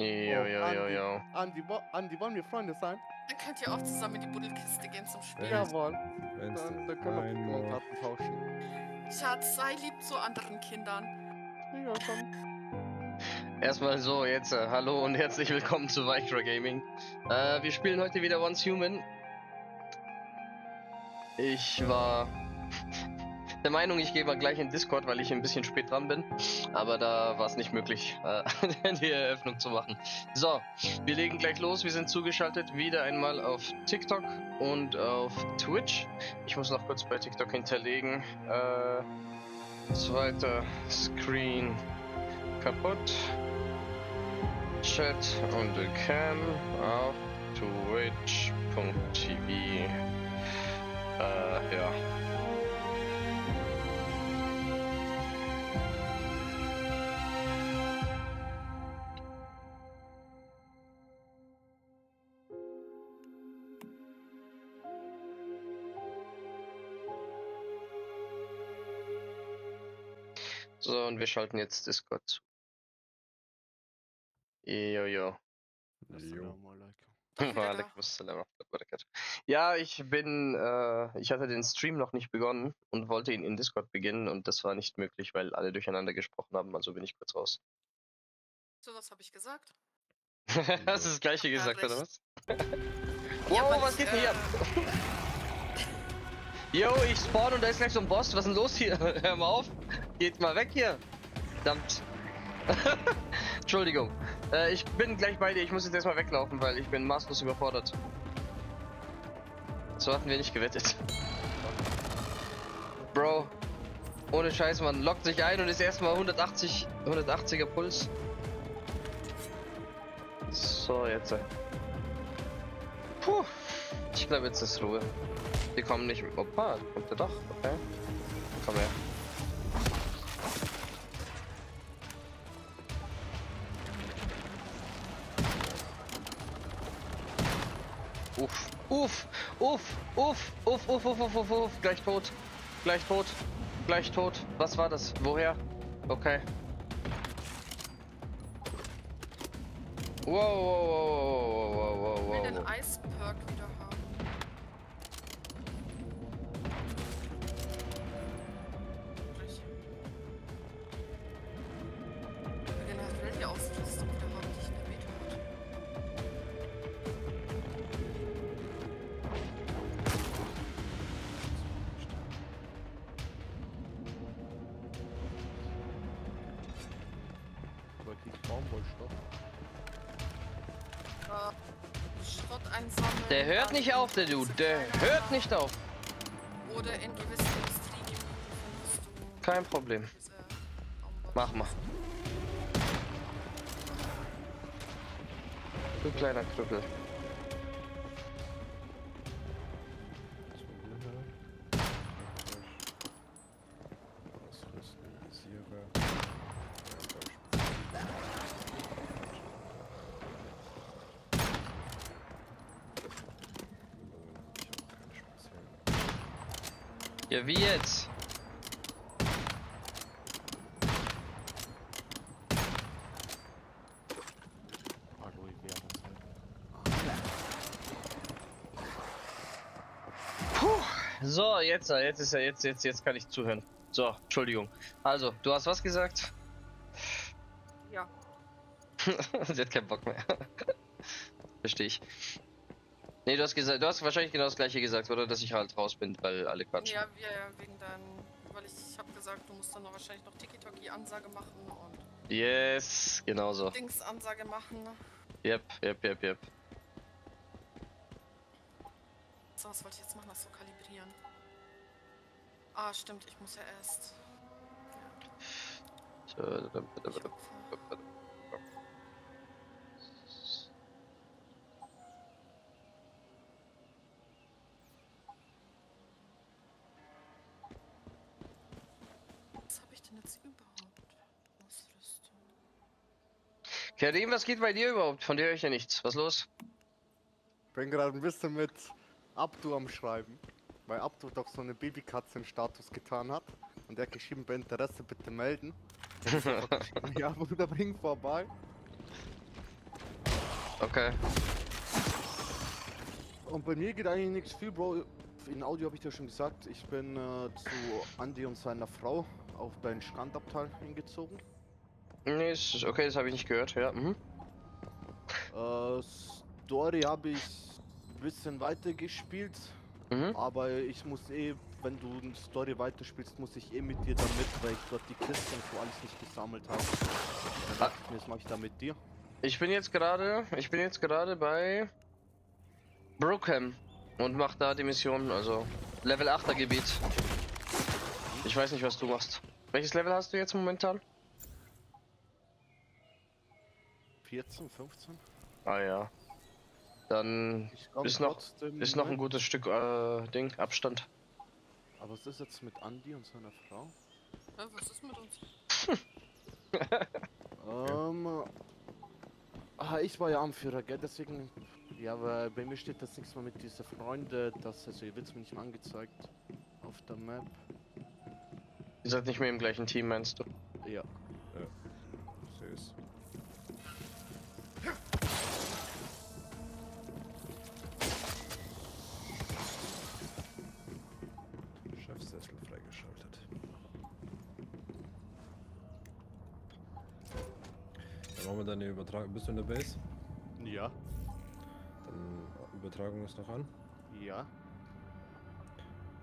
Jo, jo, jo, jo. Andi, Andi, wollen wir Freunde sein? Dann könnt ihr auch zusammen in die Buddelkiste gehen zum Spielen. Ja. Jawohl. Dann, dann können wir. Pokémon-Karten tauschen. Schatz, sei lieb zu anderen Kindern. Ja, komm. Erstmal so, jetzt äh, hallo und herzlich willkommen zu Victra Gaming. Äh, wir spielen heute wieder Once Human. Ich war der Meinung, ich gehe mal gleich in Discord, weil ich ein bisschen spät dran bin. Aber da war es nicht möglich, äh, die Eröffnung zu machen. So, wir legen gleich los. Wir sind zugeschaltet wieder einmal auf TikTok und auf Twitch. Ich muss noch kurz bei TikTok hinterlegen. Äh, zweiter Screen kaputt. Chat und Cam auf twitch.tv. Äh, ja. Und wir schalten jetzt Discord zu. Jojo. Ja, ich bin, äh, ich hatte den Stream noch nicht begonnen und wollte ihn in Discord beginnen und das war nicht möglich, weil alle durcheinander gesprochen haben, also bin ich kurz raus. So was habe ich gesagt. Hast du das gleiche Ja, gesagt, oder was? Ja, wow, weil was geht denn hier äh, Yo, ich spawn und da ist gleich so ein Boss. Was ist denn los hier? Hör mal auf. Geht mal weg hier. Verdammt. Entschuldigung. Äh, ich bin gleich bei dir. Ich muss jetzt erstmal weglaufen, weil ich bin maßlos überfordert. So hatten wir nicht gewettet. Bro. Ohne Scheiß, man lockt sich ein und ist erstmal 180, 180er Puls. So, jetzt. Puh. Ich glaube, jetzt ist Ruhe. Die kommen nicht. Opa, kommt er doch. Okay. Komm her. Uff, uff, uff, uff, uff, uff, uff, uff, uff, uff, gleich tot. Gleich tot. Gleich tot. Was war das? Woher? Okay. Wow, wow, wow, wow, wow, Ich will wow, den wow. Eisperk wieder nicht auf, der Dude. Der hört nicht auf. Oder in gewissen Industriegebieten Kein Problem. Mach mal. Du kleiner Krüppel. Ja, wie jetzt? So, jetzt, äh, jetzt ist er, jetzt, jetzt, jetzt kann ich zuhören. So, Entschuldigung. Also, du hast was gesagt? Ja. Sie hat keinen Bock mehr. Verstehe ich. Nee, du hast gesagt, du hast wahrscheinlich genau das gleiche gesagt, oder? Dass ich halt raus bin, weil alle quatschen. Ja, wir, wegen deinem. Weil ich, habe gesagt, du musst dann noch wahrscheinlich noch Tiki-Toki-Ansage machen und Yes, genau so. Dings-Ansage machen. Yep, yep, yep, yep. So, was wollte ich jetzt machen? Das so kalibrieren. Ah, stimmt, ich muss ja erst. So, Karim, was geht bei dir überhaupt? Von dir höre ich ja nichts. Was los? Bin gerade ein bisschen mit Abdu am Schreiben. Weil Abdu doch so eine Babykatze in Status getan hat. Und der hat geschrieben, bei Interesse bitte melden. Ja, Bruder, bring vorbei. Okay. Und bei mir geht eigentlich nichts viel, Bro. In Audio habe ich dir schon gesagt, ich bin äh, zu Andy und seiner Frau auf den Strandabteil hingezogen. Nee, ist okay, das habe ich nicht gehört, ja. Mhm. Äh, Story habe ich ein bisschen weitergespielt, Mhm. aber ich muss eh, wenn du eine Story weiterspielst, muss ich eh mit dir damit, weil ich dort die Kiste und so alles nicht gesammelt habe. Mir, das mache ich da mit dir. Ich bin jetzt gerade, ich bin jetzt gerade bei Brookham und mach da die Mission, also Level 8er Gebiet. Ich weiß nicht, was du machst. Welches Level hast du jetzt momentan? 14, 15? Ah ja. Dann Ist noch- ist noch ein gutes Stück äh, Ding, Abstand. Aber was ist jetzt mit Andy und seiner Frau? Ja, was ist mit uns? Ähm. Ah, ich war ja Anführer, gell? Deswegen. Ja, aber bei mir steht das nichts mehr mit dieser Freunde. Das, also, ihr wird's mir nicht mal angezeigt. Auf der Map. Ihr seid nicht mehr im gleichen Team, meinst du? Ja. Süß. Wir dann die Übertragung. Bist du in der Base? Ja. Dann Übertragung ist noch an. Ja.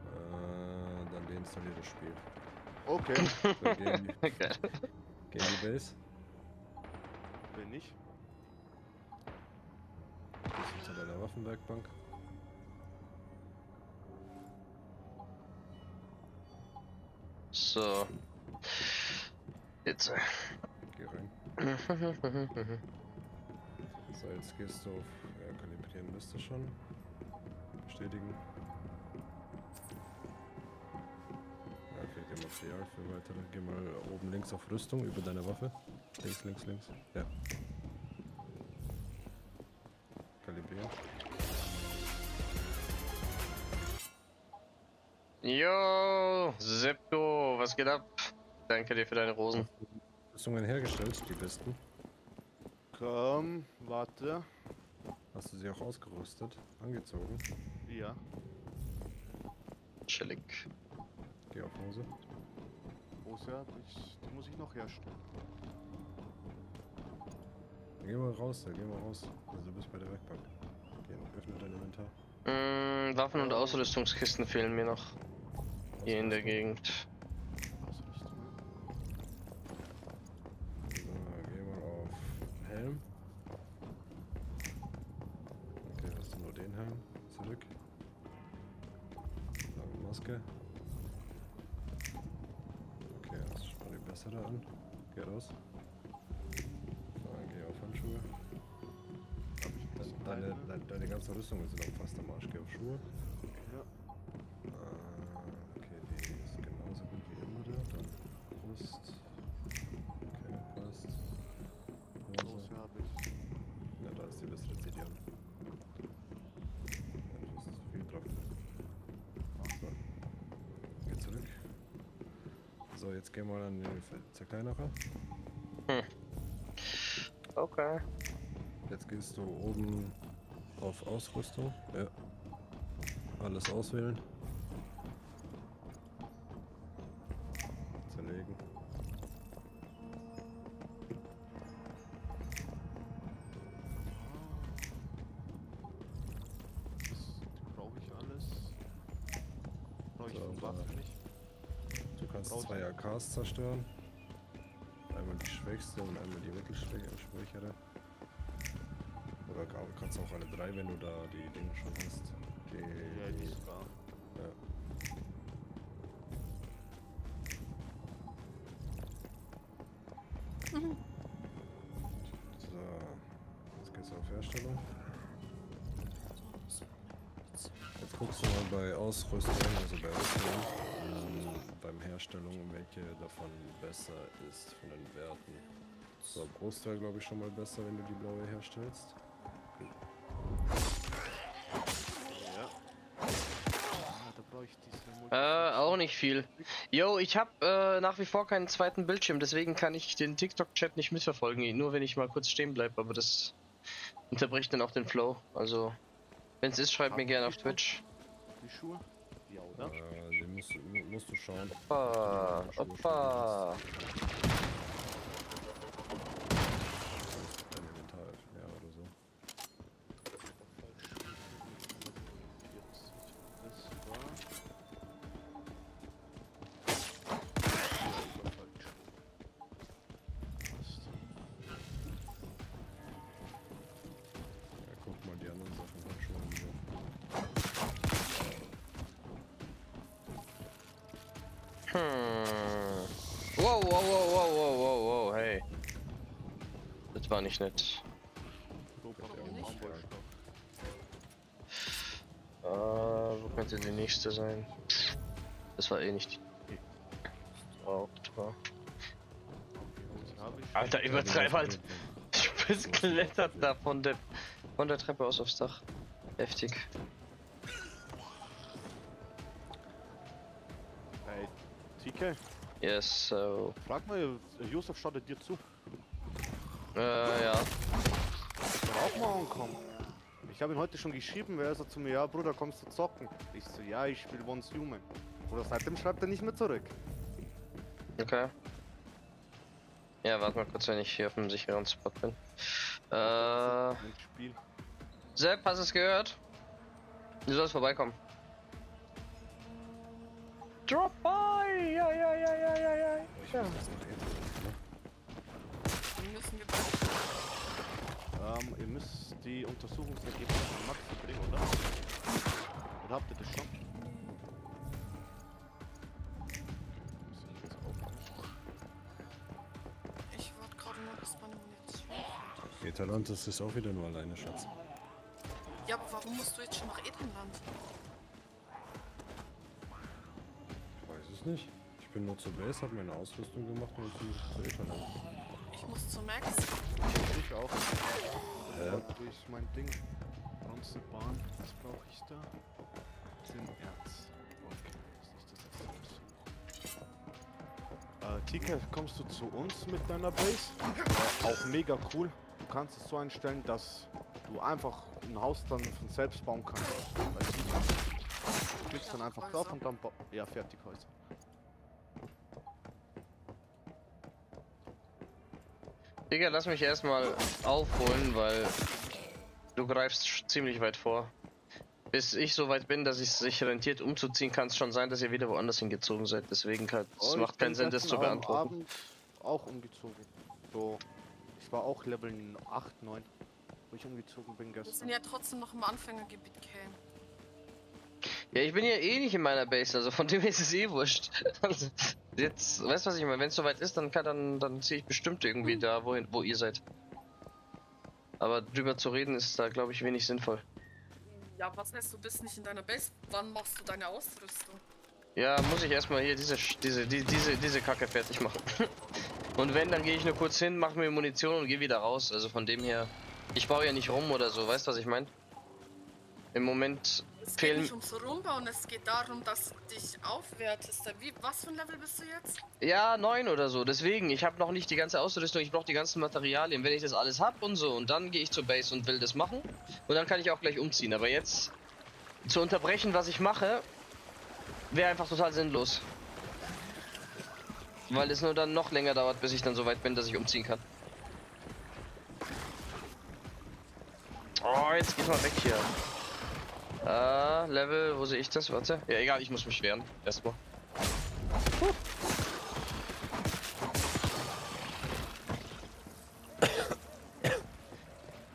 Äh, dann deinstalliere das Spiel. Okay. So, geh, in die, Okay. geh in die Base. Bin ich. Bist hinter deiner Waffenwerkbank. So. Jetzt. äh. Geh rein. So, jetzt gehst du auf ja, kalibrieren bist du schon. Bestätigen. Ja, fehlt dir Material für weitere. Geh mal oben links auf Rüstung über deine Waffe. Links, links, links. Ja. Kalibrieren. Jo, Septo, was geht ab? Danke dir für deine Rosen. Rüstungen hergestellt, die besten. Komm, warte. Hast du sie auch ausgerüstet? Angezogen? Ja. Chillig. Geh auf Hose. Hose hab ich. Die muss ich noch herstellen. Geh mal raus, da geh mal raus. Also du bist bei der Werkbank. Geh, öffne dein Inventar. Mm, Waffen- und Ausrüstungskisten fehlen mir noch. Hier in der. Gegend. Ganzen Rüstungen sind auch fast am Arsch. Geh auf Schuhe. Ja. Äh, okay, die ist genauso gut wie immer da. Dann Brust. Okay, passt. Hose. Hose hab ich. Ja, da ist die bessere CD an. Ja, viel drauf. So. Geh zurück. So, jetzt gehen wir an den Ver- Zerkleinerer. Okay. Jetzt gehst du oben auf Ausrüstung. Ja. Alles auswählen. Zerlegen. Das brauche ich alles. Brauche ich So. Waffen nicht. Du kannst Brauchst zwei AKs zerstören. Einmal die schwächste und einmal die mittelschwächere. Ka- kannst auch alle drei, wenn du da die Dinge schon hast. Die, Ja, die die, da. ja. So, jetzt geht's auf Herstellung. Jetzt guckst du mal bei Ausrüstung, also bei Ausrüstung, ähm, beim Herstellung, welche davon besser ist von den Werten. So, wäre glaube ich schon mal besser, wenn du die blaue herstellst. Nicht viel. Yo, ich hab äh, nach wie vor keinen zweiten Bildschirm, deswegen kann ich den TikTok-Chat nicht mitverfolgen. Nur wenn ich mal kurz stehen bleibe, aber das unterbricht dann auch den Flow. Also, wenn es ist, schreibt mir Haben gerne die auf? Twitch. Die Schuhe? Ja, oder? Äh, musst, musst du schauen. Oppa, oppa. Das war nicht nett. Äh, wo könnte die nächste sein? Das war eh nicht die. Die ich. Alter, übertreib halt. Spitz klettert da von der, von der Treppe aus aufs Dach. Heftig. Ey, TK, Yes, so. frag mal, Josef schaut dir zu. Äh, ja. Soll auch mal ankommen. Ich habe ihn heute schon geschrieben, er sagt zu mir, ja Bruder, kommst du zocken? Ich so, ja, ich spiele Once Human. Oder seitdem schreibt er nicht mehr zurück. Okay. Ja, warte mal kurz, wenn ich hier auf einem sicheren Spot bin. Äh, Spiel. Sepp, hast du es gehört? Du sollst vorbeikommen. Drop by! Ja, ja, ja, ja, ja, ja. Ich ja. muss das nach Erdbeeren, ne? Dann müssen wir Ähm, ihr müsst die Untersuchungsergebnisse an Max bringen, oder? Oder habt ihr das schon? Ich warte gerade nur, bis meine Munition fertig ist. Etalantis ist auch wieder nur alleine, Schatz. Ja, aber warum musst du jetzt schon nach Edenland? Ich weiß es nicht. Ich bin nur zur Base, hab meine Ausrüstung gemacht und jetzt bin ich zu Etalant. Ich muss zu Max. Ich auch. Hä? Durch mein Ding. Bronzebahn. Was brauche ich da? Erz. Das erste Versuch. Äh, kommst du zu uns mit deiner Base? Auch mega cool. Du kannst es so einstellen, dass du einfach ein Haus dann von selbst bauen kannst. Du? Du klickst dann einfach drauf und dann ja fertig Häuser. Digga, lass mich erstmal aufholen, weil du greifst ziemlich weit vor. Bis ich so weit bin, dass es sich rentiert umzuziehen, kann es schon sein, dass ihr wieder woanders hingezogen seid. Deswegen kann, es Oh, macht keinen Sinn, das gestern zu am beantworten. Abend auch umgezogen. So, ich war auch Level 8, 9, wo ich umgezogen bin Wir sind gestern. ja trotzdem noch im Anfängergebiet, Kane. Ja, ich bin ja eh nicht in meiner Base, also von dem her ist es eh wurscht. Jetzt, weißt du was ich meine? Wenn es soweit ist, dann kann dann, dann ziehe ich bestimmt irgendwie da, wohin, wo ihr seid. Aber drüber zu reden ist da, glaube ich, wenig sinnvoll. Ja, was heißt, du bist nicht in deiner Base? Wann machst du deine Ausrüstung? Ja, muss ich erstmal hier diese, diese, die, diese, diese Kacke fertig machen. und wenn, dann gehe ich nur kurz hin, mache mir Munition und gehe wieder raus. Also von dem her, ich baue ja nicht rum oder so, weißt du, was ich meine? Im Moment Es geht fehlen. nicht ums Rumbauen, es geht darum, dass dich aufwertest. Wie, was für ein Level bist du jetzt? Ja, neun oder so. Deswegen, ich habe noch nicht die ganze Ausrüstung, ich brauche die ganzen Materialien. Wenn ich das alles hab und so, und dann gehe ich zur Base und will das machen. Und dann kann ich auch gleich umziehen. Aber jetzt zu unterbrechen, was ich mache, wäre einfach total sinnlos. Weil es nur dann noch länger dauert, bis ich dann so weit bin, dass ich umziehen kann. Oh, jetzt geht mal weg hier. Äh, Level, wo sehe ich das? Warte. Ja, egal, ich muss mich wehren. Erstmal.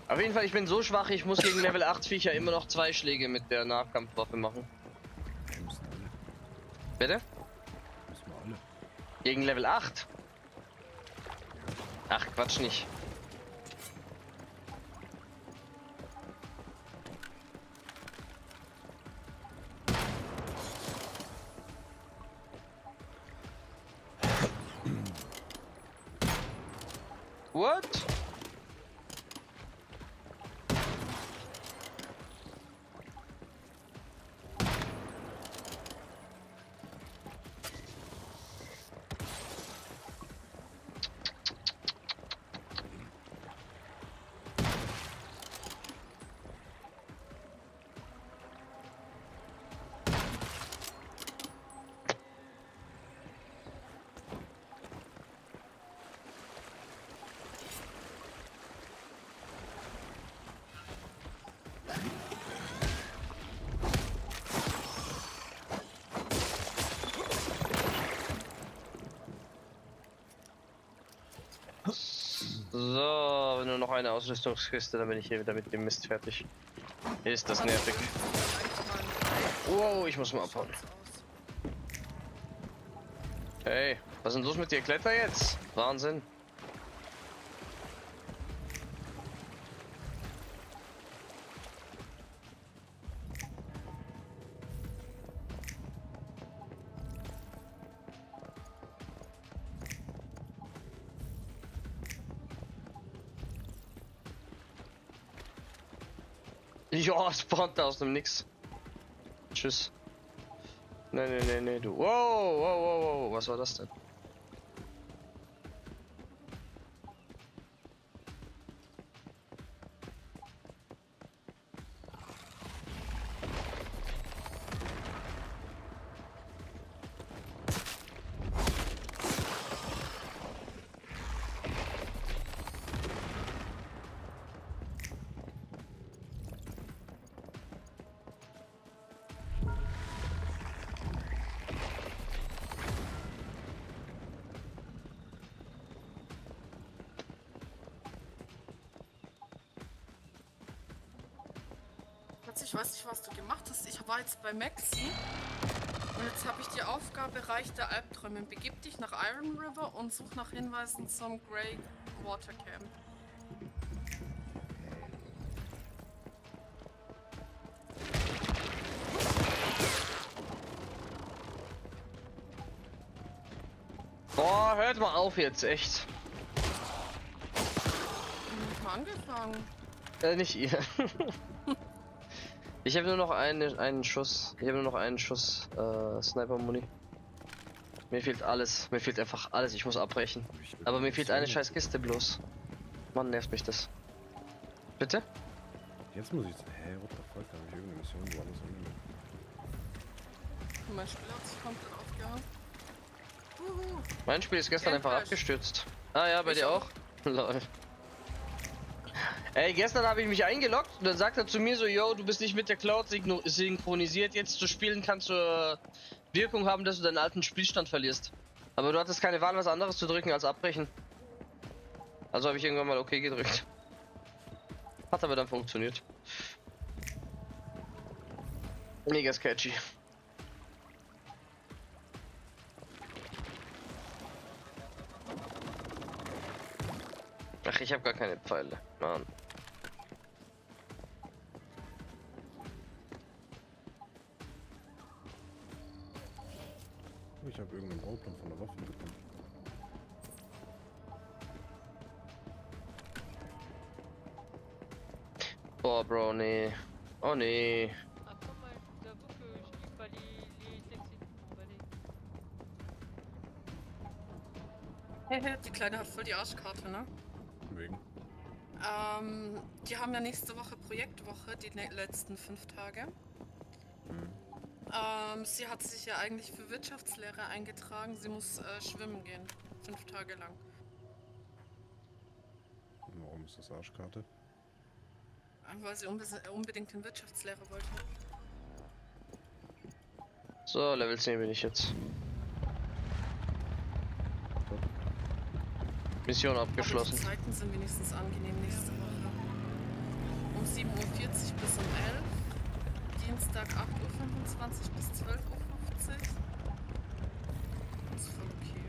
Auf jeden Fall, ich bin so schwach, ich muss gegen Level 8 Viecher immer noch zwei Schläge mit der Nahkampfwaffe machen. Bitte? Gegen Level 8? Ach, Quatsch nicht. What? Eine Ausrüstungskiste, dann bin ich hier wieder mit dem Mist fertig. Ist das nervig. Wow, ich muss mal abhauen. Hey, was ist denn los mit dir? Kletter jetzt? Wahnsinn. Ja, spawnt aus dem Nix. Tschüss. Nee, nee, nee, nee, du. Wow, wow, wow, wow, was war das denn? War jetzt bei Maxi und jetzt habe ich die Aufgabe Reich der Albträume. Begib dich nach Iron River und such nach Hinweisen zum Grey Water Camp. Boah, hört mal auf jetzt, echt. Ich hab mal angefangen. Äh, nicht ihr. ich habe nur noch eine, einen Schuss. Ich habe nur noch einen Schuss äh, Sniper-Muni. Mir fehlt alles. Mir fehlt einfach alles. Ich muss abbrechen. Aber mir fehlt eine scheiß Kiste bloß. Mann, nervt mich das. Bitte? Jetzt muss ich. Hä, what the fuck? Da habe ich irgendeine Mission woanders angenommen. Mein Spiel hat sich komplett. Mein Spiel ist gestern einfach Crash. abgestürzt. Ah ja, bei Ich dir auch. auch? Lol. Ey, gestern habe ich mich eingeloggt und dann sagt er zu mir so, yo, du bist nicht mit der Cloud synchro- synchronisiert, jetzt zu spielen kannst du äh, Wirkung haben, dass du deinen alten Spielstand verlierst. Aber du hattest keine Wahl, was anderes zu drücken als abbrechen. Also habe ich irgendwann mal OK gedrückt. Hat aber dann funktioniert. Mega sketchy. Ach, ich habe gar keine Pfeile. Mann. Ich habe irgendeinen Bauplan von der Waffe bekommen. Boah, Bro, nee. Oh nee. Die Kleine hat voll die Arschkarte, ne? Wegen. Ähm, die haben ja nächste Woche Projektwoche, die letzten fünf Tage. Hm. Ähm, sie hat sich ja eigentlich für Wirtschaftslehre eingetragen. Sie muss äh, schwimmen gehen. Fünf Tage lang. Warum ist das Arschkarte? Äh, Weil sie unbe unbedingt in Wirtschaftslehre wollte. So, Level 10 bin ich jetzt. Mission Aber abgeschlossen. die Zeiten sind wenigstens angenehm nächste Woche. Um 7.40 Uhr bis um 11 Dienstag 8.25 Uhr bis 12.50 Uhr. Das ist voll okay.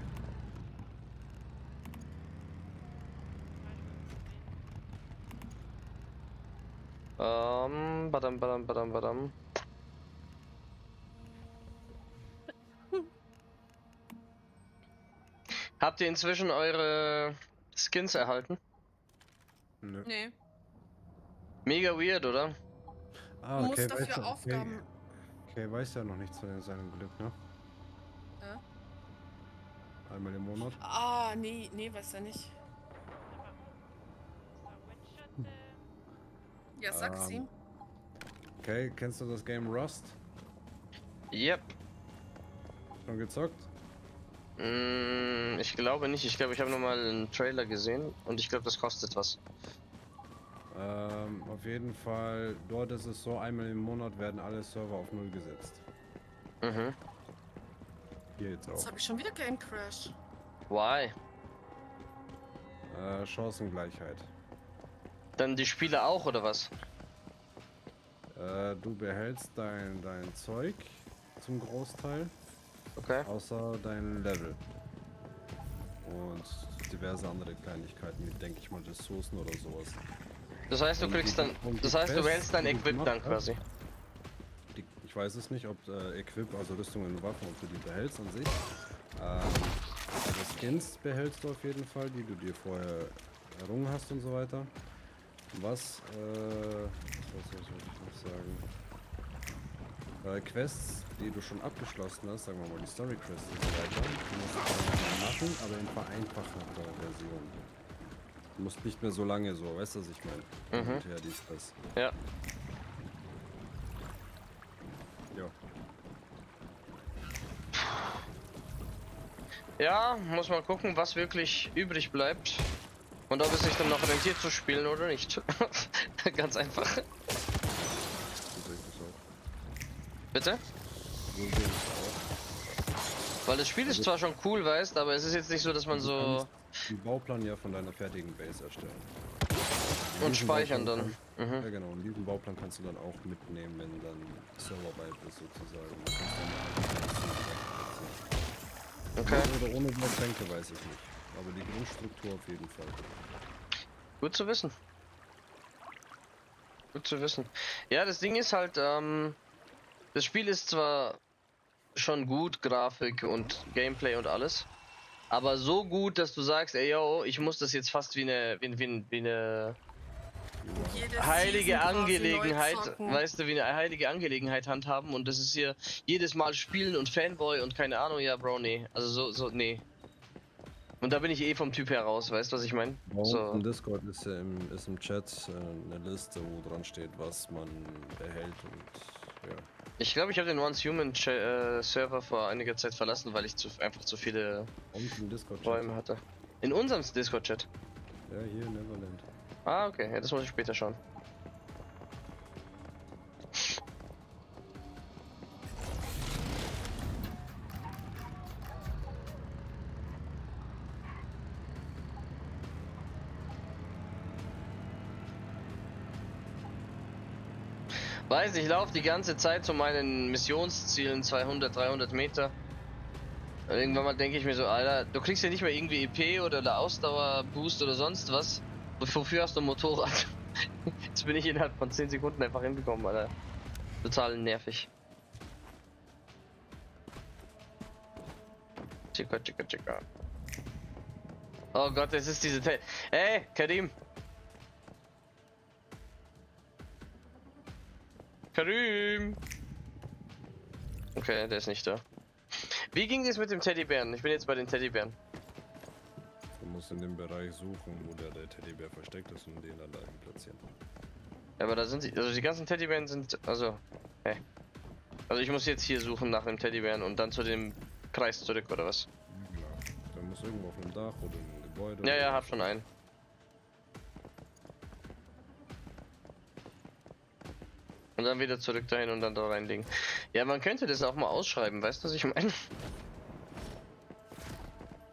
Ähm, badam, badam, badam, badam. Habt ihr inzwischen eure Skins erhalten? Nö. Nee, Mega weird, oder? Ah, du okay, musst dafür weiß ja, Aufgaben. Okay, okay, weiß ja noch nichts von seinem Glück, ne? Ja? Einmal im Monat. Ah, nee, nee, weiß er nicht. Euh, Ja, sag sie. Ähm. Okay, kennst du das Game Rust? Yep. Schon gezockt? Mm, ich glaube nicht. Ich glaube, ich habe nur mal einen Trailer gesehen und ich glaube, das kostet was. Ähm, auf jeden Fall, dort ist es so, einmal im Monat werden alle Server auf Null gesetzt. Mhm. Hier jetzt Jetzt auch. habe ich schon wieder Game Crash. Why? Äh, Chancengleichheit. Dann die Spieler auch, oder was? Äh, du behältst dein, dein Zeug zum Großteil, Okay. außer dein Level. Und diverse andere Kleinigkeiten, wie denke ich mal Ressourcen oder sowas. Das heißt, du kriegst dann. Das heißt, du behältst dein Equip dann quasi. Ich weiß es nicht, ob äh, Equip, also Rüstungen und Waffen, ob du die behältst an sich. Ähm, aber Skins behältst du auf jeden Fall, die du dir vorher errungen hast und so weiter. Was, äh, was soll ich noch sagen? Äh, Quests, die du schon abgeschlossen hast, sagen wir mal die Story Quests und so weiter, die musst du machen, aber in vereinfachter Version. Du musst nicht mehr so lange so, weißt du, was ich meine? Mhm. Und her, dies, das. Ja. Ja. Ja, muss mal gucken, was wirklich übrig bleibt. Und ob es sich dann noch rentiert zu spielen oder nicht. Ganz einfach. Bitte? Weil das Spiel ist zwar schon cool, weißt, aber es ist jetzt nicht so, dass man so. Den Bauplan ja von deiner fertigen Base erstellen. Und speichern Bauplan dann. kann- Mhm. Ja genau, und diesen Bauplan kannst du dann auch mitnehmen, wenn dann Serverweit ist sozusagen. Du kannst eigene Base Okay. Oder ohne Blockränke weiß ich nicht. Aber die Grundstruktur auf jeden Fall. Gut zu wissen. Gut zu wissen. Ja, das Ding ist halt, ähm, das Spiel ist zwar schon gut, Grafik und Gameplay und alles, aber so gut, dass du sagst, ey yo, ich muss das jetzt fast wie eine, wie, wie, wie eine heilige Angelegenheit, weißt du, wie eine heilige Angelegenheit handhaben und das ist hier jedes Mal spielen und Fanboy und keine Ahnung, ja, Bro, nee. Also so, so, nee. Und da bin ich eh vom Typ her raus, weißt du, was ich meine? So. im Discord ist, ja im, ist im Chat äh, eine Liste, wo dran steht, was man behält und ja. Ich glaube, ich habe den Once Human Ch äh, Server vor einiger Zeit verlassen, weil ich zu, einfach zu viele Räume hatte. In unserem Discord-Chat. Ja, hier Neverland. Ah, okay, ja, das muss ich später schauen. Weiß, ich laufe die ganze Zeit zu meinen Missionszielen 200, 300 Meter. Und irgendwann mal denke ich mir so, Alter, du kriegst ja nicht mehr irgendwie EP oder eine Ausdauerboost oder sonst was. Wofür hast du ein Motorrad? Jetzt bin ich innerhalb von 10 Sekunden einfach hingekommen, Alter. Total nervig. Chica, chica, chica. Oh Gott, es ist diese Te Hey, Karim! Karim! Okay, der ist nicht da. Wie ging es mit dem Teddybären? Ich bin jetzt bei den Teddybären. Du musst in dem Bereich suchen, wo der, der Teddybär versteckt ist und den dann dahin platzieren. Ja, aber da sind sie. Also die ganzen Teddybären sind. Also. Hä? Also ich muss jetzt hier suchen nach dem Teddybären und dann zu dem Kreis zurück oder was? Genau. Der muss irgendwo auf einem Dach oder im Gebäude. Ja, ja, hab schon einen. Und dann wieder zurück dahin und dann da reinlegen. Ja, man könnte das auch mal ausschreiben, weißt du, was ich meine?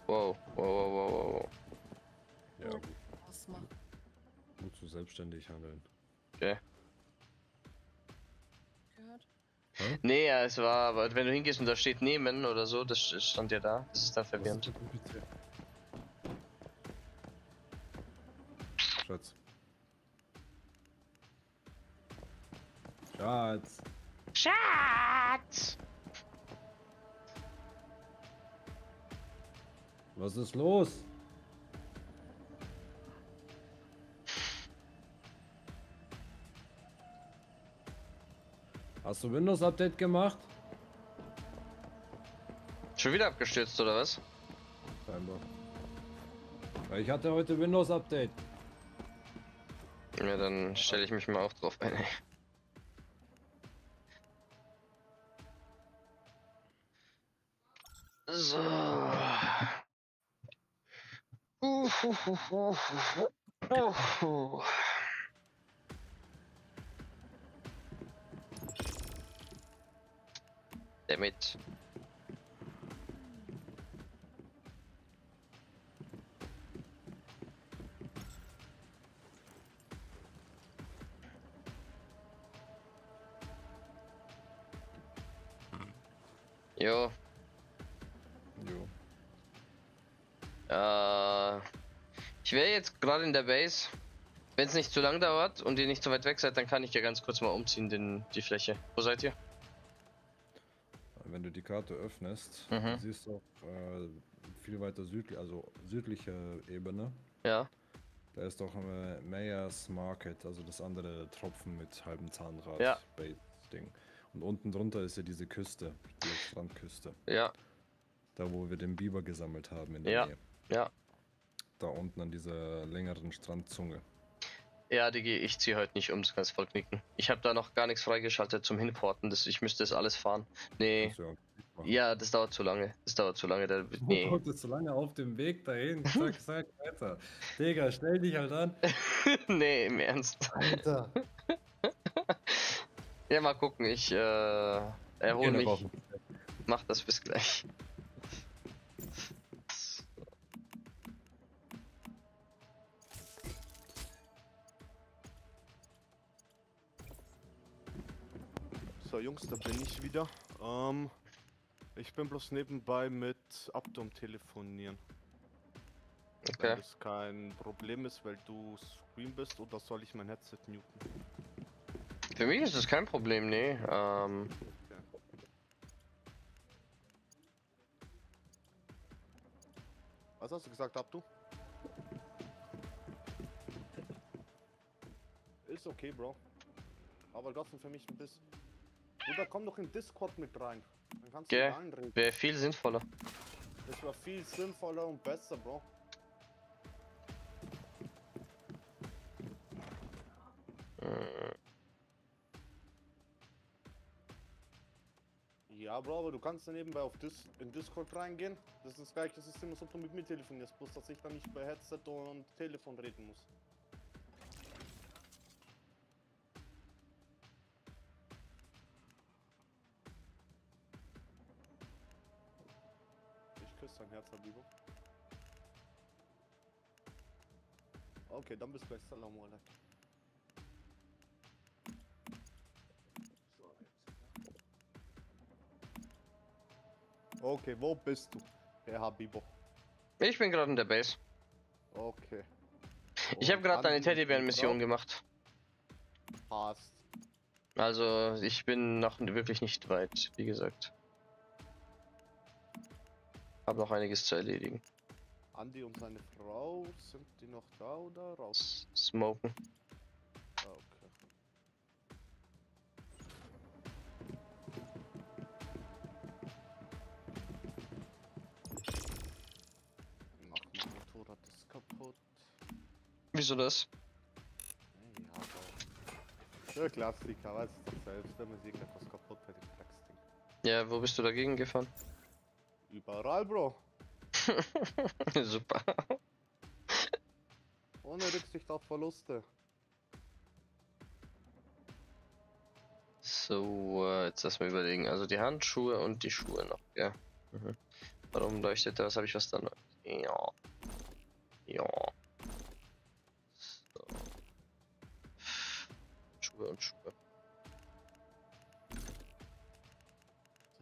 Wow, wow, wow, wow, wow. Ja, gut. Ausmachen. Gut zu selbstständig handeln. Okay. Gehört. Nee, ja, es war, aber wenn du hingehst und da steht nehmen oder so, das stand ja da. Das ist dann verwirrend. Schatz. Schatz. Schatz! Was ist los? Hast du Windows Update gemacht? Schon wieder abgestürzt oder was? Scheinbar. Weil ich hatte heute Windows Update. Ja, dann stelle ich mich mal auch drauf ein. So. Damn it. Yo. Äh, ich wäre jetzt gerade in der Base. Wenn es nicht zu lang dauert und ihr nicht zu weit weg seid, dann kann ich ja ganz kurz mal umziehen, den, die Fläche. Wo seid ihr? Wenn du die Karte öffnest, Mhm. siehst du auch äh, viel weiter südlich, also südliche Ebene. Ja. Da ist doch äh, Mayers Market, also das andere Tropfen mit halbem Zahnrad Ja. Ding. Und unten drunter ist ja diese Küste, die Strandküste. Ja. Da wo wir den Biber gesammelt haben in der Ja. Nähe. Ja. Da unten an dieser längeren Strandzunge. Ja, Digi, ich ziehe heute nicht um, das kannst voll knicken. Ich habe da noch gar nichts freigeschaltet zum Hinporten, das, ich müsste das alles fahren. Nee. Du ja. Ja, das dauert zu lange. Das dauert zu lange. Da, nee. Oh, das so lange auf dem Weg dahin. Zack, zack, weiter. Digga, stell dich halt an. nee, im Ernst. Alter. Ja, mal gucken. Ich äh, erhole mich. Mach das bis gleich. So, Jungs, da bin ich wieder. Ähm, ich bin bloß nebenbei mit Abdom telefonieren. Wenn Okay. das kein Problem ist, weil du Screen bist, oder soll ich mein Headset muten? Für mich ist das kein Problem, nee. Ähm, Was hast du gesagt, Abdu? Ist okay, Bro. Aber trotzdem für mich ein bisschen. Bruder, komm doch in Discord mit rein. Dann kannst du Gell. mit allen reden. Wäre viel sinnvoller. Das war viel sinnvoller und besser, Bro. Ja, Bro, aber du kannst dann nebenbei auf Dis in Discord reingehen. Das ist das gleiche System, als ob du mit mir telefonierst. Bloß, dass ich dann nicht bei Headset und Telefon reden muss. Habibo. Okay, dann bis gleich. Salam alaikum. Okay, wo bist du, Herr Habibo? Ich bin gerade in der Base. Okay. Ich habe Und gerade eine Teddybären-Mission gemacht. Passt. Also, ich bin noch wirklich nicht weit, wie gesagt. Hab noch einiges zu erledigen. Andi und seine Frau, sind die noch da oder raus? S smoken. Ah, okay. Mach mein Motorrad ist kaputt. Wieso das? Ja, aber. Der Klassiker, weißt du doch selbst, wenn man irgendetwas kaputt bei dem. Ja, wo bist du dagegen gefahren? Überall, Bro. Super. Ohne Rücksicht auf Verluste. So, jetzt lass mal überlegen. Also die Handschuhe und die Schuhe noch, ja. Mhm. Warum leuchtet das? Habe ich was da noch? Ja. Ja. So. Schuhe und Schuhe.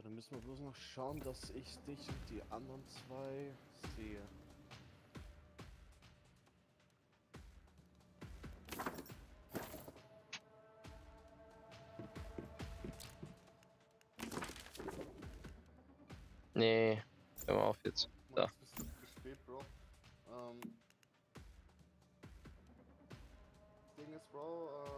Dann müssen wir bloß noch schauen, dass ich dich und die anderen zwei sehe. Nee, hör mal auf jetzt. Da. Du zu spät, Bro. Ähm. Ding ist, Bro, ähm,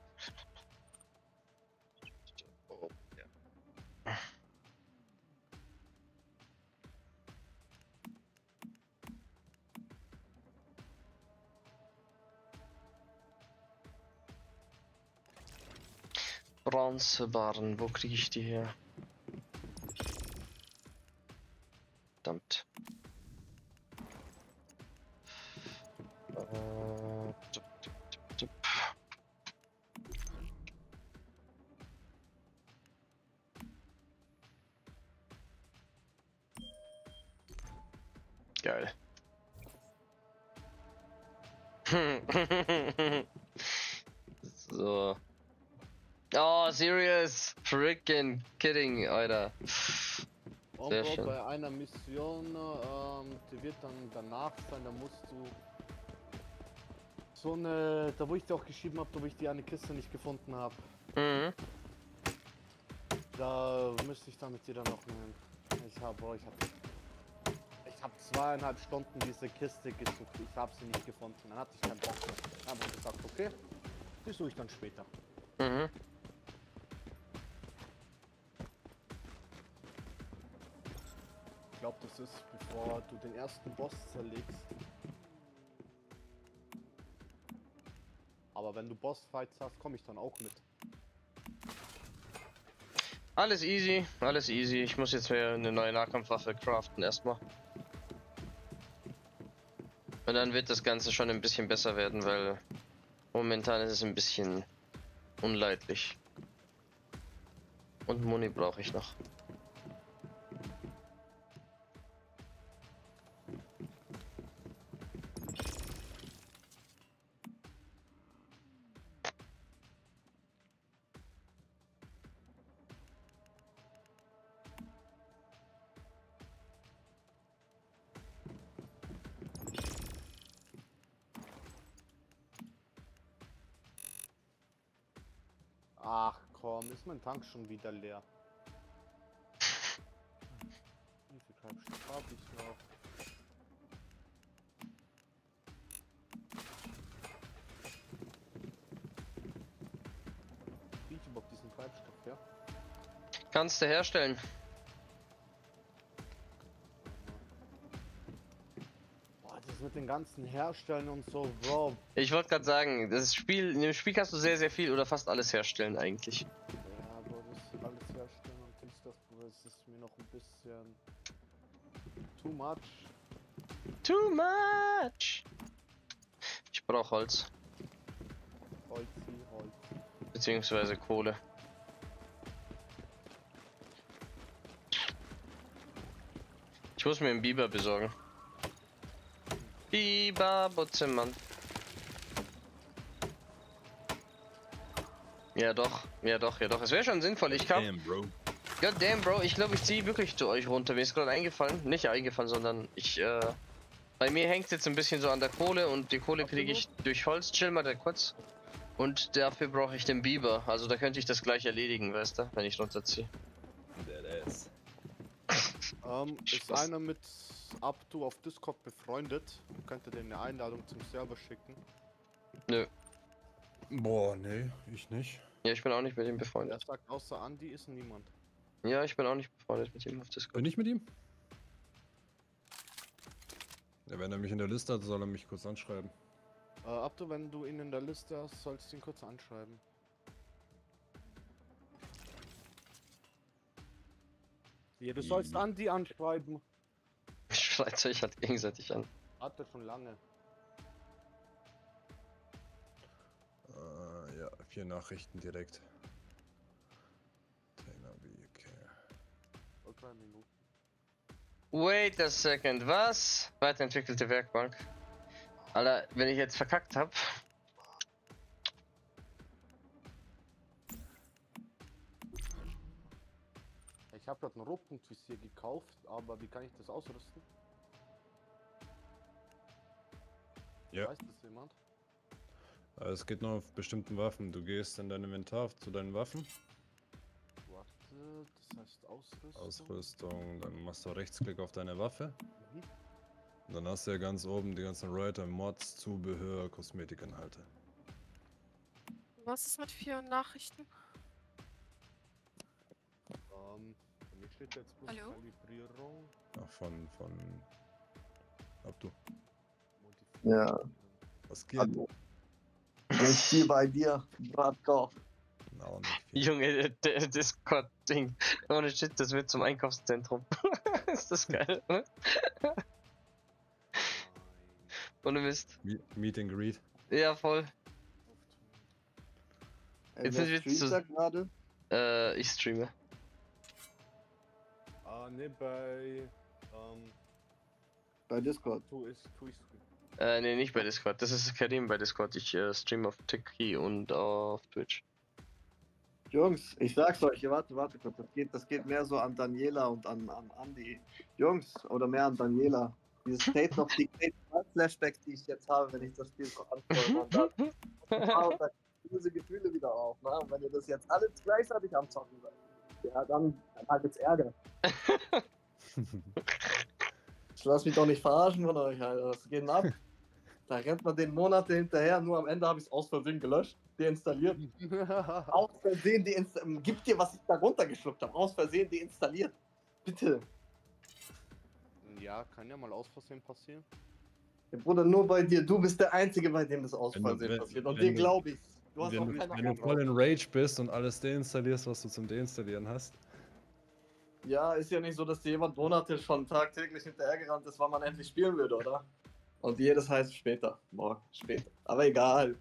Bronzebarren, wo kriege ich die her? Kidding, Alter. Und Sehr schön. bei einer Mission, ähm, die wird dann danach sein, da musst du so eine, da wo ich dir auch geschrieben habe, da wo ich die eine Kiste nicht gefunden habe, Mhm. da müsste ich dann mit dir dann noch nehmen. Ich habe, ich habe ich habe zweieinhalb Stunden diese Kiste gesucht, ich habe sie nicht gefunden. Dann hatte ich keinen Bock mehr. Dann habe ich gesagt, okay, die suche ich dann später. Mhm. Das ist, bevor du den ersten Boss zerlegst. Aber wenn du Bossfights hast, komme ich dann auch mit. Alles easy, alles easy. Ich muss jetzt mir eine neue Nahkampfwaffe craften erstmal. Und dann wird das Ganze schon ein bisschen besser werden, weil momentan ist es ein bisschen unleidlich. Und Muni brauche ich noch. Mein Tank schon wieder leer. Wie viel Treibstoff habe ich noch? Wie ich überhaupt diesen Treibstoff, ja? Kannst du herstellen. Mit den ganzen Herstellen und so, Bro. Ich wollte gerade sagen, das Spiel, in dem Spiel kannst du sehr, sehr viel oder fast alles herstellen eigentlich. Brauche Holz, Holzi, Holz. beziehungsweise Kohle. Ich muss mir einen Biber besorgen. Biber Butzemann. Ja doch, ja doch, ja doch. Es wäre schon sinnvoll. Ich kann. Damn, Bro. God damn, Bro, ich glaube, ich ziehe wirklich zu euch runter. Mir ist gerade eingefallen. Nicht eingefallen, sondern ich, äh. Bei mir hängt jetzt ein bisschen so an der Kohle und die Kohle kriege ich durch Holz. Chill mal da kurz. Und dafür brauche ich den Biber. Also da könnte ich das gleich erledigen, weißt du, wenn ich runterziehe. Dead ass. Ähm, ist einer mit Abdu auf Discord befreundet? Könnte dir eine Einladung zum Server schicken. Nö. Boah, nee, ich nicht. Ja, ich bin auch nicht mit ihm Er befreundet. sagt, außer Andi ist niemand. Ja, ich bin auch nicht befreundet mit ihm auf Discord. Bin ich mit ihm? Ja, wenn er mich in der Liste hat, soll er mich kurz anschreiben. Äh, Abdu, wenn du ihn in der Liste hast, sollst du ihn kurz anschreiben. Ja, du sollst Mhm. Andi anschreiben. Schreit euch halt gegenseitig an. Hat er schon lange. Äh, ja, vier Nachrichten direkt. Taylor. Vor drei Minuten. Wait a second, was? Weiterentwickelte Werkbank. Alter, wenn ich jetzt verkackt hab. Ich habe gerade ein Rotpunktvisier gekauft, aber wie kann ich das ausrüsten? Ja. Weiß das jemand? Aber es geht nur auf bestimmten Waffen. Du gehst in dein Inventar zu deinen Waffen, Warte, das heißt Ausrüstung. Ausrüstung, dann machst du Rechtsklick auf deine Waffe. Mhm. Und dann hast du ja ganz oben die ganzen Writer, Mods, Zubehör, Kosmetikinhalte. Was ist mit vier Nachrichten? Ähm, bei mir steht jetzt bloß Hallo? Kalibrierung. Ach, von, von Abdu. Ja. Was geht? Hallo. Jetzt hier bei dir, Bradko. Na, auch nicht. Junge, der, Discord-Ding. Ohne Shit, das wird zum Einkaufszentrum. ist das geil, ne? Ohne Mist. Me Meet and Greet. Ja, voll. Jetzt sind wir zu- gerade. Äh, ich streame. Ah, ne, bei. Ähm, Bei Discord. Tu ist, tu ist. Äh, nee, nicht bei Discord. Das ist Karim bei Discord. Ich äh, stream auf Tiki und auf Twitch. Jungs, ich sag's euch, warte, warte kurz. Das geht, das geht mehr so an Daniela und an, an Andy. Jungs, oder mehr an Daniela. Diese State of Decay Flashbacks, die ich jetzt habe, wenn ich das Spiel so anfange. Und dann diese Gefühle wieder auf. Ne? Und wenn ihr das jetzt alle gleichzeitig am Zocken seid, ja, dann, dann halt jetzt Ärger. Ich lass mich doch nicht verarschen von euch, Alter. Was geht ab? Da rennt man den Monate hinterher, nur am Ende habe ich es aus Versehen gelöscht, deinstalliert. Aus Versehen deinstalliert. Gib dir, was ich da runtergeschluckt habe. Aus Versehen deinstalliert. Bitte. ja, kann ja mal aus Versehen passieren. Ja, Bruder, nur bei dir. Du bist der Einzige, bei dem das aus Versehen wenn- passiert. Und dir glaube ich. Du hast auch Wenn du, keine wenn du voll in Rage bist und alles deinstallierst, was du zum Deinstallieren hast. Ja, ist ja nicht so, dass dir jemand Monate schon tagtäglich hinterhergerannt ist, wann man endlich spielen würde, oder? Und jedes heißt später. Morgen, später. Aber egal.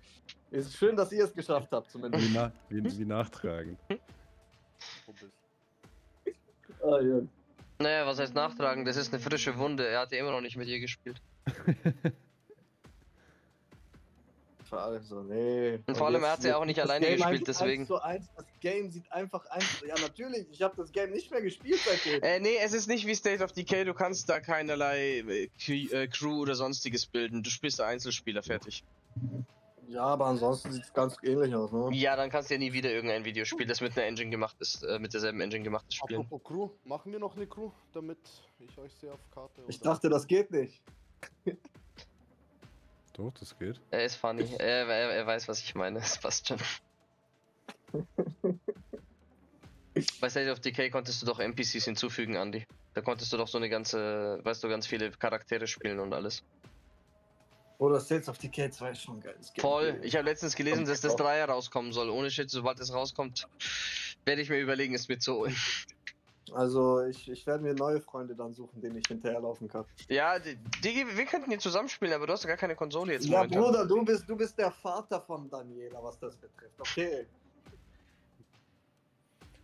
Ist schön, dass ihr es geschafft habt, zumindest. Wie, na, wie, wie nachtragen. Ah, ja. Naja, was heißt nachtragen? Das ist eine frische Wunde. Er hat ja immer noch nicht mit ihr gespielt. Vor allem so, nee. Und vor allem, er hat sie auch nicht alleine Game gespielt, deswegen. Eins zu eins, das Game sieht einfach eins. Ja, natürlich. Ich habe das Game nicht mehr gespielt seitdem. Äh, nee, es ist nicht wie State of Decay, du kannst da keinerlei äh, äh, Crew oder sonstiges bilden. Du spielst da Einzelspieler fertig. Ja, aber ansonsten sieht es ganz ähnlich aus, ne? Ja, dann kannst du ja nie wieder irgendein Videospiel, das mit einer Engine gemacht ist, äh, mit derselben Engine gemacht ist, spielen. Apropos Crew, machen wir noch eine Crew, damit ich euch sehe auf Karte? Ich oder? dachte, das geht nicht. Doch, das geht. Er ist funny. Er, er, er weiß, was ich meine. Es passt schon. Bei State of Decay konntest du doch NPCs hinzufügen, Andy. Da konntest du doch so eine ganze, weißt du, ganz viele Charaktere spielen und alles. Oder States of Decay 2 ist schon geil. Voll. Ich habe letztens gelesen, dass das Dreier rauskommen soll. Ohne Shit, sobald es rauskommt, werde ich mir überlegen, es mitzuholen. Also, ich, ich werde mir neue Freunde dann suchen, denen ich hinterherlaufen kann. Ja, Digi, wir könnten hier zusammenspielen, aber du hast doch gar keine Konsole jetzt Ja, momentan. Bruder, du bist, du bist der Vater von Daniela, was das betrifft. Okay.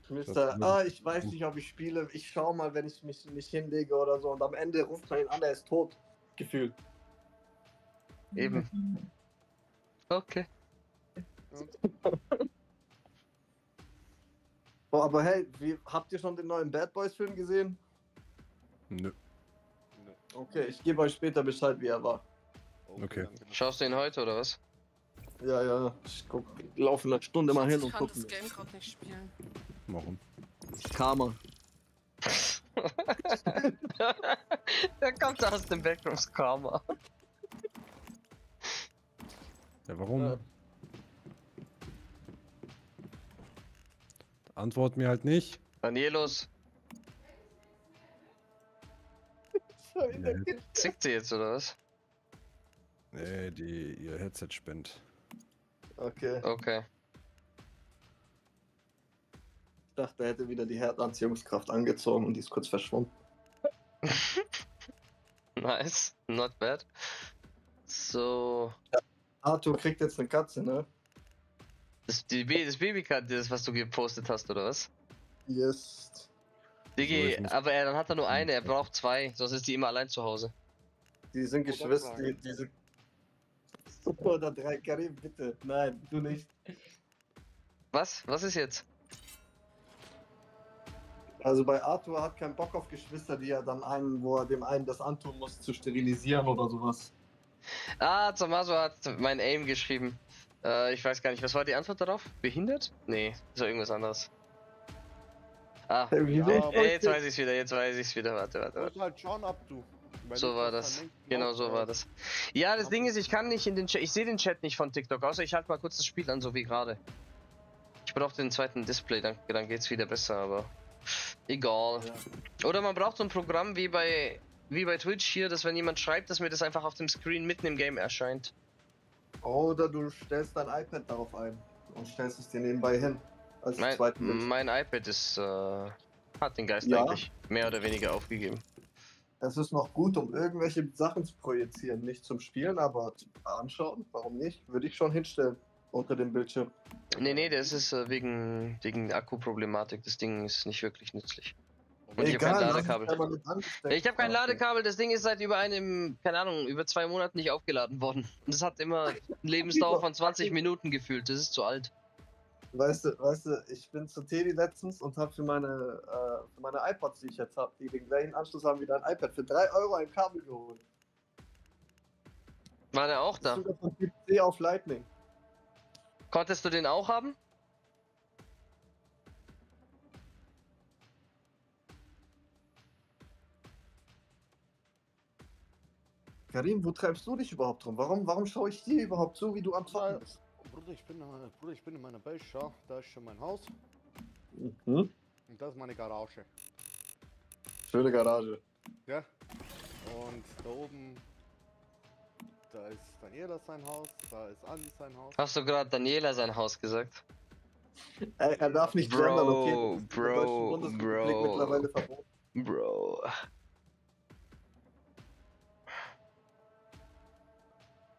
Mister, ah, ich weiß nicht, ob ich spiele. Ich schau mal, wenn ich mich nicht hinlege oder so. Und am Ende ruft man ihn an, er ist tot. Gefühlt. Eben. Okay. Oh, aber hey, wie, habt ihr schon den neuen Bad Boys Film gesehen? Nö. Nö. Okay, ich gebe euch später Bescheid, wie er war. Okay. danke. Schaust du ihn heute oder was? Ja, ja, ich guck, laufe eine Stunde mal hin ich und kann guck das mir. Game gerade nicht spielen. Warum? Karma. da kommt aus dem Backrooms Karma. Ja, warum? Ja. Antwort mir halt nicht. Danielos, Nee, zickt sie jetzt oder was? nee die ihr Headset spinnt. Okay. Okay. Ich dachte, er hätte wieder die Herdanziehungskraft angezogen und die ist kurz verschwunden. Nice. Not bad. So. Arthur kriegt jetzt eine Katze, ne? Das, die, das Babycard, das, was du gepostet hast, oder was? Yes. So, Digi, muss- aber er, dann hat er nur eine, er braucht zwei, sonst ist die immer allein zu Hause. Die sind Geschwister, zwei. die, diese. Oder drei, Karim, bitte. Nein, du nicht. Was? Was ist jetzt? Also bei Arthur hat keinen Bock auf Geschwister, die er dann einen, wo er dem einen das antun muss, zu sterilisieren oder sowas. Ah, Zamaso hat mein Aim geschrieben. Äh, ich weiß gar nicht, was war die Antwort darauf? Behindert? Nee, das war irgendwas anderes. Ah, Ja, ich äh, jetzt weiß ich's wieder, jetzt weiß ich's wieder. Warte, warte, warte. Halt schauen, ob du. So ich war das Genau genau so war das. Ja, das Ding ist, ich kann nicht in den Chat, ich sehe den Chat nicht von TikTok, außer ich halte mal kurz das Spiel an, so wie gerade. Ich brauche den zweiten Display, dann, dann geht's wieder besser, aber egal. Ja. Oder man braucht so ein Programm wie bei wie bei Twitch hier, dass wenn jemand schreibt, dass mir das einfach auf dem Screen mitten im Game erscheint. Oder du stellst dein iPad darauf ein und stellst es dir nebenbei hin. Als Mein, zweiten mein iPad ist äh, hat den Geist Ja. eigentlich mehr oder weniger aufgegeben. Das ist noch gut, um irgendwelche Sachen zu projizieren. Nicht zum Spielen, aber zum Anschauen. Warum nicht? Würde ich schon hinstellen unter dem Bildschirm. Nee, nee, das ist äh, wegen wegen Akkuproblematik. Das Ding ist nicht wirklich nützlich. Und ich habe kein Ladekabel. Ich habe kein. Ladekabel, das Ding ist seit über einem, keine Ahnung, über zwei Monaten nicht aufgeladen worden. Und das hat immer eine Lebensdauer von 20 Minuten gefühlt. Das ist zu alt. Weißt du, weißt du, ich bin zu Teddy letztens und habe für meine, äh, für meine iPods, die ich jetzt habe, die den gleichen Anschluss haben wie dein iPad, für 3 Euro ein Kabel geholt. War der auch da? sogar von Typ C auf Lightning. Konntest du den auch haben? Karim, wo treibst du dich überhaupt rum? Warum, warum schaue ich dir überhaupt zu, wie du am Zocken bist? Bruder, ich bin, äh, Bruder, ich bin in meiner Base, schau, da ist schon mein Haus Mhm. und das ist meine Garage. Schöne Garage. Ja. Und da oben, da ist Daniela sein Haus, da ist Andi sein Haus. Hast du gerade Daniela sein Haus gesagt? Er, er darf nicht Bro, gendern, okay? Bro, Bro. mittlerweile verboten. Bro.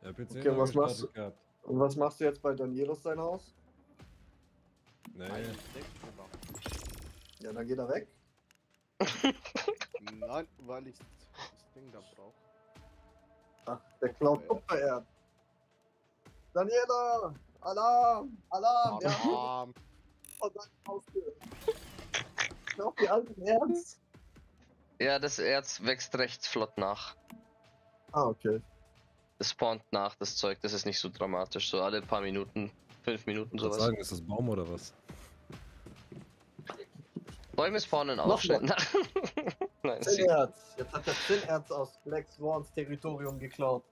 Der PC Okay, was machst gehabt. Und was machst du jetzt bei Danielos sein Haus? Nee. Ja, dann geht er weg. Nein, weil ich das Ding da brauche. Ach, der klaut Kupfererz. Daniela! Alarm! Alarm! Ja, Alarm. von seinem Haus Glaubt ihr allen Ernst? Ja, das Erz wächst recht flott nach. Ah, okay. Das spawnt nach, das Zeug. Das ist nicht so dramatisch. So alle paar Minuten, fünf Minuten ich sowas. sowas. sagen, ist das Baum oder was? Bäume spawnen auch schnell. Nein, Zinnerz. Jetzt hat der Zinnerz aus Black Swans Territorium geklaut.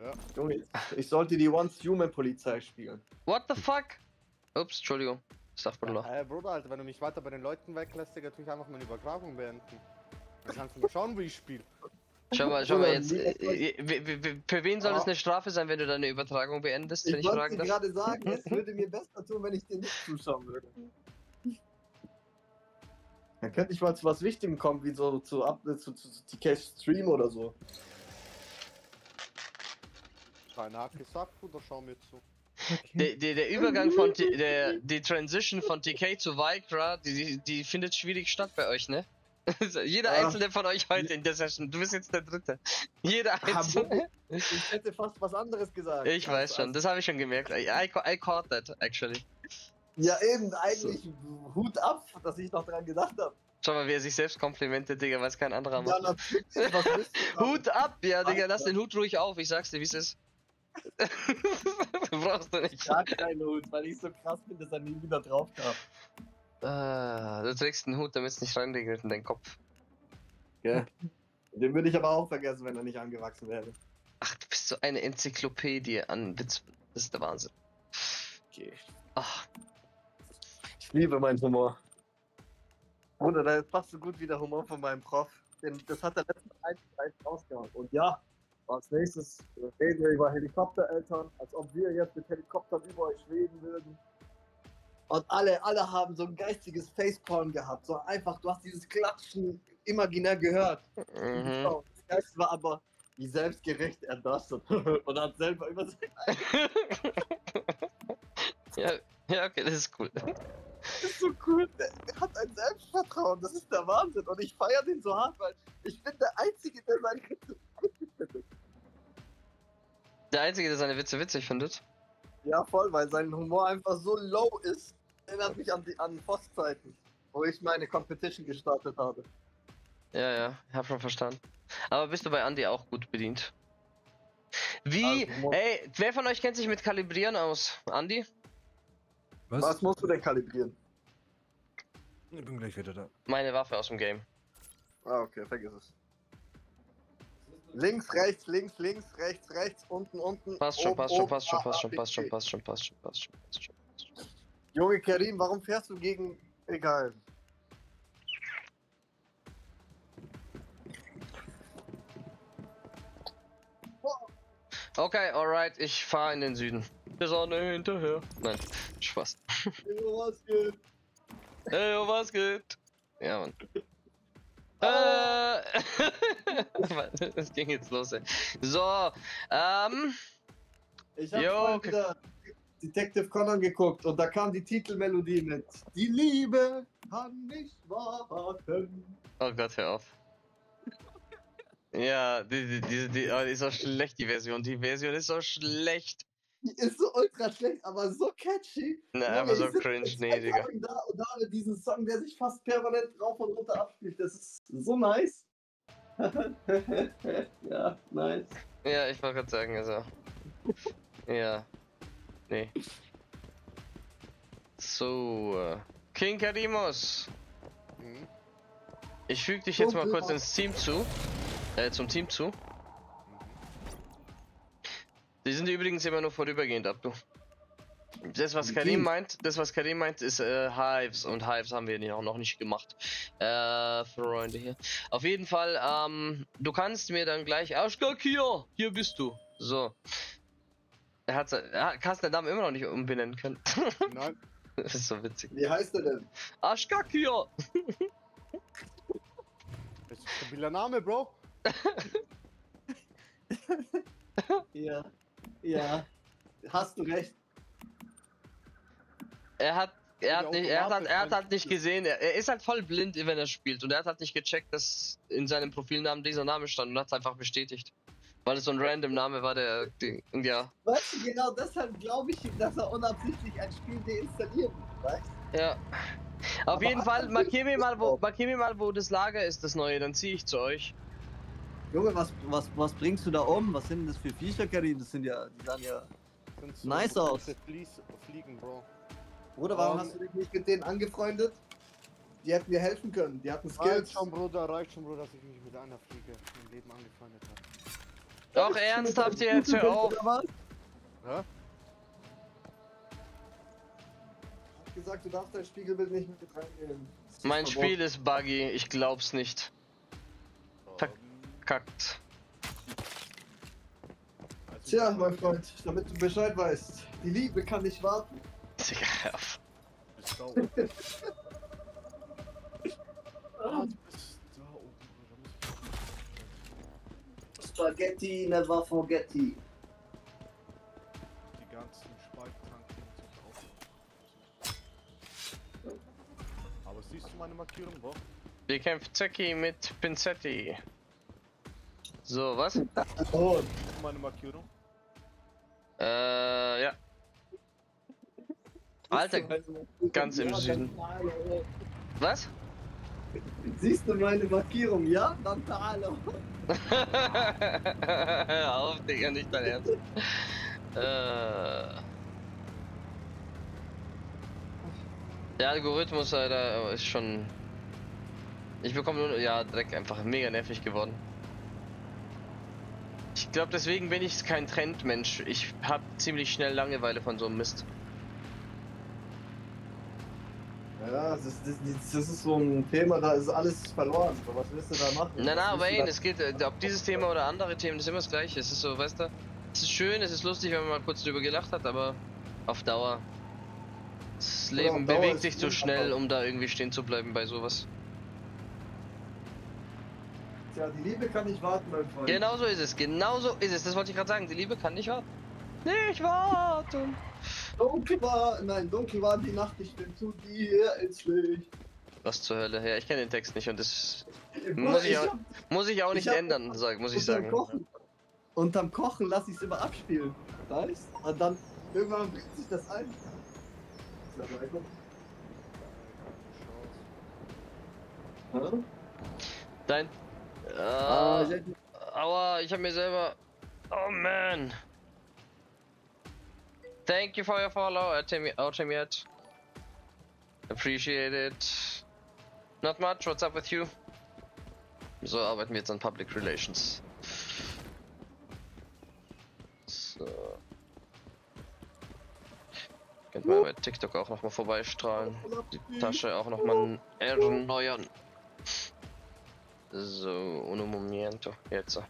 Ja. Junge, ich sollte die Once Human Polizei spielen. What the fuck? Ups, Entschuldigung. Astaghfirullah. Äh, Bruder, Alter, wenn du mich weiter bei den Leuten weglässt, Digga, tue ich einfach meine Übertragung beenden. Dann kannst du mal schauen, wie ich spiele. Schau mal, schau mal jetzt. äh, äh, Für wen soll es Ah. eine Strafe sein, wenn du deine Übertragung beendest, wenn Ich wollte gerade sagen, es würde mir besser tun, wenn ich dir nicht zuschauen würde. Dann könnte ich mal zu was Wichtigem kommen, wie so zu, Up- zu, zu, zu TK Stream oder so. Keiner hat gesagt, Bruder, schau mir zu. Der, der, der Übergang von der die Transition von TK zu Vikra, die, die findet schwierig statt bei euch, ne? Jeder Ja. einzelne von euch heute in der Session. Du bist jetzt der Dritte. Jeder Ah, einzelne. Ich hätte fast was anderes gesagt. Ich weiß schon, das habe ich schon gemerkt. I, I, I caught that, actually. Ja, eben, eigentlich Hut ab, dass ich noch dran gedacht habe. Schau mal, wie er sich selbst komplimentet, Digga, weiß kein anderer Ja, macht. natürlich, willst du? Hut ab, ja, Digga, lass den Hut ruhig auf, ich sag's dir, wie es ist. Brauchst du nicht. Gar keinen Hut, weil ich so krass bin, dass er nie wieder drauf kam. Ah, du trägst einen Hut, damit es nicht reinregelt in deinen Kopf. Gell? Den würde ich aber auch vergessen, wenn er nicht angewachsen wäre. Ach, du bist so eine Enzyklopädie an Witz. Das ist der Wahnsinn. Okay. Ach, Ich liebe meinen Humor. Bruder, da ist fast so gut wie der Humor von meinem Prof. Denn das hat er letztens eins zu eins rausgehauen. Und ja, als nächstes reden wir über Helikoptereltern, als ob wir jetzt mit Helikoptern über euch schweben würden. Und alle, alle haben so ein geistiges Facepalm gehabt. So einfach, du hast dieses Klatschen imaginär gehört. mhm. So, Das Geilste war aber, wie selbstgerecht er das. Und hat selber über sich. ja, ja, okay, das ist cool. Das ist so cool. Der, der hat ein Selbstvertrauen. Das ist der Wahnsinn. Und ich feiere den so hart, weil ich bin der Einzige, der seine Witze witzig findet. Der Einzige, der seine Witze witzig findet. Ja, voll, weil sein Humor einfach so low ist. Erinnert mich an die an Voss-Zeiten, wo ich meine Competition gestartet habe. Ja, ja, hab schon verstanden. Aber bist du bei Andy auch gut bedient? Wie? Also, Ey, wer von euch kennt sich mit Kalibrieren aus? Andy? Was? Was musst du denn kalibrieren? Ich bin gleich wieder da. Meine Waffe aus dem Game. Ah, okay, vergiss es. Links, rechts, links, links, rechts, rechts, unten, unten. Passt schon, oben, passt schon, oben, passt schon, A, passt schon, B, passt schon, C. passt schon, passt schon, passt schon, passt schon, passt schon. Junge Karim, warum fährst du gegen. Egal. Okay, alright, ich fahre in den Süden. Der Sonne hinterher. Nein, Spaß. Jo, was geht? Hey, yo, was geht? Ja, Mann. Äh, es ging jetzt los, ey. So, ähm, Ich hab Jo, wieder Detective Conan geguckt und da kam die Titelmelodie mit Die Liebe kann nicht warten. Oh Gott, hör auf. Ja, die, die, die, die, oh, ist so schlecht, die Version. Die Version ist so schlecht. Die ist so ultra schlecht, aber so catchy. Na, einfach so cringe. Nee, Digga. Da, und da mit diesem Song, der sich fast permanent rauf und runter abspielt. Das ist so nice. ja, nice. Ja, ich wollte gerade sagen, also. Ja. Nee. So. King Kadimos. Mhm. Ich füge dich jetzt mal Dunkel kurz ins Team zu. Äh, zum Team zu. Die sind übrigens immer nur vorübergehend, Abdu. Das, was Karim meint, das, was Karim meint, ist äh, Hives und Hives haben wir auch noch nicht gemacht. Äh, Freunde hier. Auf jeden Fall, ähm, du kannst mir dann gleich. Aschgak hier! Hier bist du. So. Er hat ja, kannst den Namen immer noch nicht umbenennen können. Nein, das ist so witzig. Wie heißt er denn? Aschgak hier! das ist ein stabiler Name, Bro. Ja. Ja. Hast du recht. Er hat. Er hat, nicht, er, hat, Automatik er hat halt halt- nicht gesehen, er, er ist halt voll blind, wenn er spielt. Und er hat halt nicht gecheckt, dass in seinem Profilnamen dieser Name stand und hat es einfach bestätigt. Weil es so ein random Name war, der. die- Ja. Weißt du, genau deshalb glaube ich ihm, dass er unabsichtlich ein Spiel deinstalliert. Weißt Ja. Auf Aber jeden Fall, er markier mir, mal, wo, markier mir mal, wo das Lager ist, das neue, dann ziehe ich zu euch. Junge, was, was, was bringst du da um? Was sind denn das für Viecher, Karim? Das sind ja, die sahen ja. So Nice aus. Fliegen, Bro. Bruder, warum Ähm. hast du dich nicht mit denen angefreundet? Die hätten dir helfen können. Die hatten Reicht Skills. schon, Bruder, reicht schon, Bruder, dass ich mich mit einer Fliege im Leben angefreundet habe. Doch, ernsthaft jetzt, hör auf. Ja? Ich hab gesagt, du darfst dein Spiegelbild nicht mit reinnehmen. Mein verboten. Spiel ist buggy, ich glaub's nicht. Fuck. Kackt. also Tja, mein Freund, damit du Bescheid weißt. Die Liebe kann nicht warten. Digga, hör auf. Spaghetti never forgetti. die ganzen Spalttanken natürlich auch. Aber siehst du meine Markierung, Bro? Ihr kämpft Zeki mit Pinzetti. So, was? Oh, Siehst du meine Markierung? Äh, ja. Alter, ganz im Süden. was? Siehst du meine Markierung? Ja, dann Talo. Auf, Digga, nicht dein Ernst. äh. Der Algorithmus, Alter, ist schon. Ich bekomme nur. Ja, Dreck, einfach mega nervig geworden. Ich glaube, deswegen bin ich kein Trendmensch. Ich hab ziemlich schnell Langeweile von so einem Mist. Ja, das ist, das, das ist so ein Thema, da ist alles verloren. Was willst du da machen? Na, na, da- es geht, äh, ob dieses Thema oder andere Themen, das ist immer das Gleiche. Es ist so, weißt du, es ist schön, es ist lustig, wenn man mal kurz drüber gelacht hat, aber auf Dauer. Das Leben Dauer bewegt sich zu schnell, um da irgendwie stehen zu bleiben bei sowas. Tja, die Liebe kann nicht warten, mein Freund. Genau so ist es, genau so ist es. Das wollte ich gerade sagen. Die Liebe kann nicht warten. Nicht warten. Dunkel war, nein, dunkel war die Nacht, ich bin zu dir ins Licht. Was zur Hölle? Ja, ich kenne den Text nicht und das Muss ich auch- hab muss ich auch Ich nicht hab- ändern, sag, muss ich sagen. Kochen, unterm Kochen lasse ich es immer abspielen. Weißt Und dann irgendwann bringt sich das ein. Dein. Ah, Äh, ich hätte- aua, ich hab mir selber. Oh man. Thank you for your follow, Artemiat. Appreciate it. Not much, what's up with you? So arbeiten wir jetzt an Public Relations. So. Könnt mal bei TikTok auch nochmal vorbeistrahlen. Die Tasche auch nochmal erneuern. So, uno momento. Jetzt.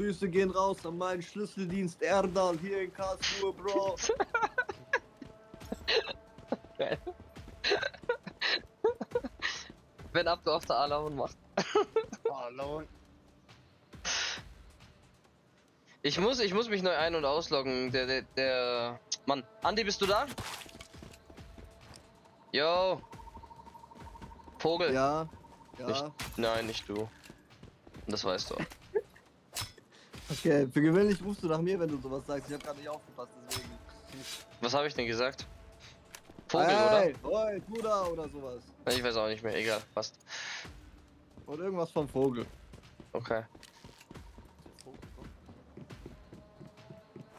Grüße gehen raus an meinen Schlüsseldienst Erdal hier in Karlsruhe, Bro. Wenn Abdu auf der Alarm macht. Hallo. Ich muss, ich muss mich neu ein- und ausloggen. Der, der, der. Mann. Andi, bist du da? Yo. Vogel. Ja, ja. Nicht- Nein, nicht du. Das weißt du. Okay, für gewöhnlich rufst du nach mir, wenn du sowas sagst. Ich hab gerade nicht aufgepasst, deswegen. Was habe ich denn gesagt? Vogel, hey, Hey, Bruder oder sowas. oder? Ich weiß auch nicht mehr. Egal, passt. Und irgendwas vom Vogel. Okay.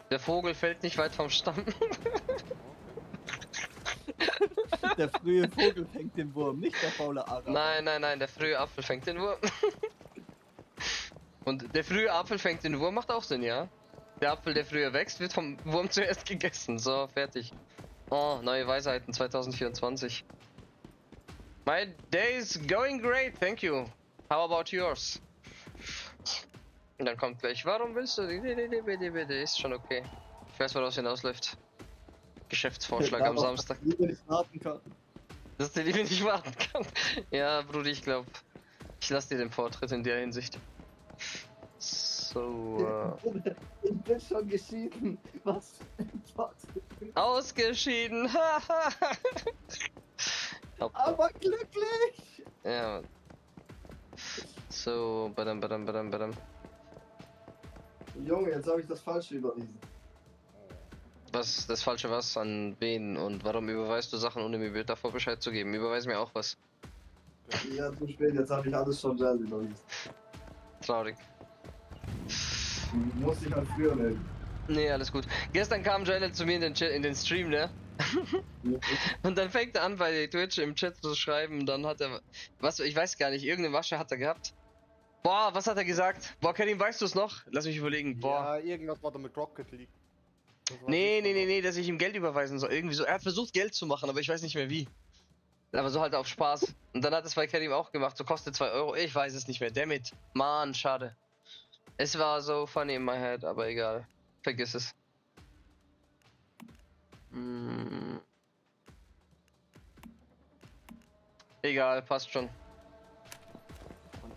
Der Vogel fällt nicht weit vom Stamm. Der frühe Vogel fängt den Wurm, nicht der faule Araber. Nein, nein, nein, der frühe Apfel fängt den Wurm. Und der frühe Apfel fängt den Wurm, macht auch Sinn, ja? Der Apfel, der früher wächst, wird vom Wurm zuerst gegessen. So, fertig. Oh, neue Weisheiten 2024. My day is going great, thank you. How about yours? Und dann kommt gleich, warum willst du? Ist schon okay. Ich weiß, woraus hinausläuft. Geschäftsvorschlag am Samstag. dass ich nicht warten kann. Dass der Liebe nicht warten kann. Ja, Bruder, ich glaube, ich lasse dir den Vortritt in der Hinsicht. So, äh, Ich bin schon geschieden. Was? ausgeschieden. Aber glücklich! ja. So, badam, badam, badam, badam. Junge, jetzt habe ich das Falsche überwiesen. Was das falsche was an wen und warum überweist du Sachen, ohne mir davor Bescheid zu geben? Überweis mir auch was. Ja, zu spät, jetzt habe ich alles schon schnell überwiesen. Traurig. Muss ich halt früher melden. Nee, alles gut. Gestern kam Janet zu mir in den, Chat, in den Stream, ne? Und dann fängt er an, bei Twitch im Chat zu schreiben. Dann hat er, was, ich weiß gar nicht, irgendeine Masche hat er gehabt. Boah, was hat er gesagt? Boah, Karim, weißt du es noch? Lass mich überlegen. Boah. Ja, irgendwas war da mit Rocket League. Nee, nee, nee, nee, dass ich ihm Geld überweisen soll. Irgendwie so. Er hat versucht, Geld zu machen, aber ich weiß nicht mehr wie. Aber so halt auf Spaß. Und dann hat es bei Karim auch gemacht. So kostet 2 Euro. Ich weiß es nicht mehr. Damit. Mann, schade. Es war so funny in my head, aber egal. Vergiss es. Mm. Egal, passt schon.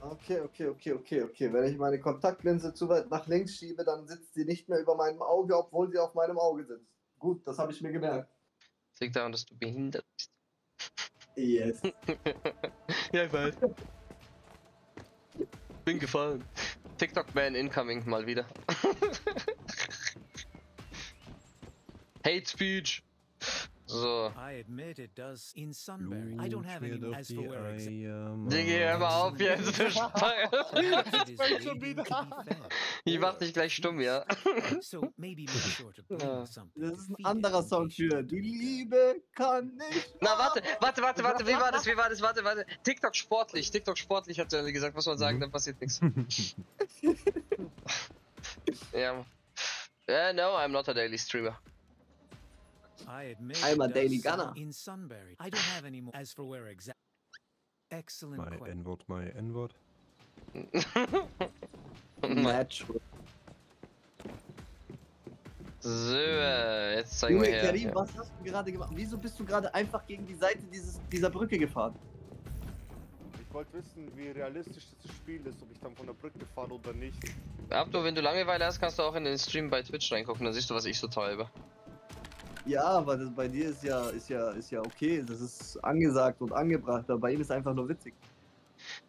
Okay, okay, okay, okay, okay. Wenn ich meine Kontaktlinse zu weit nach links schiebe, dann sitzt sie nicht mehr über meinem Auge, obwohl sie auf meinem Auge sitzt. Gut, das habe ich mir gemerkt. Das liegt daran, dass du behindert bist. Yes. ja, ich weiß. Bin gefallen. TikTok-Man incoming mal wieder. Hate Speech. So. I admit it does in Sunbury. I don't have any as for where exactly. Digga, hör mal auf jetzt. Ich mach dich gleich stumm, ja. So maybe make sure to bring Ja. something. Das ist ein anderer Song für Die. Liebe kann nicht. Na, warte, warte, warte, warte. Wie war das? Wie war das? Warte, warte. TikTok sportlich. TikTok sportlich hat er gesagt. Muss man sagen, dann passiert nichts. ja. Yeah, no, I'm not a daily streamer. I admit I'm a daily gunner. in Sunbury. I don't have any more as for where exactly. Excellent My. N-Wort, my N-Wort. Match. So, äh, jetzt zeigen Junge, wir her. Karim, Ja. was hast du gerade gemacht? Wieso bist du gerade einfach gegen die Seite dieses, dieser Brücke gefahren? Ich wollte wissen, wie realistisch das Spiel ist, ob ich dann von der Brücke fahre oder nicht. Abdo, wenn du Langeweile hast, kannst du auch in den Stream bei Twitch reingucken, dann siehst du, was ich so treibe. Ja, aber das bei dir ist ja, ist ja, ist ja okay. Das ist angesagt und angebracht, aber bei ihm ist einfach nur witzig.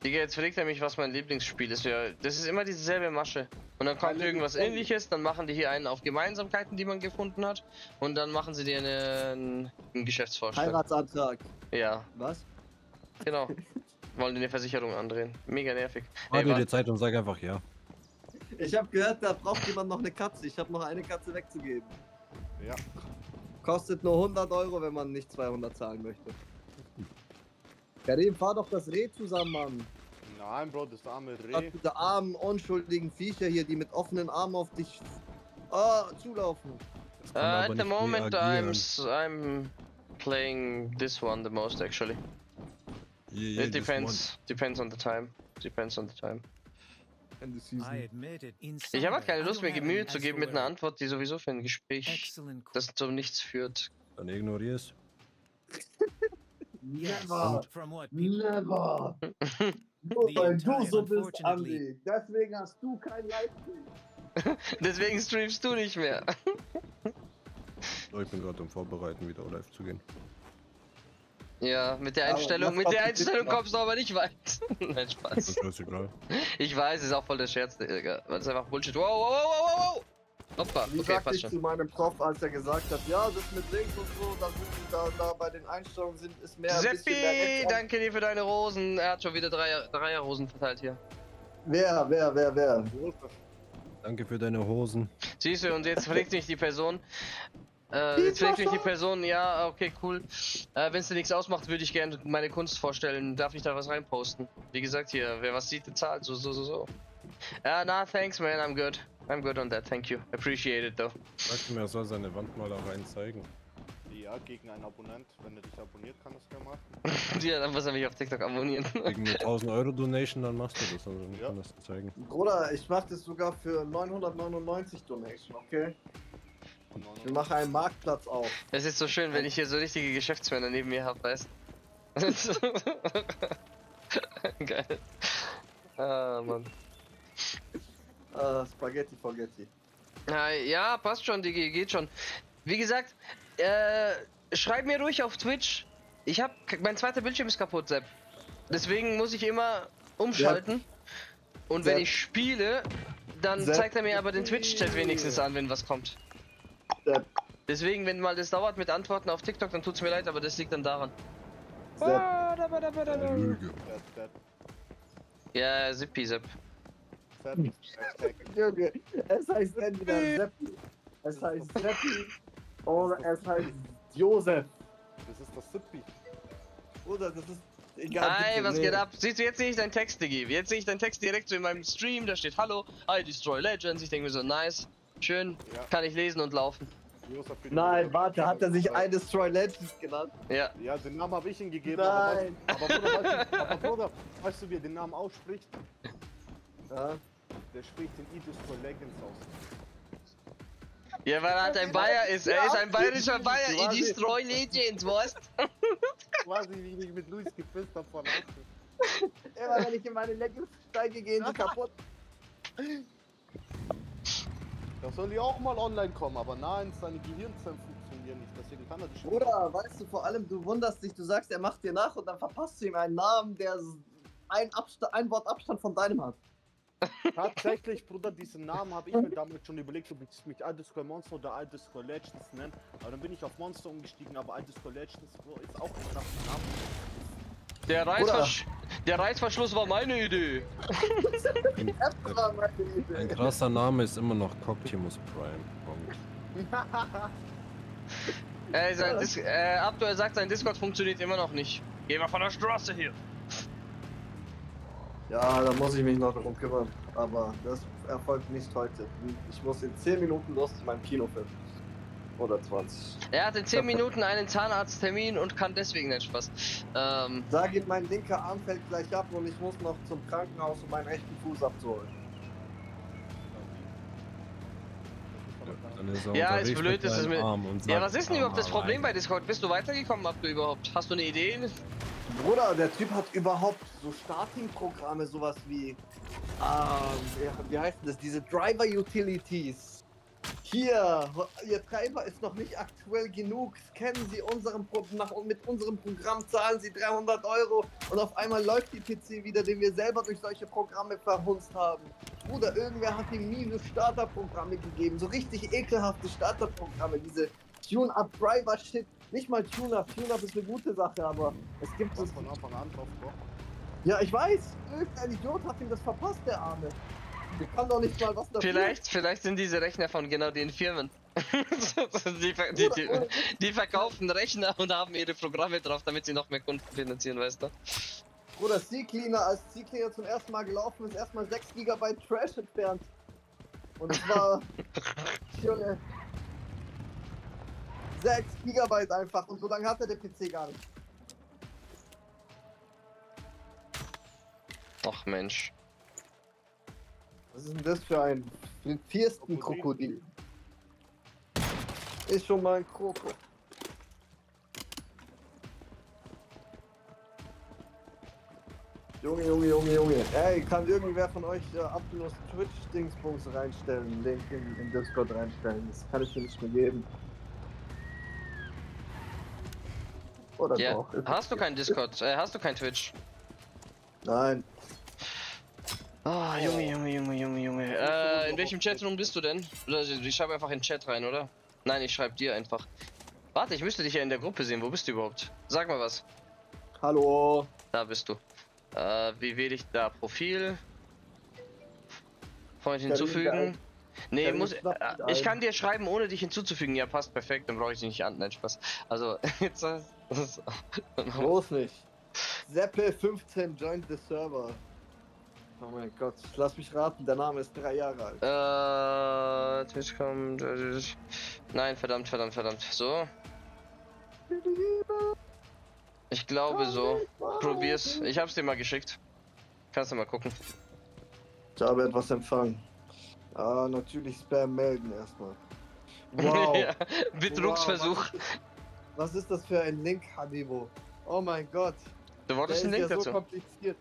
Digga, jetzt fragt er mich, was mein Lieblingsspiel ist. Ja, das ist immer dieselbe Masche. Und dann kommt irgendwas ähnliches, dann machen die hier einen auf Gemeinsamkeiten, die man gefunden hat. Und dann machen sie dir eine, einen Geschäftsvorschlag. Heiratsantrag. Ja, Was? genau. Wollen dir eine Versicherung andrehen. Mega nervig. Ey, dir die Zeit und sag einfach ja. Ich habe gehört, da braucht jemand noch eine Katze. Ich habe noch eine Katze wegzugeben. Ja. Kostet nur 100 Euro, wenn man nicht 200 zahlen möchte. Karim, fahr doch das Reh zusammen, Mann. Nein, Bro, das arme Statt Reh. diese armen, unschuldigen Viecher hier, die mit offenen Armen auf dich ah, zulaufen. Uh, at the moment, I'm, reagieren. I'm playing this one the most actually. Yeah, It depends. Depends on the time. Depends on the time. Ich habe halt keine Lust mehr, have Mühe any zu geben mit einer Antwort, die sowieso für ein Gespräch, das zu nichts führt. Dann ignorier's. Never. Never. Nur weil du so bist, Andy. Deswegen hast du kein Livestream. Deswegen streamst du nicht mehr. Ich bin gerade am Vorbereiten, wieder live zu gehen. Ja, mit der Einstellung, mit der Einstellung kommst du aber nicht weit. Nein, Das Spaß. ist scheißegal. Ich weiß, ist auch voll der Scherz, Digga. Das ist einfach Bullshit. Wow, wow, wow, wow, wow. Hoppa, Wie okay, sagte ich schon. zu meinem Prof, als er gesagt hat, ja, das mit links und so, da, sind, da, da bei den Einstellungen sind, ist mehr ein bisschen mehr Seppi, rechts. danke dir für deine Rosen. Er hat schon wieder Dreier, Dreierrosen verteilt hier. Wer, wer, wer, wer? Danke für deine Hosen. Siehst du, und jetzt fragt mich die Person. Äh, jetzt mich die Person, ja, okay, cool. Äh, Wenn es dir nichts ausmacht, würde ich gerne meine Kunst vorstellen. Darf ich da was reinposten? Wie gesagt, hier, wer was sieht, der zahlt. So, so, so, so. Ja, na, thanks, man, I'm good. I'm good on that, thank you. Appreciate it, though. Sagte mir, er soll seine Wandmalereien zeigen. Ja, gegen einen Abonnent. Wenn er dich abonniert, kann das ja machen. ja, dann muss er mich auf TikTok abonnieren. Wegen einer 1000 Euro Donation, dann machst du das. Also ich Ja. kann das zeigen. Bruder, ich mach das sogar für 999 Donation, okay? Wir machen einen Marktplatz auf. Es ist so schön, wenn ich hier so richtige Geschäftsmänner neben mir habe, weißt Geil. Ah, Mann. Äh, Spaghetti Spaghetti. Ja, ja, passt schon, Digi, geht schon. Wie gesagt, äh, schreib mir ruhig auf Twitch. Ich hab, mein zweiter Bildschirm ist kaputt, Sepp. Deswegen muss ich immer umschalten. Und wenn Sepp. ich spiele, dann Sepp. zeigt er mir aber den Twitch-Chat wenigstens an, wenn was kommt. Sepp, Deswegen, wenn mal das dauert mit Antworten auf TikTok, dann tut's mir leid, aber das liegt dann daran. Sepp. Dead, Ja, Zippi, Sepp. Hashtag. Junge, es heißt entweder Seppi, es heißt Seppi oder es heißt Josef. Das ist das Sippy. Oder das ist egal. Hi, was geht ab? Siehst du, jetzt sehe ich deinen Text, Digi. Jetzt sehe ich deinen Text direkt so in meinem Stream, da steht Hallo, I destroy legends. Ich denke mir so, nice, schön, Ja. kann ich lesen und laufen. Die Nein, warte, hat er sich I Destroy Legends genannt? Ja, Ja, den Namen habe ich ihm gegeben. Nein. Aber, Bruder, weißt du, aber Bruder, weißt du, wie er den Namen ausspricht? Ja. Der spricht den for Legends aus. ja weil er halt ein Bayer ist. Er ist ein bayerischer Bayer. I Quasi. destroy legends, weißt Quasi wie ich mit Luis geküsst habe von. Immer wenn ich in meine Legends steige, gehen sie kaputt. Das soll ja auch mal online kommen, aber nein, seine Gehirnzellen funktionieren nicht, deswegen kann er die schon. Bruder, weißt du, vor allem, du wunderst dich, du sagst, er macht dir nach und dann verpasst du ihm einen Namen, der ein, Absta ein Wort Abstand von deinem hat. Tatsächlich, Bruder, diesen Namen habe ich mir damals schon überlegt, ob ich mich Aldous Monster oder Aldous Legends nenne. Aber dann bin ich auf Monster umgestiegen, aber Aldous Legends Bro, ist auch ein krasser Name. Der, Reißversch der Reißverschluss war meine Idee. Das war meine Idee. Ein krasser Name ist immer noch Coctimus Prime. Äh, sein Dis äh, Abdu, er sagt, sein Discord funktioniert immer noch nicht. Geh mal von der Straße hier. Ja, da muss ich mich noch darum kümmern. Aber das erfolgt nicht heute. Ich muss in 10 Minuten los zu meinem Kinofilm. Oder 20. Er hat in 10 Minuten einen Zahnarzttermin und kann deswegen nicht Spaß. Ähm, Sag ihm, mein linker Arm fällt gleich ab und ich muss noch zum Krankenhaus, um meinen rechten Fuß abzuholen. Ja, ist blöd, ist es mit- Arm und ja, sagt, was ist denn überhaupt das "Ah, Problem bei rein." Discord? Bist du weitergekommen, Abdu, überhaupt? Hast du eine Idee? Bruder, der Typ hat überhaupt so Starting-Programme, sowas wie, ähm, wie- wie heißt denn das, diese Driver-Utilities. Hier, Ihr Treiber ist noch nicht aktuell genug. Scannen Sie unseren Pro nach, mit unserem Programm, zahlen Sie 300 Euro und auf einmal läuft die PC wieder, den wir selber durch solche Programme verhunzt haben. Bruder, irgendwer hat ihm miese Starterprogramme gegeben, so richtig ekelhafte Starterprogramme, diese Tune-Up-Driver-Shit. Nicht mal Tune-Up, Tune-Up ist eine gute Sache, aber es gibt es. von Anfang an drauf. Ja, ich weiß, irgendein Idiot hat ihm das verpasst, der Arme. Der kann doch nicht mal was dafür. Vielleicht, vielleicht sind diese Rechner von genau den Firmen. die, die, die, die verkaufen Rechner und haben ihre Programme drauf, damit sie noch mehr Kunden finanzieren, weißt du? Bruder, C-Cleaner, als C-Cleaner zum ersten Mal gelaufen ist, erstmal 6 GB Trash entfernt. Und es war. Junge. 6 GB einfach und so lange hatte der PC gar nicht. Ach Mensch. Was ist denn das für ein frittiersten Krokodil? Ist schon mal ein Kroko. Junge, Junge, Junge, Junge. Ey, kann irgendwer von euch äh, Abdulus Twitch-Dingsbums reinstellen? Link in, in Discord reinstellen. Das kann ich dir nicht mehr geben. Oder Ja. doch? Hast du okay. kein Discord? Äh, hast du kein Twitch? Nein. Ah, Junge, Junge, Junge, Junge, Junge. Äh, in welchem Chatroom bist du denn? Oder ich schreibe einfach in den Chat rein, oder? Nein, ich schreibe dir einfach. Warte, ich müsste dich ja in der Gruppe sehen. Wo bist du überhaupt? Sag mal was. Hallo. Da bist du. Äh, wie wähle ich da? Profil? Freund hinzufügen? Nee, muss. Äh, ich kann dir schreiben, ohne dich hinzuzufügen. Ja, passt perfekt. Dann brauche ich dich nicht an. Nein, Spaß. Also, jetzt. Das ist, Groß nicht. Seppel 15 joined the server. Oh mein Gott, lass mich raten, der Name ist drei Jahre alt. Äh, Twitch kommt. äh, Nein, verdammt, verdammt, verdammt. So. Ich glaube so. Probier's. Ich hab's dir mal geschickt. Kannst du mal gucken. Ich habe etwas empfangen. Ah, natürlich Spam melden erstmal. Wow. ja, Betrugsversuch. Wow, was, ist, was ist das für ein Link, Hanibo? Oh mein Gott. Du wolltest einen Link ja so dazu. kompliziert.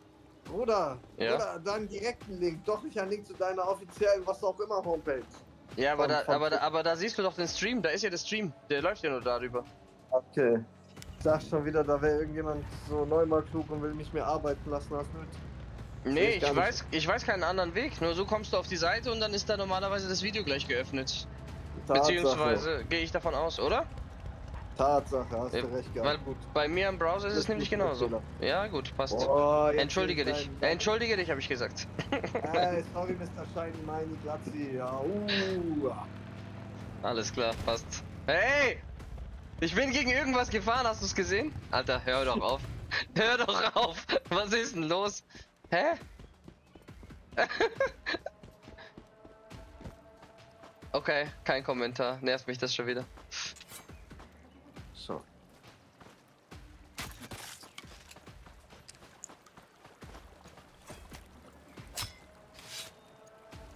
Bruder, Ja? Bruder, dann direkt einen Link. Doch nicht ein Link zu deiner offiziellen, was auch immer, Homepage. Ja, aber Von- da, von- aber, da, aber da siehst du doch den Stream. Da ist ja der Stream. Der läuft ja nur darüber. Okay. Ich sag schon wieder, da wäre irgendjemand so neunmal klug und will mich mehr arbeiten lassen als nötig. Nee, ich ich weiß, ich weiß keinen anderen Weg. Nur so kommst du auf die Seite und dann ist da normalerweise das Video gleich geöffnet. Tatsache. Beziehungsweise gehe ich davon aus, oder? Tatsache, hast Ja, du recht Weil gehabt. Gut. bei mir im Browser ist es Das nämlich ist ein genauso. Fehler. Ja, gut, passt. Boah, Entschuldige dich. dein- Entschuldige dich, habe ich gesagt. Ey, sorry, Mr. Shiny Mini Glatzi. Ja, uh. Alles klar, passt. Hey! Ich bin gegen irgendwas gefahren, hast du es gesehen? Alter, hör doch auf. hör doch auf! Was ist denn los? Hä? okay, kein Kommentar. Nervt mich das schon wieder.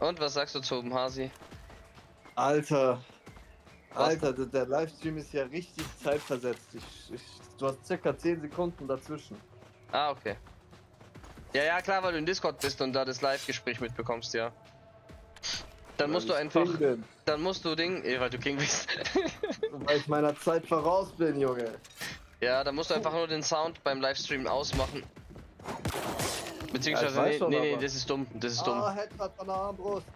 Und was sagst du zum Hasi? Alter. Alter, der, der Livestream ist ja richtig zeitversetzt. Ich, ich, du hast circa 10 Sekunden dazwischen. Ah, okay. Ja, ja, klar, weil du in Discord bist und da das Live-Gespräch mitbekommst, ja. Dann musst du einfach, dann musst du Ding, eh, weil du King bist. weil ich meiner Zeit voraus bin, Junge. Ja, da musst du einfach nur den Sound beim Livestream ausmachen. Beziehungsweise, Ja, nee, schon, nee, nee, das ist dumm, das ist dumm. Ah, Headshot von der Armbrust.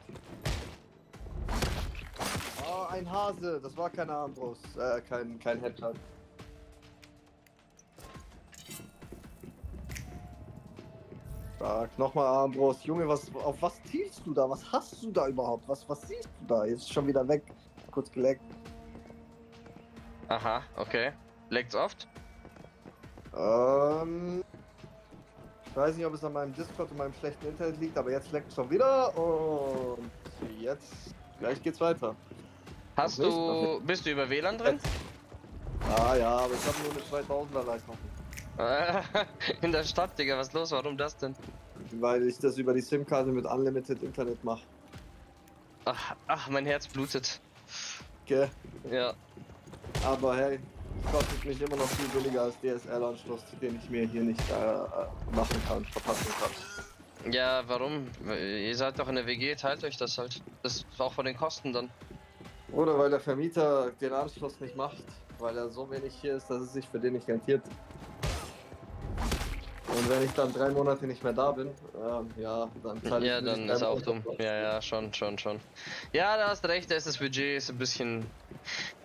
Ah, ein Hase. Das war keine Armbrust. Äh, kein, kein Headshot. Stark, nochmal Armbrust. Junge, was, auf was zielst du da? Was hast du da überhaupt? Was, was siehst du da? Jetzt schon wieder weg. Kurz geleckt. Aha, okay. Leckt's oft? Ähm, ich weiß nicht, ob es an meinem Discord und meinem schlechten Internet liegt, aber jetzt leckt schon wieder und jetzt gleich geht's weiter. Hast nicht, du, bist du über WLAN drin? Ah ja, aber ich habe nur eine 2000er Leistung, In der Stadt, Digga, was los? Warum das denn? weil ich das über die SIM-Karte mit Unlimited Internet mache. Ach, ach, mein Herz blutet. Okay, Ja. aber hey, es kostet mich immer noch viel billiger als DSL-Anschluss, den ich mir hier nicht äh, äh, machen kann, verpassen kann. Ja, warum? Ihr seid doch in der WG, teilt euch das halt. Das ist auch von den Kosten dann. Oder weil der Vermieter den Anschluss nicht macht, weil er so wenig hier ist, dass es sich für den nicht rentiert. Und wenn ich dann drei Monate nicht mehr da bin, ähm, ja, dann zahle ich Ja, dann ist auch dumm. Ja, ja, schon, schon, schon. Ja, da hast recht, da ist das Budget ist ein bisschen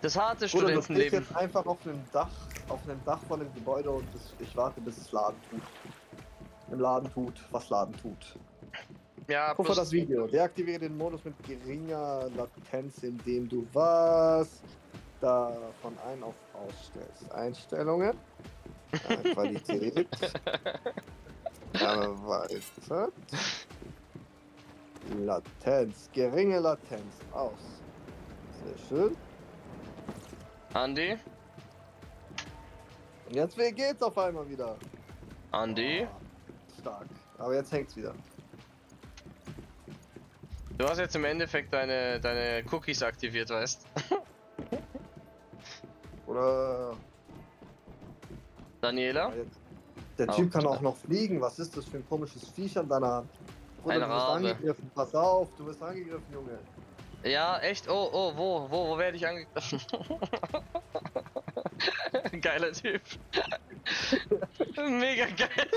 das harte stehst Studentenleben. jetzt einfach auf einem Dach, auf einem Dach von dem Gebäude und ich warte, bis es Laden tut. Im Laden tut, was Laden tut. Ja, Guck mal das Video. Deaktiviere den Modus mit geringer Latenz, indem du was davon ein auf ausstellst. Einstellungen. Äh, Qualität. Erweitert. Latenz. Geringe Latenz. Aus. Sehr schön. Andi, Und jetzt geht's auf einmal wieder. Andi, Ah, Stark. Aber jetzt hängt's wieder. du hast jetzt im Endeffekt deine, deine Cookies aktiviert, weißt? Oder. Daniela? Der Typ kann klar. auch noch fliegen. Was ist das für ein komisches Viech an deiner Hand? Ein du wirst Rabe. angegriffen. Pass auf, du wirst angegriffen, Junge. Ja, echt? Oh, oh, wo, wo, wo werde ich angegriffen? Geiler Typ. Mega geil.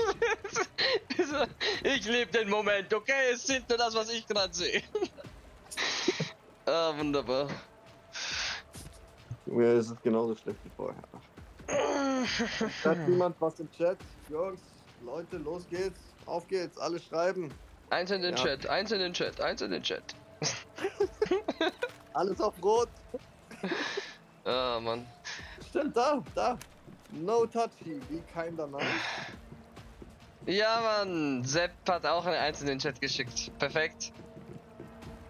Ich lebe den Moment, okay? Es sind nur das, was ich gerade sehe. ah, wunderbar. Junge, es ist genauso schlecht wie vorher. Schreibt niemand was im Chat? Jungs, Leute, los geht's. Auf geht's, alle schreiben. Eins in den Ja. Chat, eins in den Chat, eins in den Chat. Alles auf Rot. Ah, Mann. Stimmt, da, da. No touchy, wie kein danach. Ja, Mann. Sepp hat auch eine Eins in den Chat geschickt. Perfekt.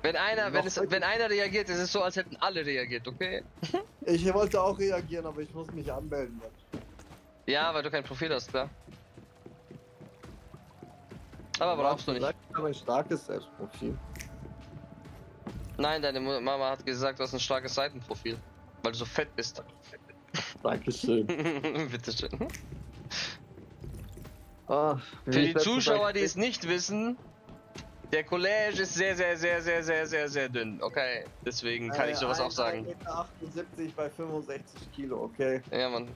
Wenn einer, wenn, es, wenn einer reagiert, ist es so, als hätten alle reagiert, okay? Ich wollte auch reagieren, aber ich muss mich anmelden. Ja, weil du kein Profil hast, klar. Aber brauchst du nicht. Ich habe ein starkes Selbstprofil. Nein, deine Mama hat gesagt, du hast ein starkes Seitenprofil. Weil du so fett bist. Dankeschön. Bitteschön. Ah, Für die Zuschauer, die es nicht wissen, der College ist sehr, sehr, sehr, sehr, sehr, sehr, sehr dünn. Okay, deswegen kann ich sowas auch sagen. 1,78 Meter bei 65 Kilo, okay. Ja, Mann.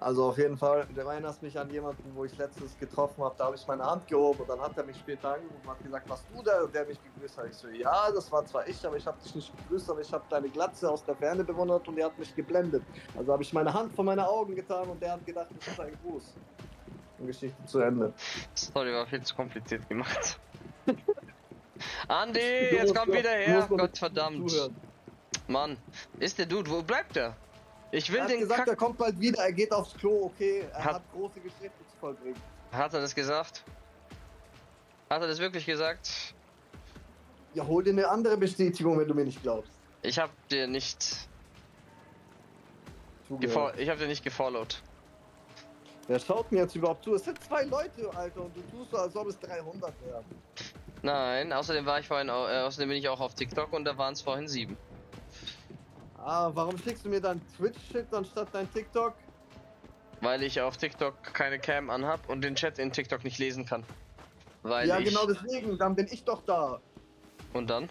Also auf jeden Fall, du erinnerst mich an jemanden, wo ich letztens getroffen habe, da habe ich meine Hand gehoben und dann hat er mich später angerufen und hat gesagt, was du da, der mich gegrüßt hat. Ich so, ja, das war zwar ich, aber ich habe dich nicht gegrüßt, aber ich habe deine Glatze aus der Ferne bewundert und er hat mich geblendet. Also habe ich meine Hand vor meine Augen getan und der hat gedacht, das ist ein Gruß. Und Geschichte zu Ende. Story war viel zu kompliziert gemacht. Andi, jetzt noch- wieder her. musst noch Gott verdammt. Zuhören. Mann, ist der Dude, wo bleibt er? Ich will Er hat den gesagt, Kack... er kommt bald wieder, er geht aufs Klo, okay. Er Hat- hat, große Geschäfte zu vollbringen. Hat er das gesagt? Hat er das wirklich gesagt? Ja, hol dir eine andere Bestätigung, wenn du mir nicht glaubst. Ich hab dir nicht... Zugehört. Ich hab dir nicht gefollowt. Wer schaut mir jetzt überhaupt zu? Es sind zwei Leute, Alter, und du tust so, als ob es 300 wären. Nein, außerdem war ich vorhin, äh, außerdem bin ich auch auf TikTok und da waren es vorhin sieben. Ah, warum schickst du mir dann Twitch-Shit anstatt dein TikTok? Weil ich auf TikTok keine Cam anhab und den Chat in TikTok nicht lesen kann. Weil ja, ich... genau deswegen, dann bin ich doch da. Und dann?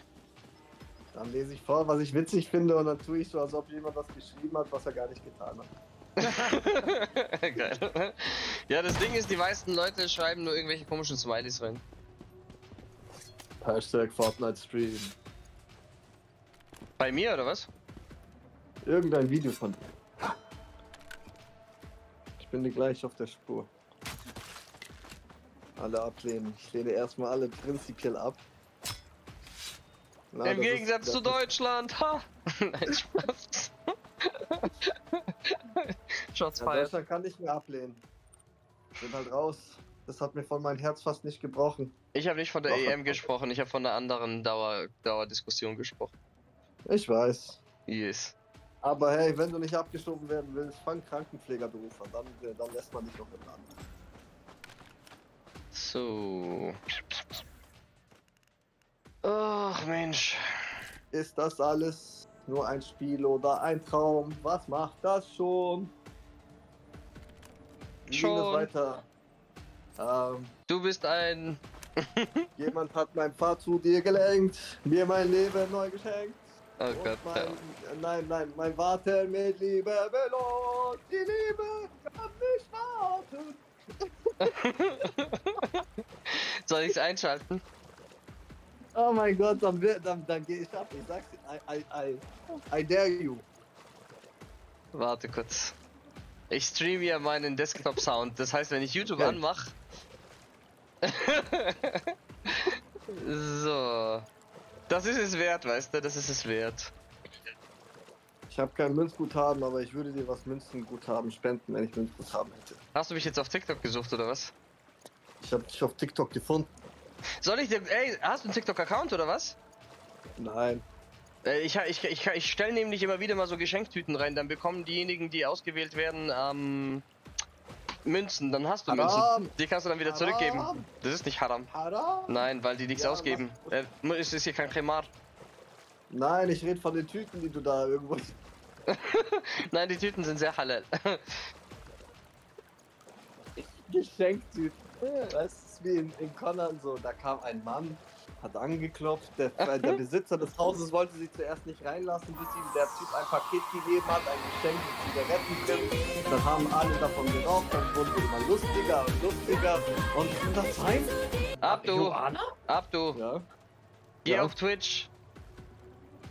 Dann lese ich vor, was ich witzig finde, und dann tue ich so, als ob jemand was geschrieben hat, was er gar nicht getan hat. Geil. Ja, das Ding ist, die meisten Leute schreiben nur irgendwelche komischen Smileys rein. Hashtag Fortnite Stream. Bei mir oder was? Irgendein Video von dir. Ich bin dir gleich auf der Spur. Alle ablehnen. Ich lehne erstmal alle prinzipiell ab. Na, Im ist- Gegensatz das zu ist- Deutschland. Ha! Nein, Spaß. Shots Ja, fired. Deutschland kann nicht mehr ablehnen. Bin halt raus. Das hat mir von meinem Herz fast nicht gebrochen. Ich habe nicht von der Doch, EM gesprochen, ich habe von einer anderen Dauer, Dauerdiskussion gesprochen. Ich weiß. Yes. Aber hey, wenn du nicht abgeschoben werden willst, fang Krankenpflegerberuf an. Dann, äh, dann lässt man dich noch im Land. So. Ach Mensch. Ist das alles nur ein Spiel oder ein Traum? Was macht das schon? Schon. weiter? Ähm, Du bist ein. jemand hat mein Pfad zu dir gelenkt, mir mein Leben neu geschenkt. Oh Gott. mein, Ja. Nein, nein, mein Warten mit Liebe belohnt. Die Liebe kann nicht warten. Soll ich's einschalten? Oh mein Gott, dann, dann, dann gehe ich ab. Ich sag's dir, I, I, I, I dare you. Warte kurz. Ich streame ja meinen Desktop-Sound. Das heißt, wenn ich YouTube Okay. anmache. so. Das ist es wert, weißt du? Das ist es wert. Ich habe kein Münzguthaben, aber ich würde dir was Münzenguthaben spenden, wenn ich Münzguthaben hätte. Hast du mich jetzt auf TikTok gesucht oder was? Ich habe dich auf TikTok gefunden. Soll ich dir. Ey, hast du einen TikTok-Account oder was? Nein. Äh, Ich, ich, ich, ich stelle nämlich immer wieder mal so Geschenktüten rein, dann bekommen diejenigen, die ausgewählt werden, ähm, Münzen. Dann hast du Haram. Münzen. Die kannst du dann wieder Haram. zurückgeben. Das ist nicht haram. Haram? Nein, weil die nichts Ja, ausgeben. Äh, es ist hier kein Kremar. Nein, ich rede von den Tüten, die du da irgendwo. Nein, die Tüten sind sehr halal. Geschenktyp. Weißt du, wie in, in Conan so, da kam ein Mann, hat angeklopft, der, äh, der Besitzer des Hauses wollte sie zuerst nicht reinlassen, bis ihm der Typ ein Paket gegeben hat, ein Geschenk mit Zigaretten drin. Dann haben alle davon geraucht, dann wurde immer lustiger und lustiger. Und in der Zeit, Abdu? Abdu, Ja. geh Ja. auf Twitch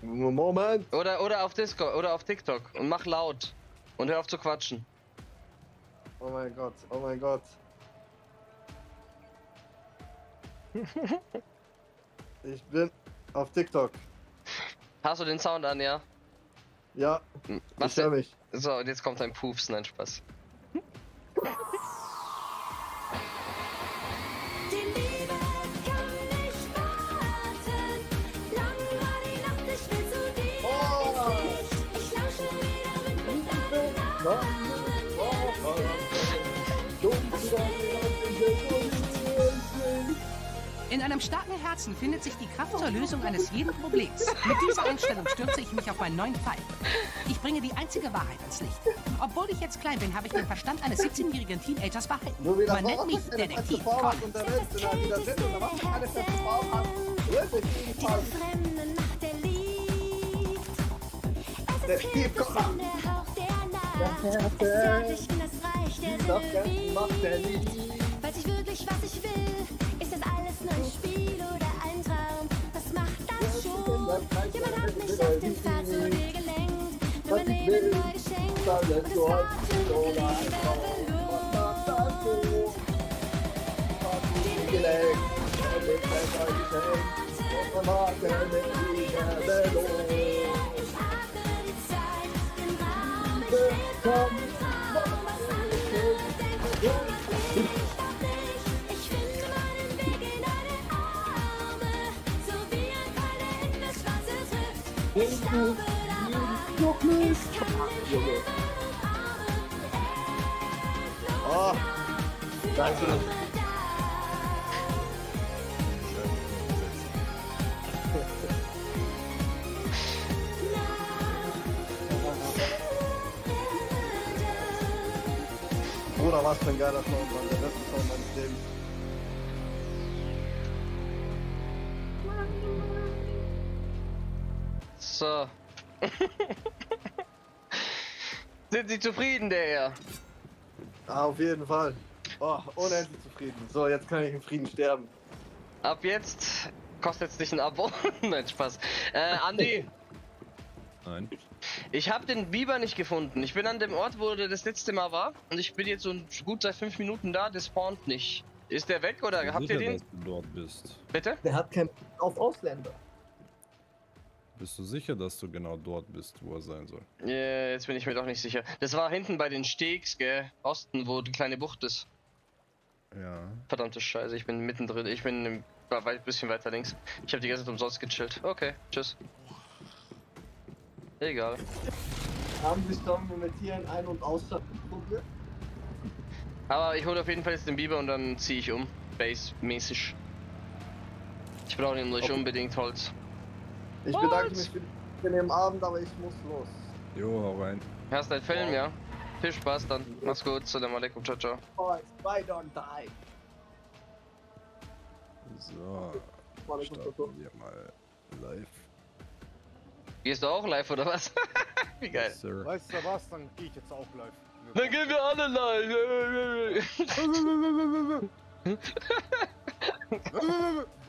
Moment. oder, oder auf Discord oder auf TikTok und mach laut. Und hör auf zu quatschen. Oh mein Gott, oh mein Gott. Ich bin auf TikTok. Hast du den Sound an, ja? Ja, Hm, ich Was höre denn? mich. So, und jetzt kommt ein Poofs, nein, Spaß. Die In einem starken Herzen findet sich die Kraft zur Lösung eines jeden Problems. Mit dieser Einstellung stürze ich mich auf meinen neuen Fall. Ich bringe die einzige Wahrheit ans Licht. Obwohl ich jetzt klein bin, habe ich den Verstand eines 17-jährigen Teenagers behalten. Man nennt mich Detektiv der jedenfalls. fremde Nacht, der liegt. In das Reich der Sylvie. Lied. Weiß ich wirklich, was ich will? Jemand hat mich auf den Pfad zu dir gelenkt. Mir mein Leben neu geschenkt. Und es war für die Liebe belohnt. Gelegt. Er lebt ein neues Geschenk. Und man hat er mit Liebe belohnt. Ich atme die Zeit, den Raum. Ich Liebe trifft. Ich glaube daran. Ich kann den Himmel umarmen. Oh, So. Sind Sie zufrieden, der Herr? Ah, auf jeden Fall. Oh, unendlich zufrieden. So, jetzt kann ich in Frieden sterben. Ab jetzt kostet es dich ein Abo. Nein, Spaß. Äh, Andi, Nein. ich habe den Biber nicht gefunden. Ich bin an dem Ort, wo der das letzte Mal war. Und ich bin jetzt so gut seit fünf Minuten da. Der spawnt nicht. Ist der weg oder habt ihr den? dass du dort bist. Bitte? Der hat kein auf Ausländer. Bist du sicher, dass du genau dort bist, wo er sein soll? Ja, jetzt bin ich mir doch nicht sicher. Das war hinten bei den Steaks, gell? Osten, wo die kleine Bucht ist. Ja. Verdammte Scheiße, ich bin mittendrin. Ich bin ein bisschen weiter links. Ich habe die ganze Zeit umsonst gechillt. Okay, tschüss. Egal. Haben sich schon mit Tieren ein- und ausschalten probiert? Aber ich hole auf jeden Fall jetzt den Biber und dann ziehe ich um. Base-mäßig. Ich brauche nämlich Okay. unbedingt Holz. Ich What? bedanke mich für den Abend, aber ich muss los. Jo, hau rein. Hast deinen Film, ja? Viel Spaß dann. Mach's gut. Salam alaikum. Ciao, ciao. Boys, bye don't die. So, starten wir mal live. Gehst du auch live oder was? Wie geil. Yes. Weißt du was, dann gehe ich jetzt auch live. Dann gehen wir alle live.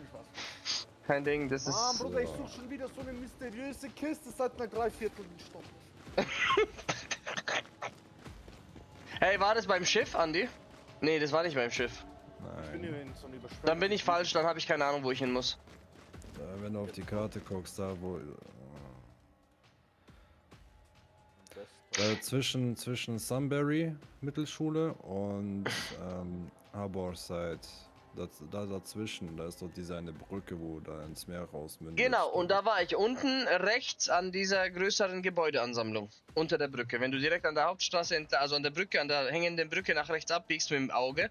Kein Ding, das Mann, ist. Bruder, ich suche schon wieder so eine mysteriöse Kiste seit einer Dreiviertelstunde. Hey, war das beim Schiff, Andi? Nee, das war nicht beim Schiff. Ich bin hier Nein. in so. Dann bin ich falsch, dann habe ich keine Ahnung, wo ich hin muss. Da, wenn du auf die Karte guckst, da wo. Da zwischen, zwischen Sunbury Mittelschule und ähm, Harborside. Da dazwischen, da ist doch diese eine Brücke, wo da ins Meer rausmündet. Genau, und da war ich unten rechts an dieser größeren Gebäudeansammlung. Unter der Brücke. Wenn du direkt an der Hauptstraße, also an der Brücke, an der hängenden Brücke nach rechts abbiegst mit dem Auge,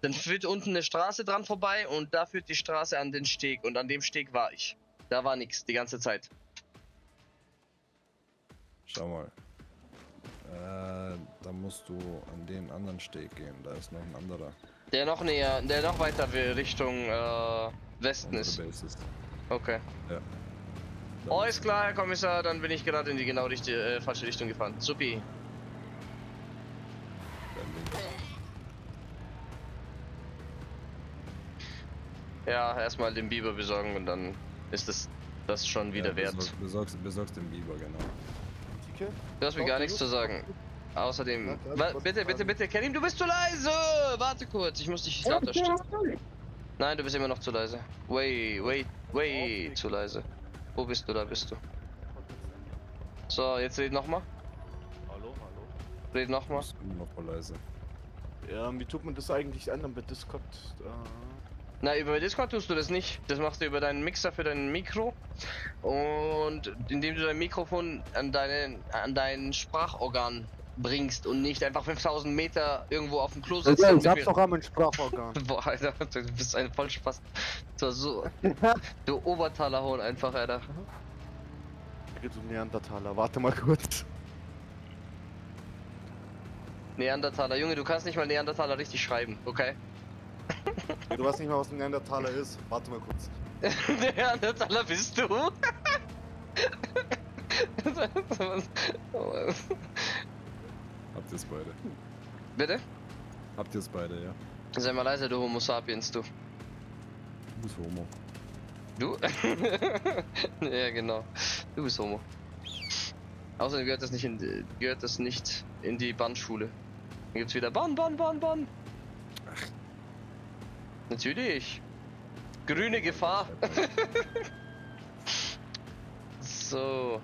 dann führt unten eine Straße dran vorbei und da führt die Straße an den Steg. Und an dem Steg war ich. Da war nichts die ganze Zeit. Schau mal. Äh, da musst du an den anderen Steg gehen. Da ist noch ein anderer. Der noch näher, der noch weiter Richtung äh, Westen ist. Ist. Okay. Oh, ist- ist klar, Herr Kommissar, dann bin ich gerade in die genau richtige, äh, falsche Richtung gefahren. Supi. Ja, erstmal den Biber besorgen und dann ist es das schon wieder Ja, wert. Besorg, besorgst, besorgst den Biber, genau. Du hast mir gar nichts zu sagen. Außerdem. Ja, klar, Wa- ich wollte bitte, bitte, bitte, Kerim, du bist zu leise! Warte kurz, ich muss dich lauter stellen. Nein, du bist immer noch zu leise. Way, way, way zu leise. Wo bist du? Da bist du. So, jetzt red nochmal. Hallo, hallo. Red nochmal. immer noch voll leise. Ja, wie tut man das eigentlich ändern bei Discord? Äh, Na, über Discord tust du das nicht. Das machst du über deinen Mixer für dein Mikro. Und indem du dein Mikrofon an, deinen, an dein Sprachorgan bringst und nicht einfach 5000 Meter irgendwo auf dem Klo sitzt. Ja, ich hab's doch am Sprachorgan. Boah, Alter, du bist ein Vollspaß. So, so. Du Obertaler Hohn einfach, Alter. du Neandertaler, warte mal kurz. Neandertaler. Junge, du kannst nicht mal Neandertaler richtig schreiben, okay? Du weißt nicht mal, was ein Neandertaler ist. Warte mal kurz. Neandertaler bist du? Habt ihr es beide? Bitte? Habt ihr es beide, ja? Sei mal leise, du Homo sapiens, du. Du bist Homo. Du? ja, genau. Du bist Homo. Außerdem gehört das nicht in die, gehört das nicht in die Bandschule. Dann gibt's wieder Bann, Bann, Bann, Bann. Ach. Natürlich. Grüne Gefahr. so.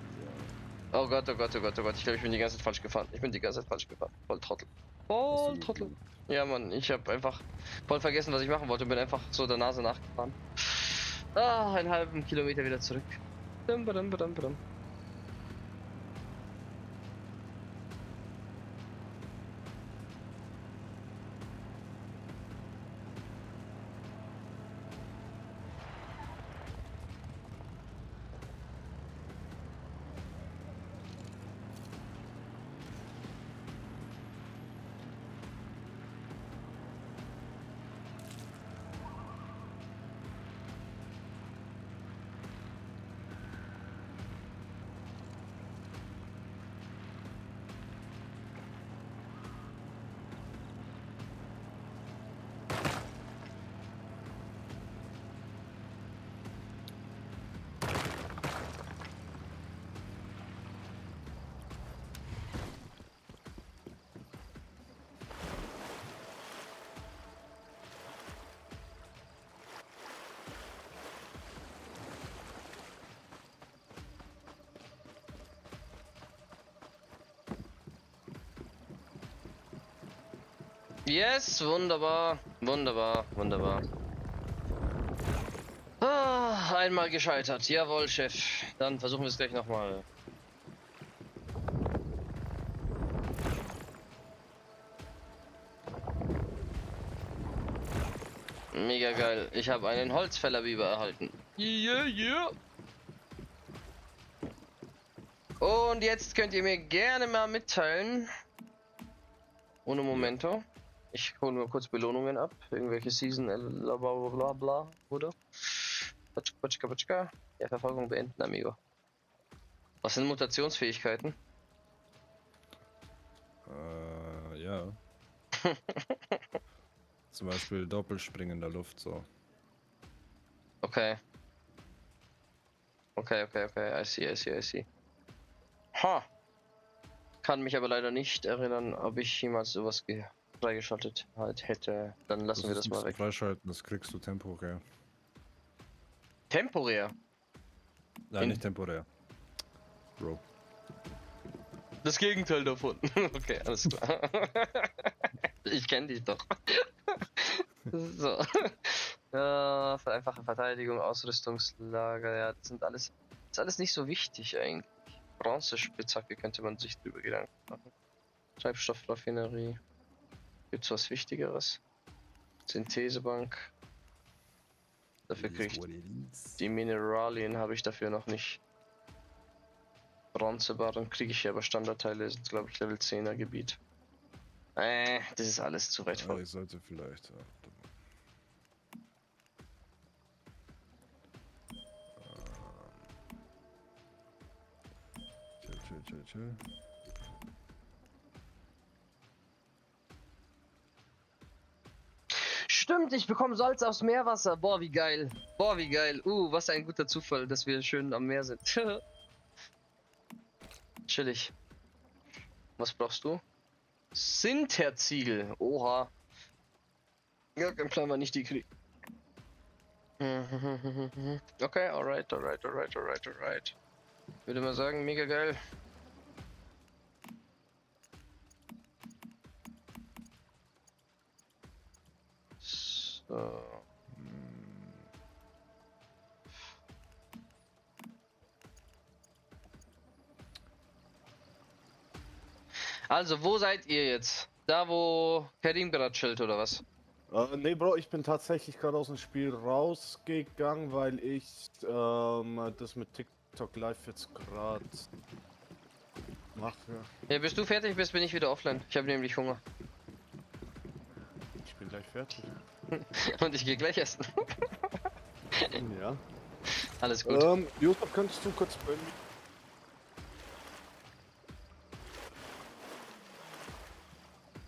Oh Gott, oh Gott, oh Gott, oh Gott. Ich glaube, ich bin die ganze Zeit falsch gefahren. Ich bin die ganze Zeit falsch gefahren. Voll Trottel. Voll Trottel. Ja, Mann, ich habe einfach voll vergessen, was ich machen wollte und bin einfach so der Nase nachgefahren. Ah, einen halben Kilometer wieder zurück. Dum, badum, badum, badum. Yes, wunderbar, wunderbar, wunderbar. Ah, einmal gescheitert. Jawohl, Chef. Dann versuchen wir es gleich nochmal. Mega geil. Ich habe einen Holzfällerbiber erhalten. Yeah, yeah. Und jetzt könnt ihr mir gerne mal mitteilen. Ohne Momento. Ich hole mir kurz Belohnungen ab. Irgendwelche Season, äh, bla bla bla bla, oder? Patschka, patschka, patschka. Ja, Verfolgung beenden, amigo. Was sind Mutationsfähigkeiten? Äh, ja. Zum Beispiel Doppelspringen in der Luft, so. Okay. Okay, okay, okay. I see, I see, I see. Ha! Kann mich aber leider nicht erinnern, ob ich jemals sowas ge freigeschaltet halt hätte. Dann lassen wir das mal weg. Freischalten, das kriegst du temporär. Temporär. Nein, In- nicht temporär. Bro. Das Gegenteil davon. okay, alles klar. ich kenne dich doch. so. Ja, einfache Verteidigung, Ausrüstungslager, ja, das sind alles, das ist alles nicht so wichtig eigentlich. Bronzespitzhacke könnte man sich drüber Gedanken machen. Treibstoffraffinerie. Gibt's was Wichtigeres? Synthesebank. Dafür krieg ich die Mineralien habe ich dafür noch nicht. Bronzebarren kriege ich hier aber Standardteile, sind glaube ich Level 10er Gebiet. Äh, das ist alles zu weit vor. ich sollte vielleicht. Ähm. Chill, chill, chill, chill. Stimmt, ich bekomme Salz aus Meerwasser. Boah, wie geil. Boah, wie geil. Uh, was ein guter Zufall, dass wir schön am Meer sind. Chillig. Was brauchst du? Sinterziel. Oha. Ja, kein Plan, wann ich die krieg. Okay, alright, alright, alright, alright, alright. Würde mal sagen, mega geil. So. Also, wo seid ihr jetzt? Da, wo Karim gerade chillt, oder was? Äh, nee, Bro, ich bin tatsächlich gerade aus dem Spiel rausgegangen, weil ich ähm, das mit TikTok Live jetzt gerade mache. Ja, bis du fertig bist, bin ich wieder offline. Ich habe nämlich Hunger. Ich bin gleich fertig. Und ich gehe gleich essen. ja. Alles gut. Ähm, Josef, könntest du kurz bei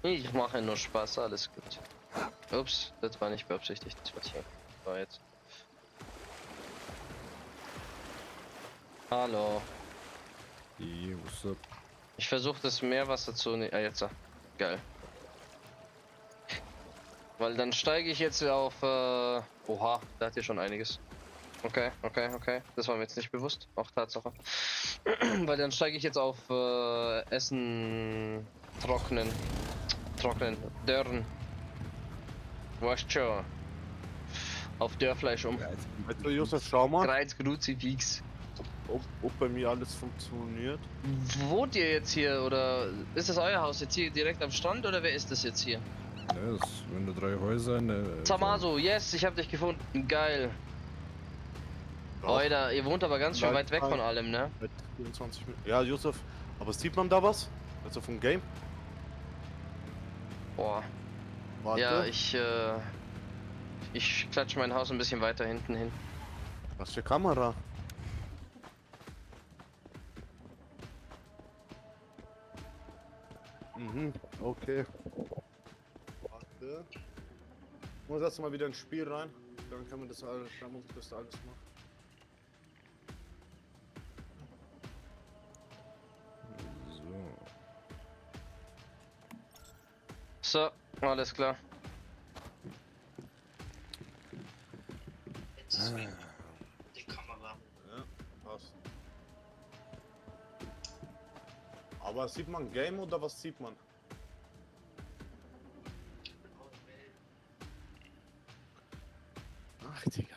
Ich mache nur Spaß, alles gut. Ups, das war nicht beabsichtigt. Das war hier. War jetzt. Hallo. Hey? Ich versuche das Meerwasser zu ne Ah, jetzt. Geil. Weil dann steige ich jetzt auf. Äh... Oha, da hat hier schon einiges. Okay, okay, okay. Das war mir jetzt nicht bewusst. Auch Tatsache. Weil dann steige ich jetzt auf äh, Essen trocknen. Trocknen. Dörren. Weißt schon. Auf Dörrfleisch um. Also, Josef, schau mal, Kreuz, Kruzifix. ob, ob bei mir alles funktioniert. Wohnt ihr jetzt hier oder ist das euer Haus jetzt hier direkt am Strand oder wer ist das jetzt hier? Ja, das, wenn du drei Häuser in der. Samaso, yes, ich hab dich gefunden. Geil. Alter, ihr wohnt aber ganz schön weit weg von allem, ne? Mit 24 Minuten. Ja, Josef, aber sieht man da was? Also vom Game? Boah. Warte. Ja, ich, äh. Ich klatsche mein Haus ein bisschen weiter hinten hin. Was für Kamera? Mhm, okay. Ich muss erst mal wieder ins Spiel rein. Dann kann man das alles, dann muss ich das alles machen. So. So, alles klar. Ja, passt. Aber sieht man Game oder was sieht man? Ach, Digga.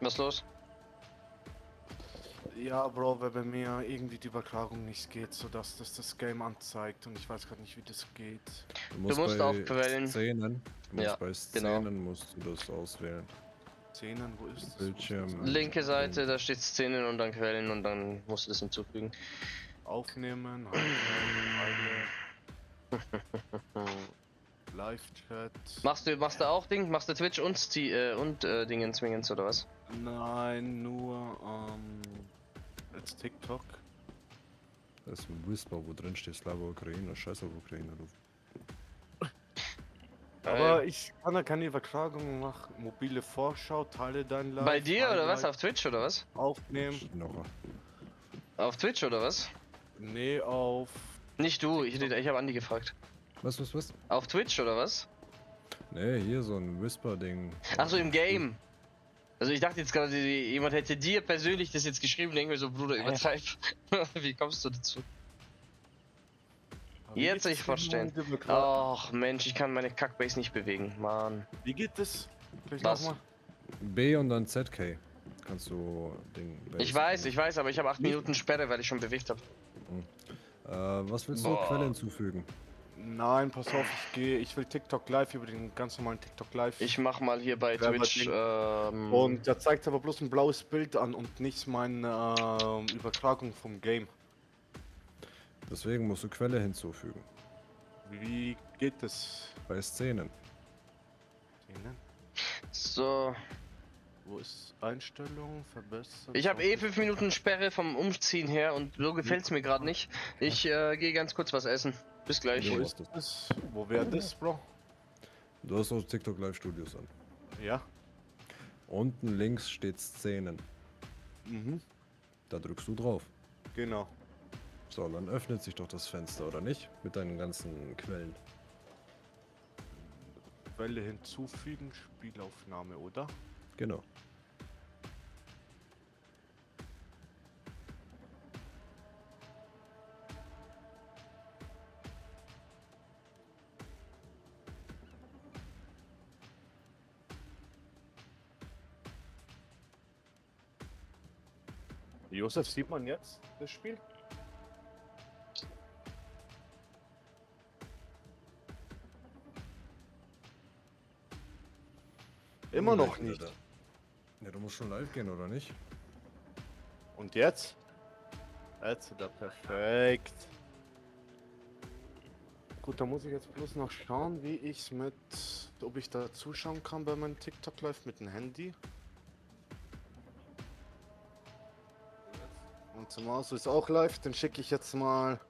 Was los? Ja, Bro, weil bei mir irgendwie die Übertragung nicht geht, sodass das das Game anzeigt und ich weiß gerade nicht, wie das geht. Du musst, musst bei auf Quellen. Szenen, du musst Ja, bei genau. Szenen musst du das auswählen. Szenen, wo ist das? Bildschirm. Linke Seite, da steht Szenen und dann Quellen und dann musst du das hinzufügen. Aufnehmen, Highlight, Live-Chat. Machst du, machst du auch Ding? Machst du Twitch und, äh, und äh, Dingens, Zwingens oder was? Nein, nur ähm, als TikTok. Das ist ein Whisper, wo drin steht Slava Ukraine, scheiß auf Ukraine, du. Aber ich kann da keine Übertragung machen. Mobile Vorschau, teile dein Live. Bei dir oder was? Auf Twitch oder was? Aufnehmen. Noch. Auf Twitch oder was? Nee, auf. Nicht du, ich, ich habe Andi gefragt. Was, was, was? Auf Twitch oder was? Nee, hier so ein Whisper-Ding. Achso, im Game. Also ich dachte jetzt gerade, jemand hätte dir persönlich das jetzt geschrieben, denke mir so, Bruder, übertreib. Wie kommst du dazu? Wie Jetzt ich verstehen. Ach Mensch, ich kann meine Kackbase nicht bewegen, Mann. Wie geht das? Vielleicht Was? nochmal. B und dann ZK. Kannst du Ding. Ich weiß, ich weiß, aber ich habe 8 Minuten Sperre, weil ich schon bewegt habe. Äh, was willst Boah. du? Quelle hinzufügen. Nein, pass auf, ich gehe, ich will TikTok live über den ganz normalen TikTok live. Ich mach mal hier bei Twitch. Ähm, und da zeigt aber bloß ein blaues Bild an und nicht meine ähm, Übertragung vom Game. Deswegen musst du Quelle hinzufügen. Wie geht es? Bei Szenen. Denen? so. Wo ist Einstellung, verbessern? Ich habe eh fünf Minuten Sperre vom Umziehen her und so gefällt's mir gerade nicht. Ich äh, gehe ganz kurz was essen. Bis gleich. Wo ist das? Wo wäre das, Bro? Du hast auch TikTok Live Studios an. Ja. Unten links steht Szenen. Mhm. Da drückst du drauf. Genau. So, dann öffnet sich doch das Fenster, oder nicht? Mit deinen ganzen Quellen. Quelle hinzufügen, Spielaufnahme, oder? Genau. Josef, sieht man jetzt das Spiel? Immer noch nicht. Ja, du musst schon live gehen, oder nicht? Und jetzt? Jetzt ist er perfekt. Gut, da muss ich jetzt bloß noch schauen, wie ich mit, ob ich da zuschauen kann bei meinem TikTok Live mit dem Handy. Zum ist auch live, den schicke ich jetzt mal.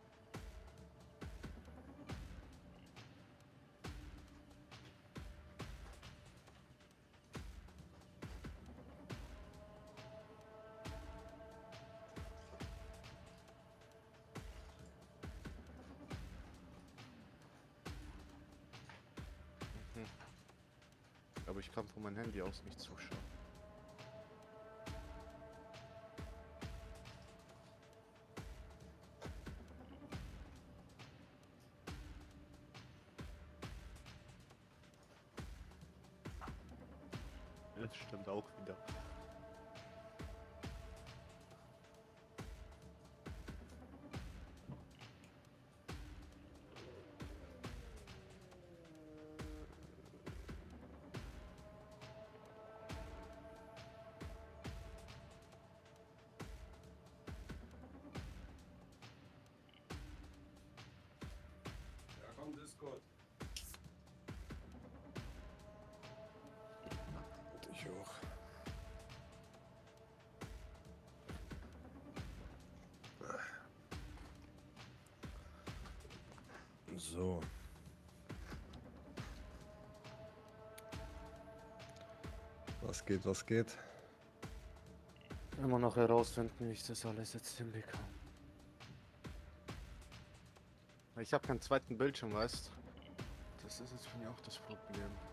So. Was geht, was geht? Immer noch herausfinden, wie ich das alles jetzt hinbekomme. Ich habe keinen zweiten Bildschirm, weißt Das ist jetzt für mich auch das Problem.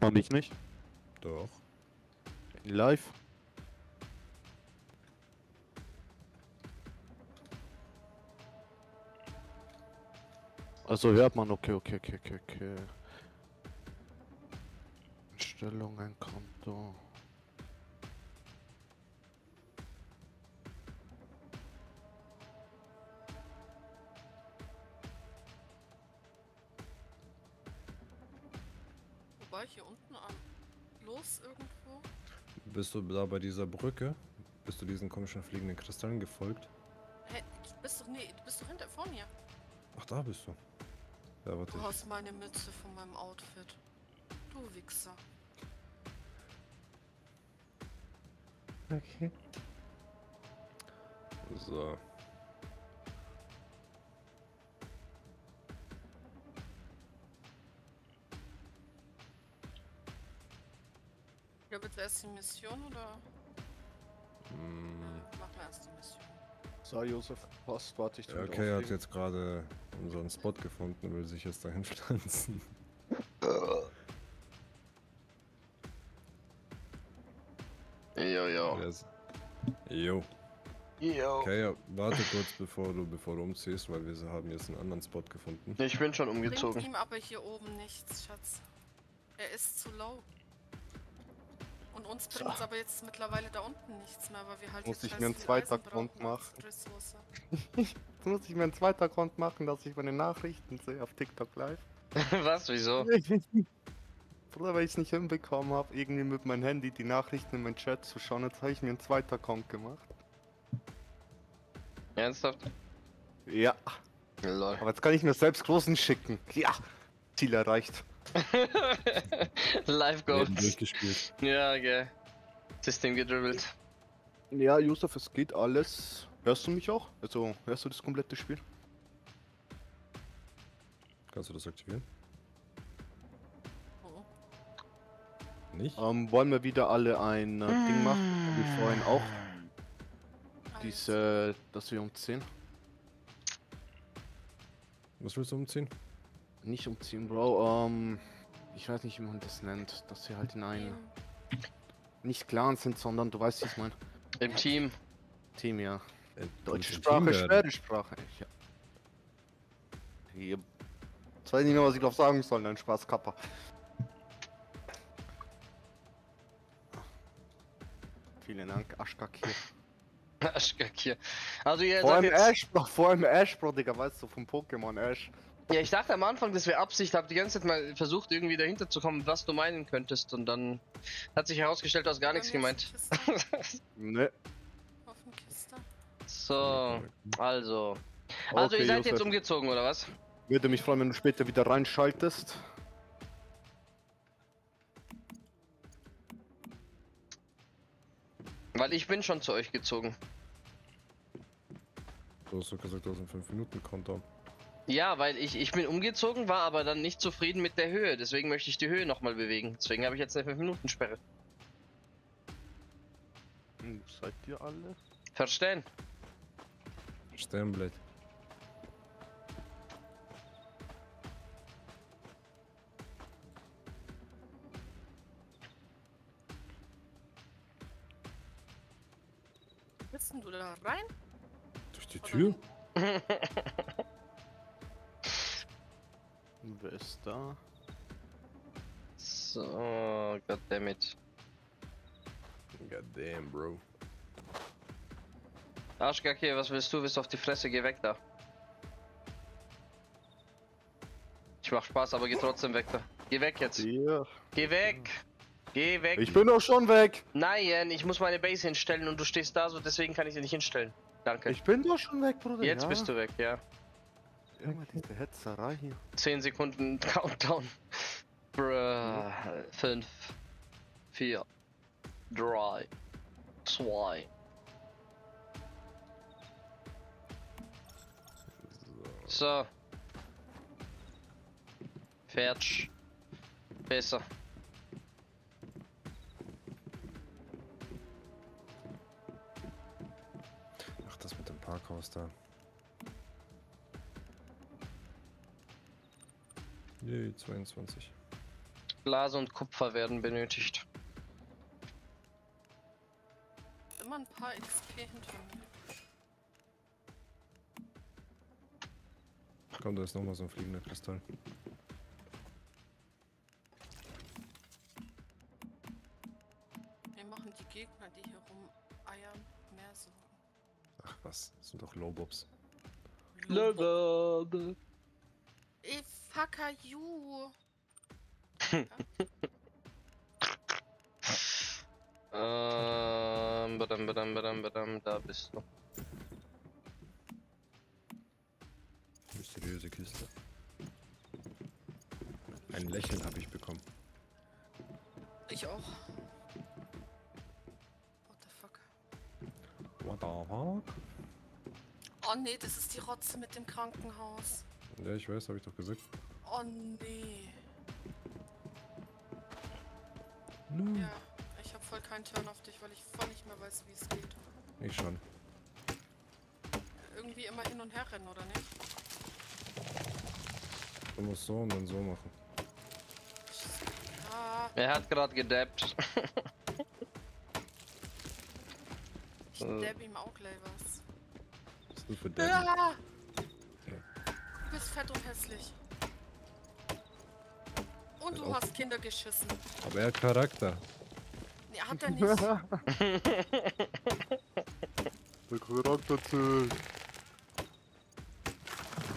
Hört man mich nicht? Doch. Live? Also hört man, okay, okay, okay, okay, okay. Einstellungen, Konto. Bist du da bei dieser Brücke? Bist du diesen komischen fliegenden Kristallen gefolgt? Hä, du bist doch, nee, du bist doch hinter vor mir. Ach, da bist du. Ja, warte. Du hast meine Mütze von meinem Outfit. Du Wichser. Okay. So. Erst die Mission oder? Mm, Äh, machen wir erst die Mission. So, Josef, passt, warte ich ja, okay, er hat jetzt gerade unseren Spot gefunden, will sich jetzt dahin pflanzen. Jo, jo. Ist- Jo. Yo. Okay, ja, warte kurz, bevor du, bevor du umziehst, weil wir haben jetzt einen anderen Spot gefunden. Ich bin schon Bringt umgezogen. ihm aber hier oben nichts, Schatz. Er ist zu low. Und uns bringt es aber jetzt mittlerweile da unten nichts mehr, weil wir halt Muss jetzt ich mir einen brauchen als machen? Muss ich mir einen zweiten Account machen, dass ich meine Nachrichten sehe auf TikTok live. Was? Wieso? Bruder, weil ich es nicht hinbekommen habe, irgendwie mit meinem Handy die Nachrichten in meinen Chat zu schauen, jetzt habe ich mir einen zweiten Account gemacht. Ernsthaft? Ja, Lol. aber jetzt kann ich mir selbst großen schicken. Ja, Ziel erreicht. Live Wir Goals. durchgespielt. Ja, gell. System gedribbelt. Ja, Josef, es geht alles. Hörst du mich auch? Also, hörst du das komplette Spiel? Kannst du das aktivieren? Oh. Nicht? Ähm, wollen wir wieder alle ein äh, Ding machen? Wie vorhin auch. Also, Diese, dass wir umziehen. Was willst du umziehen? Nicht umziehen, Bro. Ähm, ich weiß nicht, wie man das nennt. Dass wir halt in ein. ähm, Nicht Clan sind, sondern du weißt, wie ich mein Im Team. Team, ja. Äh, Deutsche Sprache, schwere Sprache. Ja. Hier. Jetzt weiß ich nicht mehr, was ich drauf sagen soll. Nein, Spaß, Kappa. Vielen Dank, Aschkak hier. Aschkack hier. Also ihr Vor allem jetzt, Ash, Bro, vor allem Ash, Bro, Digga, weißt du, vom Pokémon Ash. Ja, ich dachte am Anfang, das wäre Absicht, hab die ganze Zeit mal versucht, irgendwie dahinter zu kommen, was du meinen könntest. Und dann hat sich herausgestellt, du hast gar bei nichts gemeint. eine Kiste. Ne. Waffenkiste. So, also. Also Okay, ihr seid jetzt Josef. umgezogen, oder was? Würde mich freuen, wenn du später wieder reinschaltest. Weil ich bin schon zu euch gezogen. Du hast doch gesagt, du hast einen 5 Minuten Countdown. Ja, weil ich, ich bin umgezogen, war aber dann nicht zufrieden mit der Höhe. Deswegen möchte ich die Höhe nochmal bewegen. Deswegen habe ich jetzt eine 5-Minuten-Sperre. Hm, seid ihr alle? Verstehen? Sternblade. Willst denn du da rein? Durch die Tür? Wer ist da? So, goddammit. God damn, Bro. Arschgacke, was willst du? Willst du auf die Fresse? Geh weg da. Ich mach Spaß, aber geh trotzdem weg da. Geh weg jetzt. Hier. Geh weg. Geh weg. Ich bin doch schon weg. Nein, ich muss meine Base hinstellen und du stehst da, so deswegen kann ich sie nicht hinstellen. Danke. Ich bin doch schon weg, Bruder. Jetzt ja. bist du weg, ja. Immer diese Hetzerei hier. 10 Sekunden Countdown. Bruh. 5, 4, 3, 2. So. Fertig. Besser. Ach, das mit dem Parkhaus da. Yay, 22. Blase und Kupfer werden benötigt. Immer ein paar XP hinter mir. Komm, da ist nochmal so ein fliegender Kristall. Wir machen die Gegner, die hier rumeiern, mehr so. Ach was, das sind doch Lowbobs. Ey, fucker you. Ähm, badam, badam, badam, badam, da bist du. Mysteriöse Kiste. Ein Lächeln habe ich bekommen. Ich auch. What the fuck? What the fuck? Oh nee, das ist die Rotze mit dem Krankenhaus. Ja, ich weiß, habe ich doch gesagt. Oh nee. No. Ja, ich habe voll keinen Turn auf dich, weil ich voll nicht mehr weiß, wie es geht. Ich schon. Irgendwie immer hin und her rennen, oder nicht? Du musst so und dann so machen. Ah, Er hat gerade gedappt. Ich dab ihm auch gleich was. Was ist du für Daddy? Ja. Fett und hässlich. Und du hast Kinder geschissen. Aber er hat Charakter. Nee, hat er nicht. Der Charakter zählt.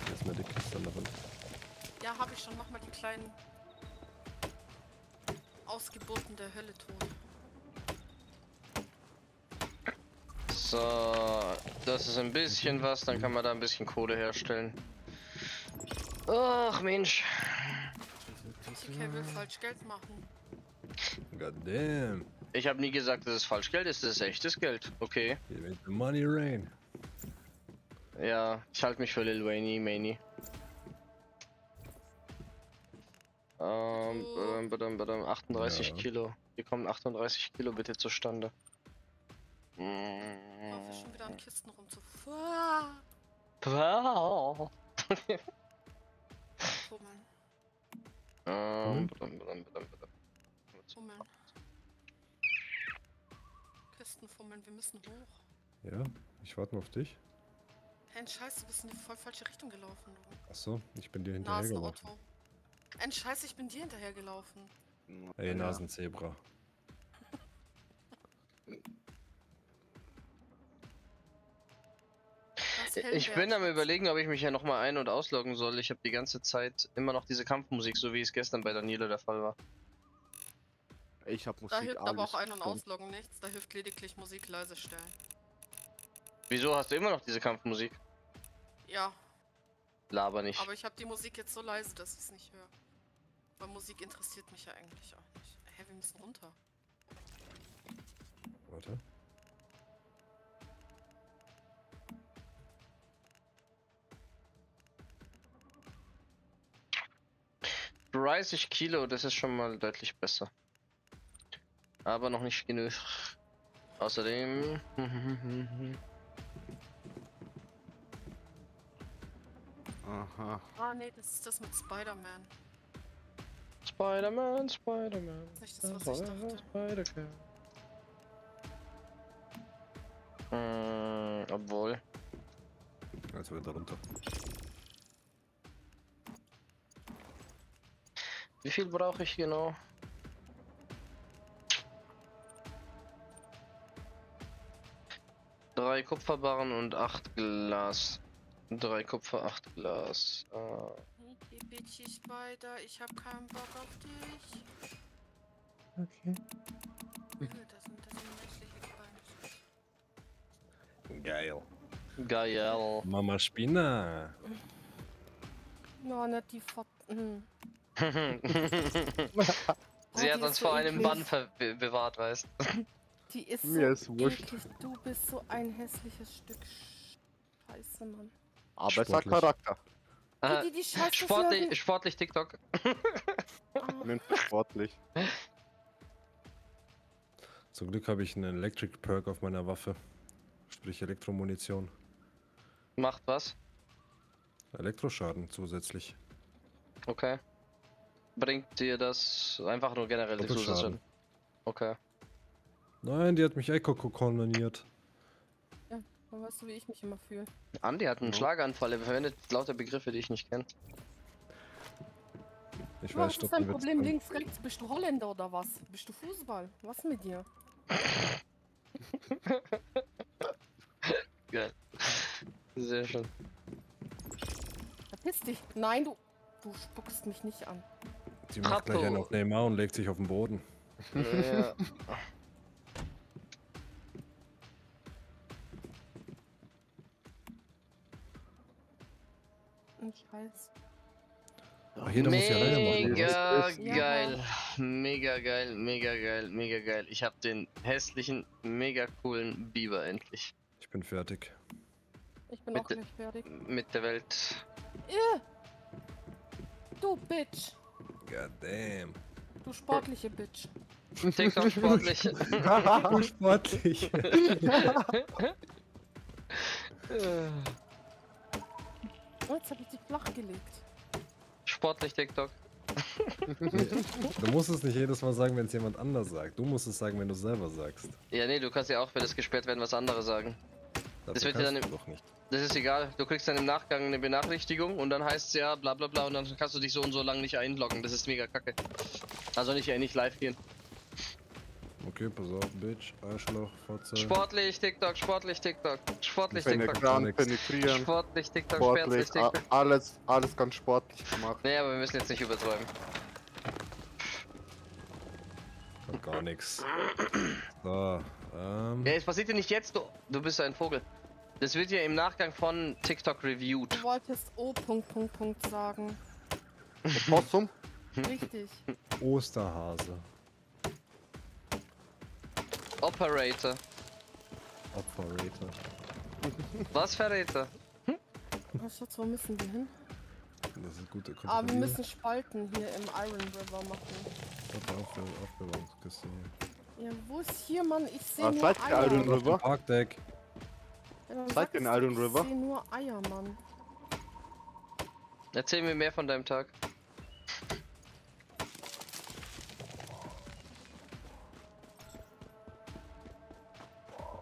Lass mir die Kiste an der Wand. Ja, habe ich schon. Mach mal die kleinen Ausgeburten der Hölle tot. So, das ist ein bisschen was, dann kann man da ein bisschen Kohle herstellen. Ach Mensch. TK will falsch Geld machen. God damn. Ich habe nie gesagt, dass es Falschgeld ist, das ist echtes Geld. Okay. Money rain. Ja, ich halte mich für Lil Wayne, Maney. Ähm, badam, badam, badam, 38 Ja. Kilo. Hier kommen 38 Kilo bitte zustande. Ich hoffe schon wieder an Kisten rumzufahren. Wow. Fummeln, Ähm, badam, badam, badam, badam. fummeln. Kisten fummeln, wir müssen hoch. Ja, ich warte nur auf dich. Hey, Scheiße, du bist in die voll falsche Richtung gelaufen, du. Achso, ich bin dir hinterhergelaufen. Ein Scheiße, ich bin dir hinterhergelaufen. Ey, Nasenzebra. Ich bin am überlegen, ob ich mich ja nochmal ein- und ausloggen soll. Ich habe die ganze Zeit immer noch diese Kampfmusik, so wie es gestern bei Daniele der Fall war. Ich hab Musik Da hilft aber auch Ein- und. Ausloggen nichts, da hilft lediglich Musik leise stellen. Wieso hast du immer noch diese Kampfmusik? Ja, Laber nicht. aber ich habe die Musik jetzt so leise, dass ich es nicht höre. Weil Musik interessiert mich ja eigentlich auch nicht. Hä, wir müssen runter. Warte. 30 Kilo, das ist schon mal deutlich besser. Aber noch nicht genug. Außerdem. Aha. Ah, nee, das ist das mit Spider-Man. Spider-Man, Spider-Man. Das ist nicht das, was ich dachte. Spider-Man. Hm, obwohl. Also wieder runter. Wie viel brauche ich genau? Drei Kupferbarren und acht Glas. Drei Kupfer, acht Glas. Äh, Die Bitchy Spider, ich hab keinen Bock auf dich. Okay. Das sind, das sind. Geil. geil. Mama Spina. No, nicht die Fotten. Sie Oh, hat uns vor einem. Bann ver be bewahrt, weißt Die ist Mir so ist wurscht. eklig. Du bist so ein hässliches Stück Scheiße, Mann. Aber Sportlich. Charakter. Äh, Die, die, die Scheiße sportlich, sportlich TikTok. Nennt sportlich. Zum Glück habe ich einen Electric Perk auf meiner Waffe. Sprich Elektromunition. Macht was? Elektroschaden zusätzlich. Okay. Bringt dir das einfach nur generell die. Zusatzschaden? Okay. Nein, die hat mich Echo-Koloniert. Dann weißt du, wie ich mich immer fühle. Andi hat einen Ja. Schlaganfall, er verwendet lauter Begriffe, die ich nicht kenne. Ich Was weiß, ist stopp dein Witz Problem bringen. links, rechts? Bist du Holländer oder was? Bist du Fußball? Was mit dir? Geil. Sehr schön. Verpiss dich. Nein, du. Du spuckst mich nicht an. Die macht gleich einen auf Neymar und legt sich auf den Boden. ja. Ein Scheiß. Ach, jeder muss ja alleine machen. Mega geil. Mega geil, mega geil, mega geil. Ich habe den hässlichen, mega coolen Biber endlich. Ich bin fertig. Ich bin auch Bitte. gleich fertig. Mit der Welt. Äh. Du Bitch. God damn. Du sportliche Bitch. TikTok sportlich. Sportlich. Oh, jetzt habe ich dich flach gelegt. sportlich TikTok. Du musst es nicht jedes Mal sagen, wenn es jemand anders sagt. Du musst es sagen, wenn du es selber sagst. Ja, nee, du kannst ja auch, wenn es gesperrt werden, was andere sagen. Dafür Das wird dir dann im- doch nicht. Das ist egal. Du kriegst dann im Nachgang eine Benachrichtigung und dann heißt es ja bla bla bla und dann kannst du dich so und so lang nicht einloggen. Das ist mega kacke. Also nicht, äh, nicht live gehen. Okay, pass auf, Bitch, Arschloch, Fotze. Sportlich TikTok, sportlich TikTok, sportlich TikTok. Penetrant, nix. penetrieren, Sportlich TikTok, sportlich TikTok. alles, alles ganz sportlich gemacht. Nee, aber wir müssen jetzt nicht übertreiben. Gar nichts. So, ähm. Ja, es passiert ja nicht jetzt, du, du bist ein Vogel. Das wird ja im Nachgang von TikTok reviewed. Du wolltest O. Punkt, Punkt, Punkt sagen. Possum? Richtig. Osterhase. Operator. Operator. Was Verräter? Oh, Schatz, wo müssen wir hin? Das ist gute Ah, wir müssen Spalten hier im Iron River machen. Auf, Aufbewahrungskiste hier. Ja, wo ist hier, Mann? Ich sehe Ah, nur Eier. Iron Auf dem River? Parkdeck. Ja, es doch, Iron River? Ich sehe nur Eier, Mann. Erzähl mir mehr von deinem Tag.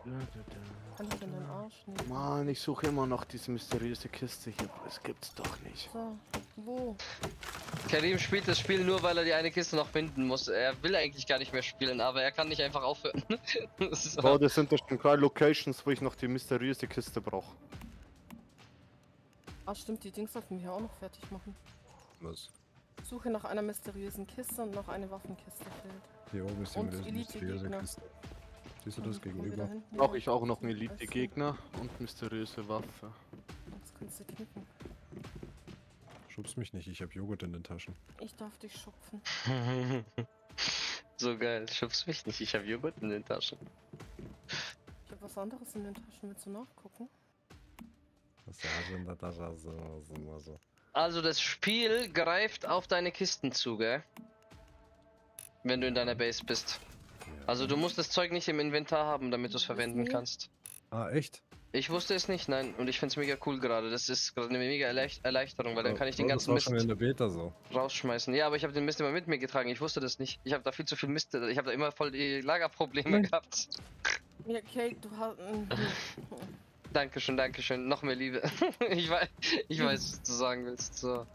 Den? Mann, ich suche immer noch diese mysteriöse Kiste hier. Das gibt's doch nicht. So, wo? Karim spielt das Spiel nur, weil er die eine Kiste noch finden muss. Er will eigentlich gar nicht mehr spielen, aber er kann nicht einfach aufhören. so. Oh, das sind doch schon drei Locations, wo ich noch die mysteriöse Kiste brauche. Ah, stimmt, die Dings sollten wir hier auch noch fertig machen. Was? Suche nach einer mysteriösen Kiste und noch eine Waffenkiste fehlt. Hier oben ist die Und mysteriöse Elite-Gegner. Kiste. Siehst du das wir gegenüber? Brauche ich auch noch einen Elite-Gegner und mysteriöse Waffe. Das kannst du knicken. Schubst mich nicht, ich hab Joghurt in den Taschen. Ich darf dich schupfen. so geil, schubst mich nicht, ich habe Joghurt in den Taschen. Ich habe was anderes in den Taschen. Willst du nachgucken? Was hast du in der Tasche? So, so, so, so. Also das Spiel greift auf deine Kisten zu, gell? Wenn du in deiner Base bist. Also du musst das Zeug nicht im Inventar haben, damit du es verwenden kannst. Ah, echt? Ich wusste es nicht, nein. Und ich find's mega cool gerade. Das ist gerade eine mega Erleicht Erleichterung, weil dann kann ich den ganzen Mist war schon in der Beta so. rausschmeißen. Ja, aber ich habe den Mist immer mit mir getragen. Ich wusste das nicht. Ich habe da viel zu viel Mist. Ich habe da immer voll die Lagerprobleme gehabt. Ja, Kate, du hast. Dankeschön, Dankeschön. Noch mehr Liebe. ich weiß, ich weiß, was du sagen willst. So.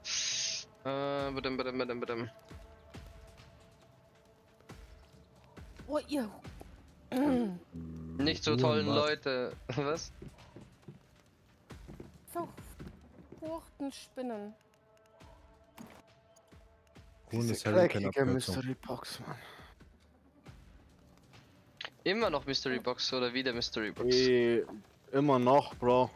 Äh, badum, badum, badum, badum. Oh, ihr. Nicht so tollen Mann. Leute. Was? Verfluchten Spinnen. Huhn ist. Mystery Box, Mann. Immer noch Mystery Box oder wieder Mystery Box? Eh, immer noch, Bro.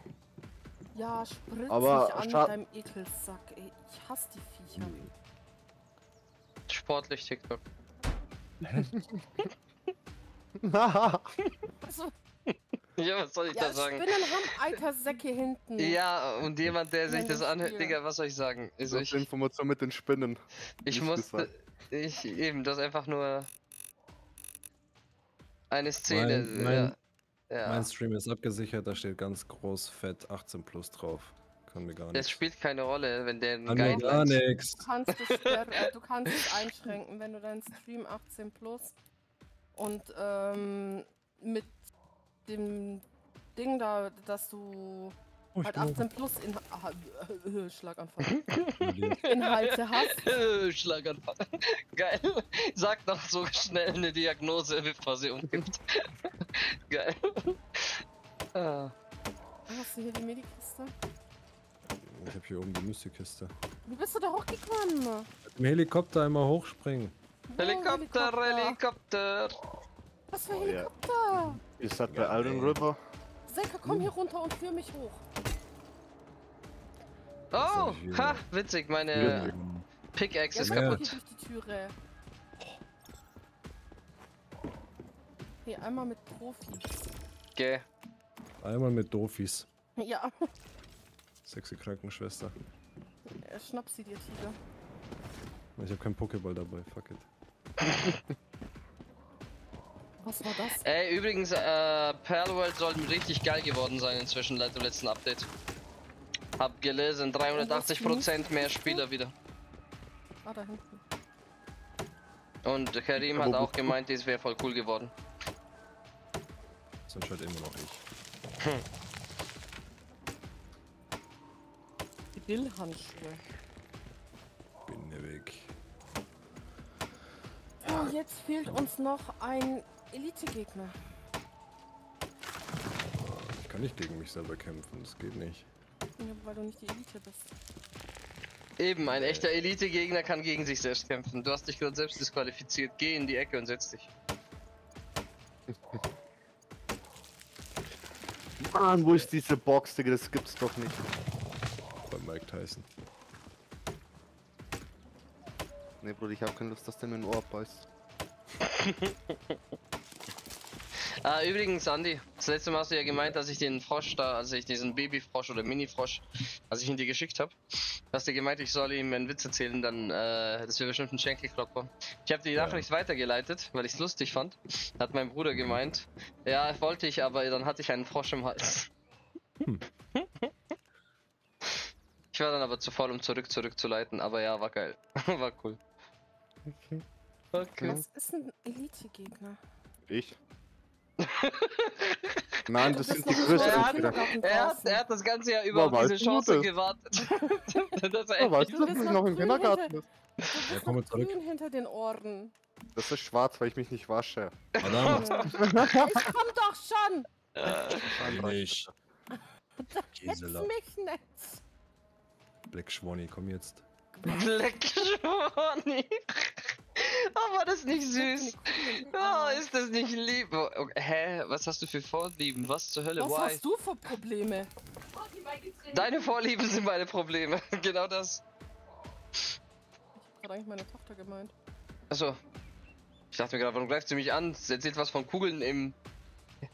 Ja, spritz Aber mich an mit deinem Ekelsack, ey. Ich hasse die Viecher. Sportlich TikTok. Also, Ja, was soll ich ja, da sagen? Spinnen haben Eitersäcke hinten. Ja, und jemand, der sich das das anhört. Digga, was soll ich sagen? Also Das ich, Information mit den Spinnen. ich nicht musste, gesagt. ich eben, das ist einfach nur eine Szene. Mein- mein- ja. Mein Stream ist abgesichert, da steht ganz groß fett 18 plus drauf. Kann mir gar Das nichts. spielt keine Rolle, wenn der ein Kann mir gar nichts. Äh, du kannst es einschränken, wenn du deinen Stream 18 plus und ähm, mit dem Ding da, dass du Oh, halt bin 18 plus in ah, äh, Schlaganfall. hochmotiviert. Inhalte hast. Schlaganfall. Geil. Sag doch so schnell eine Diagnose, bevor sie umgibt. Geil. Ah. Hast du hier die Medikiste? Ich hab hier oben die Mystikiste. Wie bist du da hochgekommen? Im Helikopter einmal hochspringen. Helikopter, Helikopter. Was für Oh, ja. Helikopter? Ihr seid bei ey. River. Selka, komm hier runter und führ mich hoch. Oh, ha, witzig, meine Pickaxe Ja, ist kaputt. hier durch die Türe. Hier, einmal mit Profis. Okay. Einmal mit Dofis. Ja, Sexy Krankenschwester. äh, schnapp sie dir, Tiger. Ich hab keinen Pokéball dabei, fuck it. Was war das? Ey, übrigens, äh, Pearl World soll richtig geil geworden sein inzwischen seit dem letzten Update. Hab gelesen, 380% mehr Spieler wieder. Ah, da hinten. Und Karim hat auch gemeint, das wäre voll cool geworden. Das entscheidet immer noch ich. Die Dill-Handschuhe. Bin weg. Und jetzt fehlt uns noch ein Elite-Gegner. Ich kann nicht gegen mich selber kämpfen, das geht nicht. Ja, weil du nicht die Elite bist. Eben, ein echter Elite-Gegner kann gegen sich selbst kämpfen. Du hast dich gerade selbst disqualifiziert. Geh in die Ecke und setz dich. Mann, wo ist diese Box, Digga? Das gibt's doch nicht. Bei Mike Tyson. Ne, Bruder, ich hab keine Lust, dass der mir ein Ohr beißt. Ah, übrigens, Andi, das letzte Mal hast du ja gemeint, dass ich den Frosch da, also ich diesen Babyfrosch oder Mini-Frosch, als ich ihn dir geschickt habe, hast du gemeint, ich soll ihm einen Witz erzählen, dann, äh, das wäre bestimmt ein Schenkelklopper. Ich habe die Ja. Nachricht weitergeleitet, weil ich es lustig fand. Hat mein Bruder gemeint, ja, wollte ich, aber dann hatte ich einen Frosch im Hals. Hm. Ich war dann aber zu faul, um zurück zurückzuleiten, aber ja, war geil. war cool. Okay. Was ist ein Elite-Gegner? Ich? Nein, das sind die. Kindergarten Er hat, er hat das ganze Jahr über auf diese Chance das? gewartet. dass er weißt du, dass bist ich noch im Kindergarten ist? Bist Ja, komm zurück. grün hinter den Ohren. Das ist schwarz, weil ich mich nicht wasche. Verdammt! Komm doch schon! Nicht. Jetzt Gisela. mich nicht! Black Schwani, komm jetzt. Black Schwani. Oh, war das nicht süß? Oh, ist das nicht lieb? Oh, okay. Hä? Was hast du für Vorlieben? Was zur Hölle? Was Why? hast du für Probleme? Deine Vorlieben sind meine Probleme. genau das. Ich hab gerade eigentlich meine Tochter gemeint. Achso. Ich dachte mir gerade, warum greifst du mich an? Sie erzählt was von Kugeln im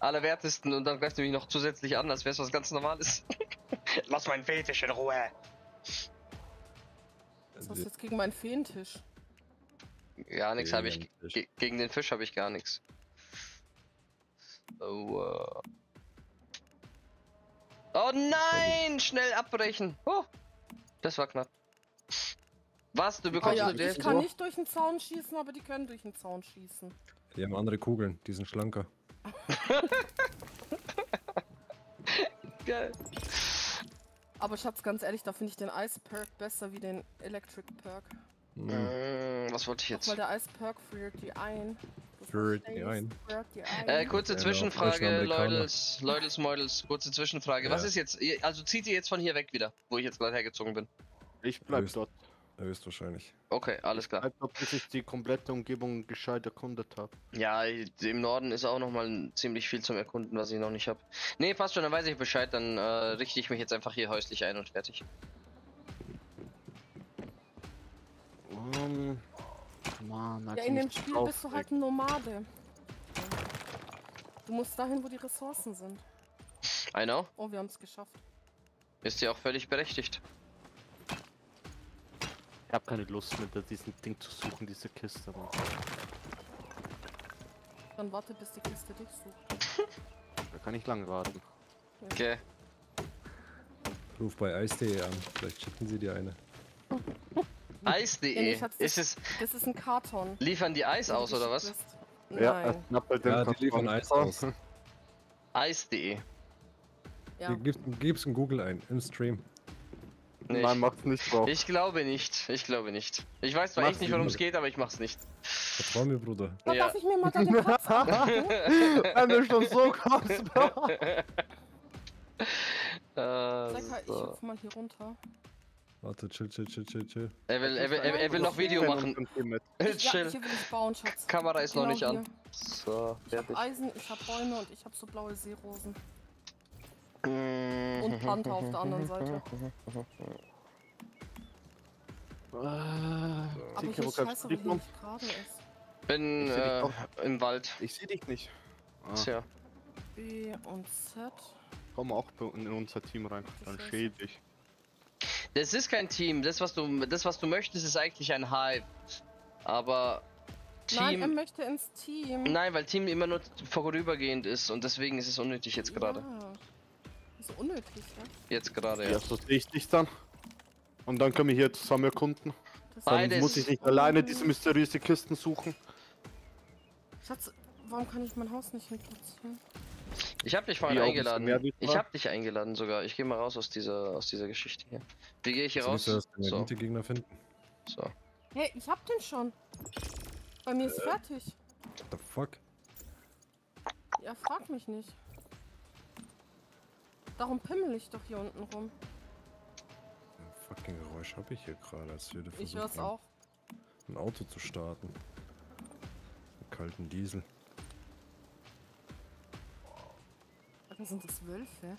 Allerwertesten und dann greifst du mich noch zusätzlich an, als wäre es was ganz Normales. Lass meinen Fetisch in Ruhe. Was hast du jetzt gegen meinen Feentisch? Ja, nix habe ich. Gegen den Fisch. Ge gegen den Fisch habe ich gar nichts. Oh, äh. oh nein! Schnell abbrechen! Oh, das war knapp. Was? Du bekommst ja, nur ich kann nicht durch den Zaun schießen, aber die können durch den Zaun schießen. Die haben andere Kugeln, die sind schlanker. Geil. Aber Schatz, ganz ehrlich, da finde ich den Ice Perk besser wie den Electric Perk. Hm. Äh, was wollte ich jetzt? weil der Ice Perk friert die ein. Friert die Face ein. Äh, kurze Ja, Zwischenfrage. Leutels, Leutels, Meutels, kurze Zwischenfrage. Was Ja. ist jetzt, also zieht ihr jetzt von hier weg wieder, wo ich jetzt gerade hergezogen bin? Ich bleib Höchst- dort. Höchstwahrscheinlich. Okay, alles klar. Dort, bis ich die komplette Umgebung gescheit erkundet habe. Ja, im Norden ist auch noch mal ziemlich viel zum Erkunden, was ich noch nicht habe. Nee, passt schon, dann weiß ich Bescheid, dann äh, richte ich mich jetzt einfach hier häuslich ein und fertig. Um, Mann, Ja, in dem Spiel bist du halt ein Nomade. Du musst dahin, wo die Ressourcen sind. I know, Oh, wir haben es geschafft. ist ja auch völlig berechtigt. Ich hab keine Lust mehr, diesen Ding zu suchen, diese Kiste. Mann. Dann warte, bis die Kiste dich sucht. Da kann ich lang warten. Okay. Ruf bei Ice.de an, vielleicht schicken sie dir eine. Ja, Eis.de. Schatz, Ist es, Das ist ein Karton. liefern die Eis aus oder was? Ja, Nein. dem Ja, die Karton. liefern Eis aus. Eis.de. Ja. Gib, gib's in Google ein, im Stream. Nee, Nein, ich- macht's nicht drauf. Ich glaube nicht. Ich glaube nicht. Ich weiß zwar Mach's echt nicht, worum es geht, aber ich mach's nicht. Vertrau mir, Bruder. Da Ja. darf ich mir mal deine Katze? Wenn du schon so kommst, Bro. Äh, Sag mal, ich so. hüpf mal hier runter. Warte, chill, chill, chill, chill, chill. er, will, er, will, er, er will noch Video machen. Ja, Chill. hier will ich bauen, Schatz. Kamera ist noch Genau nicht an. hier. So, Ich hab fertig. Eisen, ich hab Bäume und ich hab so blaue Seerosen. Und Panther auf der anderen Seite. Ah, Aber kannst scheiße, noch? nicht gerade ist. Bin Ich äh, im Wald. Ich sehe dich nicht. Ah, Tja. B und Z. komm auch in unser Team rein. Dann schäd dich. Das ist kein Team. Das, was du, das, was du möchtest, ist eigentlich ein Hive. Aber Nein, er Team. möchte ins Team. Nein, weil Team immer nur vorübergehend ist und deswegen ist es unnötig jetzt gerade. Ja. So unnötig, ja? Jetzt gerade, Ja, ja. so sehe ich dich dann. Und dann können wir hier zusammen erkunden. Das Dann Beides. muss ich nicht alleine diese mysteriöse Kisten suchen. Schatz, warum kann ich mein Haus nicht hinplatzieren? Ich habe dich vorhin eingeladen. Ich habe dich eingeladen sogar. Ich gehe mal raus aus dieser aus dieser Geschichte hier. Wie gehe ich hier Jetzt raus? du erst So, Elite-Gegner finden. so. Hey, ich hab den schon. Bei mir ist fertig. What the fuck? Ja, frag mich nicht. Darum pimmel ich doch hier unten rum. Ein fucking Geräusch habe ich hier gerade, als würde Ich versuchen, hör's auch. ein Auto zu starten. Einen kalten Diesel. Was sind das Wölfe?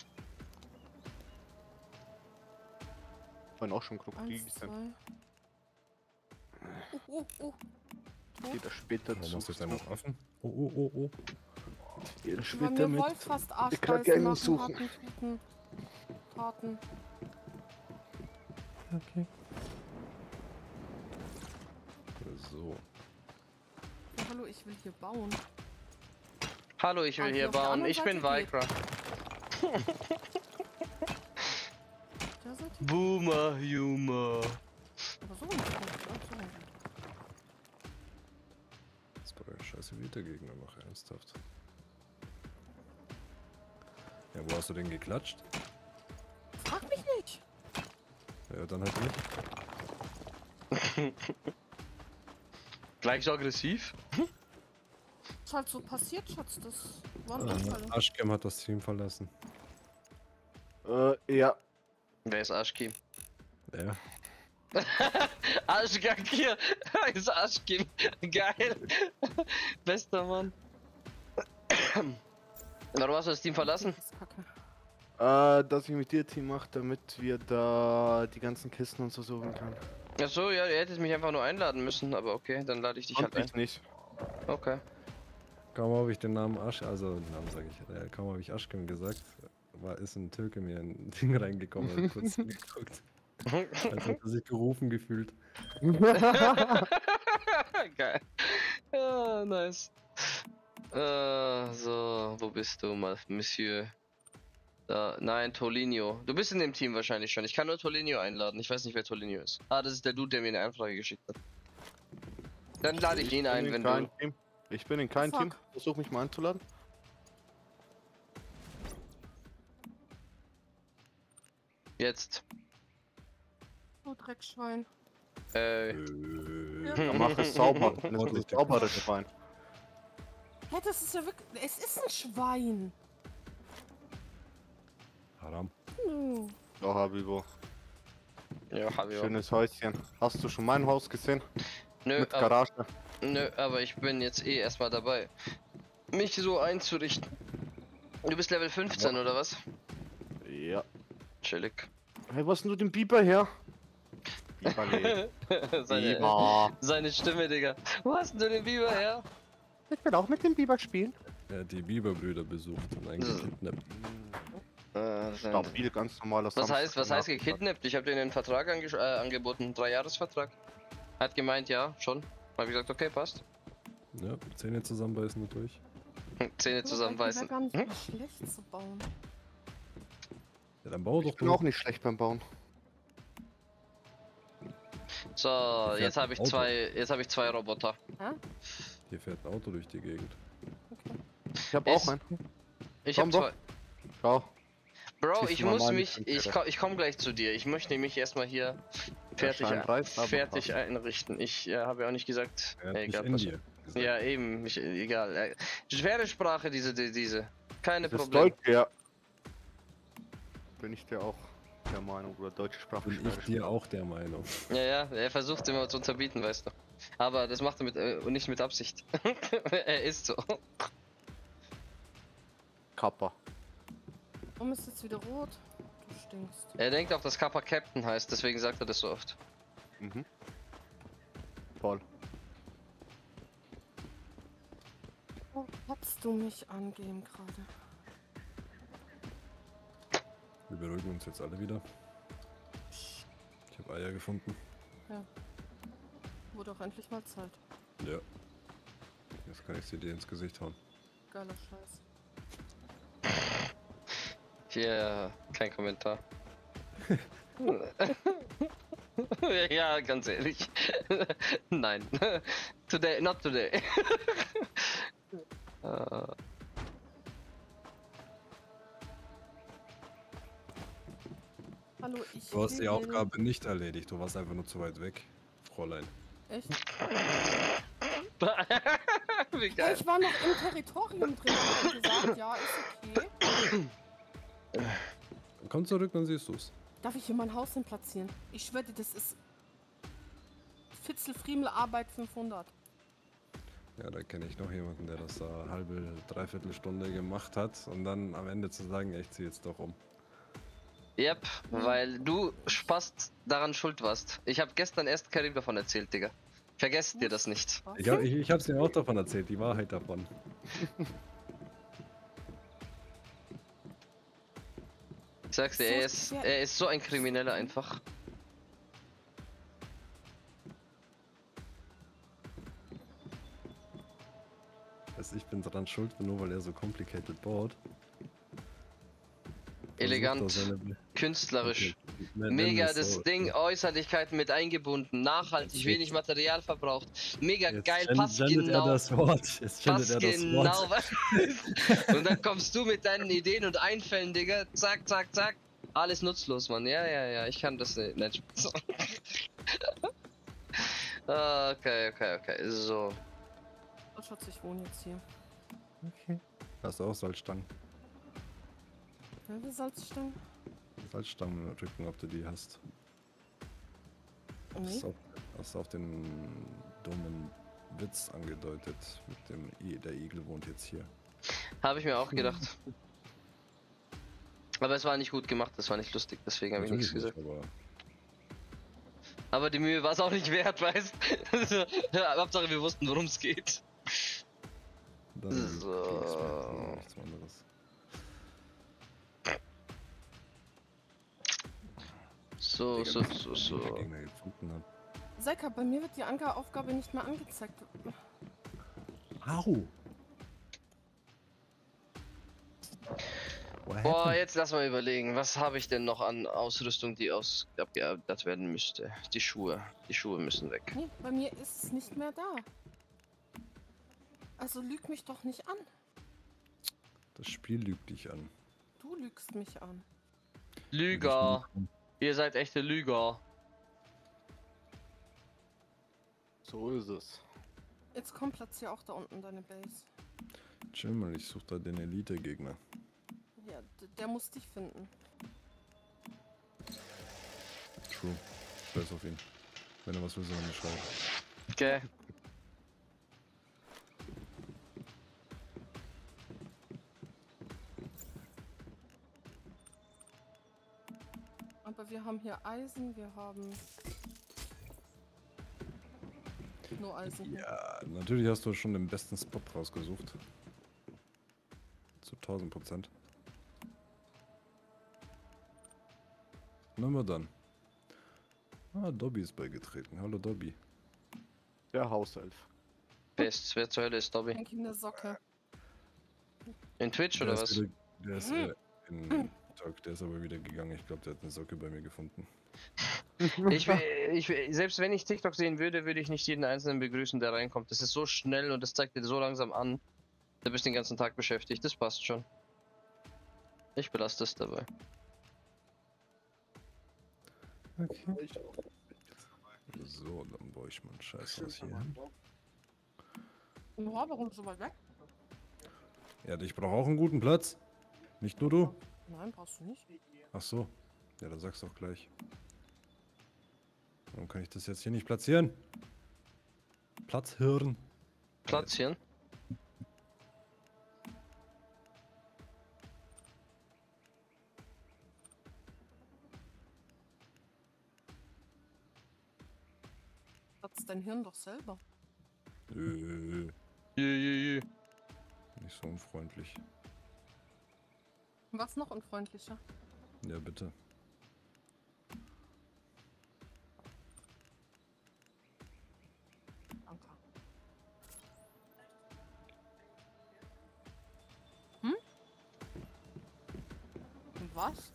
Waren auch schon Krokodil Eins, gesehen. zwei. Oh, oh, oh. Jeder später Warum zu. du jetzt einen Affen? Oh, oh, oh, oh. Später mir mit. Wolf fast Arschbeißen Gang machen, suchen. Hatten, Tuten, Taten. Okay. So. Ja, hallo, ich will hier bauen. Hallo, ich will Ah, hier bauen. Ich bin Seite. Vikra. Boomer Humor. Aber so nicht. ja. Das war ein scheiß Elite-Gegner noch, ernsthaft. Ja, wo hast du den geklatscht? Frag mich nicht. Ja, dann halt nicht. Gleich so aggressiv? Ist halt so passiert, Schatz. Das war ein Äh. Aschkem hat das Team verlassen. Äh, ja. Wer ist Aschkim? Ja. Aschgang hier ist Aschkim. Geil. Bester Mann. Warum hast du das Team verlassen? Das ist kacke. Äh, dass ich mit dir Team mache, damit wir da die ganzen Kisten und so suchen können. Achso, ja, ihr hättet mich einfach nur einladen müssen, aber okay, dann lade ich dich halt Konnte ein. ich nicht. Okay. Kaum habe ich den Namen Asch, also den Namen sage ich, äh, kaum habe ich Aschkem gesagt, war ist ein Türke mir in ein Ding reingekommen und kurz geguckt. Als hätte er sich gerufen gefühlt. Geil. Ja, nice. Äh, so, wo bist du, Monsieur? Da, nein, Tolinho. Du bist in dem Team wahrscheinlich schon. Ich kann nur Tolinho einladen. Ich weiß nicht, wer Tolinho ist. Ah, das ist der Dude, der mir eine Anfrage geschickt hat. Dann lade ich ihn bin ein, in wenn keinem du. Team. Ich bin in keinem Fuck. Team. Versuch mich mal einzuladen. Jetzt. Oh, Dreckschwein. Äh, Äh, Dann mach es sauber. Dann ist Ordentlich es sauberes Schwein. Hä, das ist ja wirklich. Es ist ein Schwein. Haram. Hm. Ja, Habibo. ja, hab ich auch. Schönes Häuschen. Hast du schon mein Haus gesehen? Nö, Mit aber, Garage. nö, aber ich bin jetzt eh erstmal dabei, mich so einzurichten. Du bist Level 15 oder was? Ja. Chillig. Hey, was denn du den Biber her? Biberle. seine, Biber. seine Stimme, Digga. Wo hast denn du den Biber her? Ich will auch mit dem Biber spielen. Er hat die Biberbrüder besucht und einen Mhm. gekidnappt. Äh, sein- Stabil, ganz normaler Was heißt, was heißt gekidnappt? Ich habe denen einen Vertrag ange äh, angeboten, drei Jahresvertrag. Hat gemeint, ja, schon. Hab ich gesagt, okay, passt. Ja, Zähne zusammenbeißen. Hm, Zähne zusammenbeißen. Nicht Hm? mal schlecht zu bauen. Ja, dann bau Ich doch bin auch nicht schlecht beim Bauen. So, jetzt habe ich Auto. zwei, jetzt habe ich zwei Roboter. Hier fährt ein Auto durch die Gegend. Ich hab Es- auch einen. Ich Komm habe zwei. Schau. Bro, ich muss mich, ich, komm, ich komme gleich zu dir. Ich möchte mich erstmal hier fertig, aber fertig einrichten. Ich äh, habe ja auch nicht gesagt. Hat Ey, egal, in was- dir gesagt. Ja, eben, ich, egal. Äh, Schwere Sprache, diese, die- diese. Keine Das Probleme. Ja. Bin ich dir auch der Meinung, oder deutsche Sprache Bin ich dir auch der Meinung. Ja, ja, er versucht immer zu unterbieten, weißt du. Aber das macht er mit, äh, nicht mit Absicht. er ist so. Kappa. Warum ist jetzt wieder rot? Du stinkst. Er denkt auch, dass Kappa Captain heißt, deswegen sagt er das so oft. Mhm. Toll. Oh, Hast du mich angehen gerade? Wir beruhigen uns jetzt alle wieder. Ich habe Eier gefunden. Wurde auch endlich mal Zeit. Ja. Jetzt kann ich sie dir ins Gesicht hauen. Geiler Scheiß. Hier, kein Kommentar. ja, ganz ehrlich. Nein. today, not today. äh, Hallo, ich Du hast die Aufgabe nicht erledigt, du warst einfach nur zu weit weg, Fräulein. Echt? Wie geil. ich war noch im Territorium drin und hab gesagt, ja, ist okay. Komm zurück, dann siehst du's. Darf ich hier mein Haus hin platzieren? Ich schwöre dir, das ist Fitzelfriemel Arbeit 500. Ja, da kenne ich noch jemanden, der das da halbe, dreiviertel Stunde gemacht hat und dann am Ende zu sagen, ich zieh jetzt doch um. Yep, weil du Spast daran schuld warst. Ich habe gestern erst Karim davon erzählt, Digga. Vergesst dir das nicht. Ich, hab, ich, ich hab's dir auch davon erzählt, die Wahrheit davon. Ich sag's dir, er ist er ist so ein Krimineller einfach. Also ich bin dran schuld, nur weil er so complicated baut. Elegant, er seine- künstlerisch. Okay, Mega das so. Ding, Äußerlichkeiten mit eingebunden, nachhaltig, wenig Material verbraucht. Mega Jetzt geil, passt gendet er genau. das Wort. Jetzt Passt er das genau. Wort. und dann kommst du mit deinen Ideen und Einfällen, Digga. Zack, zack, zack. Alles nutzlos, Mann. Ja, ja, ja, ich kann das nicht. Ah, okay, okay, okay. So. Oh, Schatz, ich wohne jetzt hier. Hast du auch Salzstangen? Will Salzstangen? Salzstangen drücken, ob du die hast. Nee. Hast du auch, hast du auch den dummen Witz angedeutet mit dem I, der Igel wohnt jetzt hier. Habe ich mir auch gedacht. Aber es war nicht gut gemacht, das war nicht lustig, deswegen habe ich nichts gesagt. nicht, aber Aber die Mühe war es auch nicht wert, weißt du? Hauptsache wir wussten, worum es geht. dann So. nichts anderes. So, so, so, so. Seika, bei mir wird die Anker Aufgabe nicht mehr angezeigt. Au! Boah, jetzt lass mal überlegen, was habe ich denn noch an Ausrüstung, die aus abgearbeitet werden müsste? Die Schuhe. Die Schuhe müssen weg. Nee, bei mir ist es nicht mehr da. Also lüg mich doch nicht an. Das Spiel lügt dich an. Du lügst mich an. Lüger. Ihr seid echte Lüger. So ist es. Jetzt komm, platzier auch da unten deine Base. Chill mal, ich such da den Elite-Gegner. Ja, der muss dich finden. True. Scheiß auf ihn. Wenn er was will, soll er mir schreiben. Okay. Wir haben hier Eisen, wir haben nur Eisen. Ja, natürlich hast du schon den besten Spot rausgesucht. Zu 1000 Prozent. Na mal dann. Ah, Dobby ist beigetreten. Hallo Dobby. Der Hauself. Best. Wer zur Hölle ist Dobby? Denk ihm eine Socke. In Twitch Der oder was? Wieder, der ist äh, in Talk, der ist aber wieder gegangen. Ich glaube, der hat eine Socke bei mir gefunden. Ich, will- ich, will- selbst wenn ich TikTok sehen würde, würde ich nicht jeden einzelnen begrüßen, der reinkommt. Das ist so schnell und das zeigt dir so langsam an. Du bist den ganzen Tag beschäftigt, das passt schon. Ich belasse das dabei. Okay. So, dann baue ich mal einen Scheiß aus hier warum so weit weg? Ja, ich brauche auch einen guten Platz. Nicht nur du. Nein, brauchst du nicht. Ach so. Ja, dann sag's doch gleich. Warum kann ich das jetzt hier nicht platzieren? Platzhirn. Platzieren. Platz dein Hirn doch selber. Äh, Jö, jö, jö. nicht so unfreundlich. Was noch unfreundlicher? Ja, bitte. Hm? Was?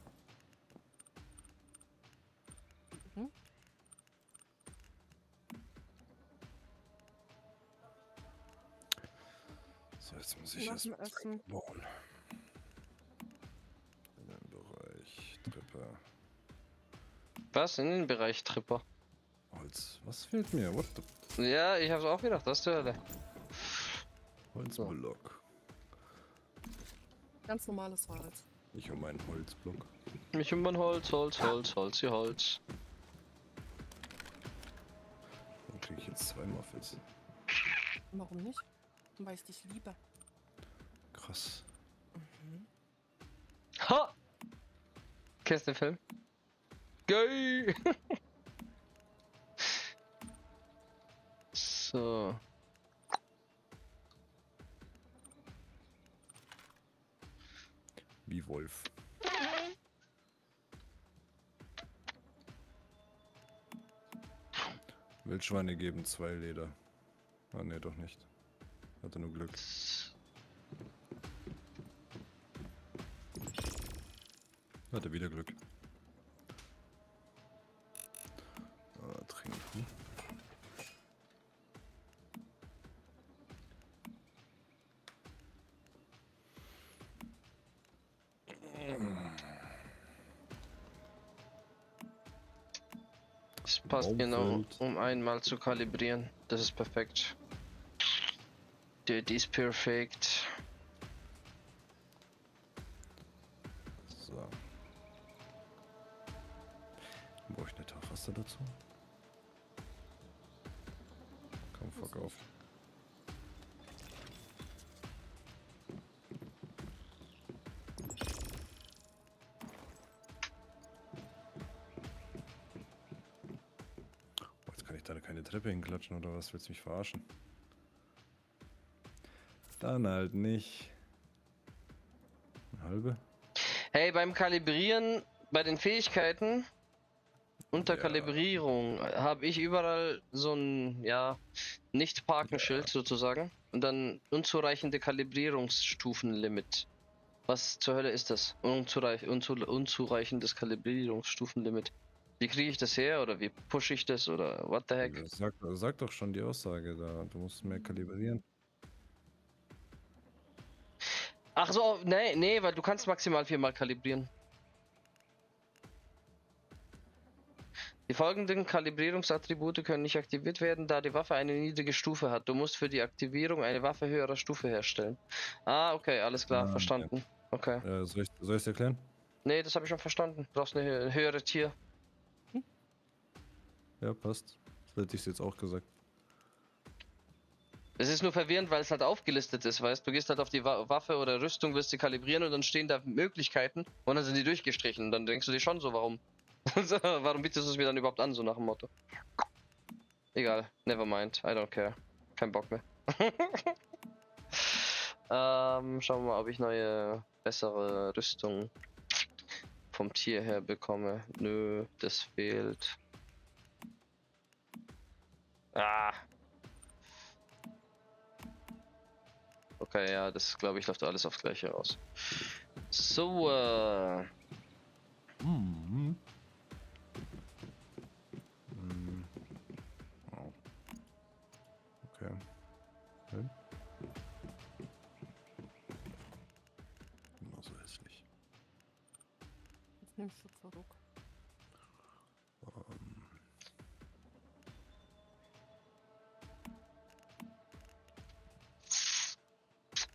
Hm? So, jetzt muss ich erstmal bauen. Was? In den Bereich Tripper. Holz. Was fehlt mir? What the Ja, ich hab's auch gedacht, das zur Hölle. Holzblock. Ganz normales Holz. Ich um einen Holzblock. Mich um mein Holz, Holz, Holz, Holz, hier Holz. Dann kriege ich jetzt zwei Muffins. Warum nicht? Weil ich dich liebe. Krass. Ha! Kennst du den Film? Geil! so. Wie Wolf. Wildschweine geben zwei Leder. Ah, ne, doch nicht. Hatte nur Glück. Hatte wieder Glück. Passt genau, um einmal zu kalibrieren. Das ist perfekt. Das ist perfekt. So. Brauche ich eine Terrasse dazu? Treppe hinklatschen oder was? Willst du mich verarschen? Dann halt nicht. Eine halbe? Hey, beim Kalibrieren, bei den Fähigkeiten, unter Ja. Kalibrierung, habe ich überall so ein, ja, Nicht-Parken-Schild sozusagen. Und dann unzureichende Kalibrierungsstufenlimit. Was zur Hölle ist das? Unzureich unzu unzureichendes Kalibrierungsstufenlimit. Wie kriege ich das her oder wie pushe ich das oder what the heck? Sag, sag doch schon die Aussage da. Du musst mehr kalibrieren. Ach so, nee, nee, weil du kannst maximal viermal kalibrieren. Die folgenden Kalibrierungsattribute können nicht aktiviert werden, da die Waffe eine niedrige Stufe hat. Du musst für die Aktivierung eine Waffe höherer Stufe herstellen. Ah, okay, alles klar, Ah, okay. verstanden. Okay. Äh, soll ich es erklären? Nee, das habe ich schon verstanden. Du brauchst eine hö höhere Tier. Ja, passt. Hätte ich jetzt auch gesagt. Es ist nur verwirrend, weil es halt aufgelistet ist, weißt du? Gehst halt auf die Wa Waffe oder Rüstung, wirst sie kalibrieren und dann stehen da Möglichkeiten und dann sind die durchgestrichen. Dann denkst du dir schon so, warum? Warum bietest du es mir dann überhaupt an, so nach dem Motto? Egal, never mind, I don't care. Kein Bock mehr. ähm, schauen wir mal, ob ich neue, bessere Rüstung vom Tier her bekomme. Nö, das fehlt. Ah. Okay, ja, das glaube ich läuft alles aufs gleiche raus. So, äh. Mhm. Mhm.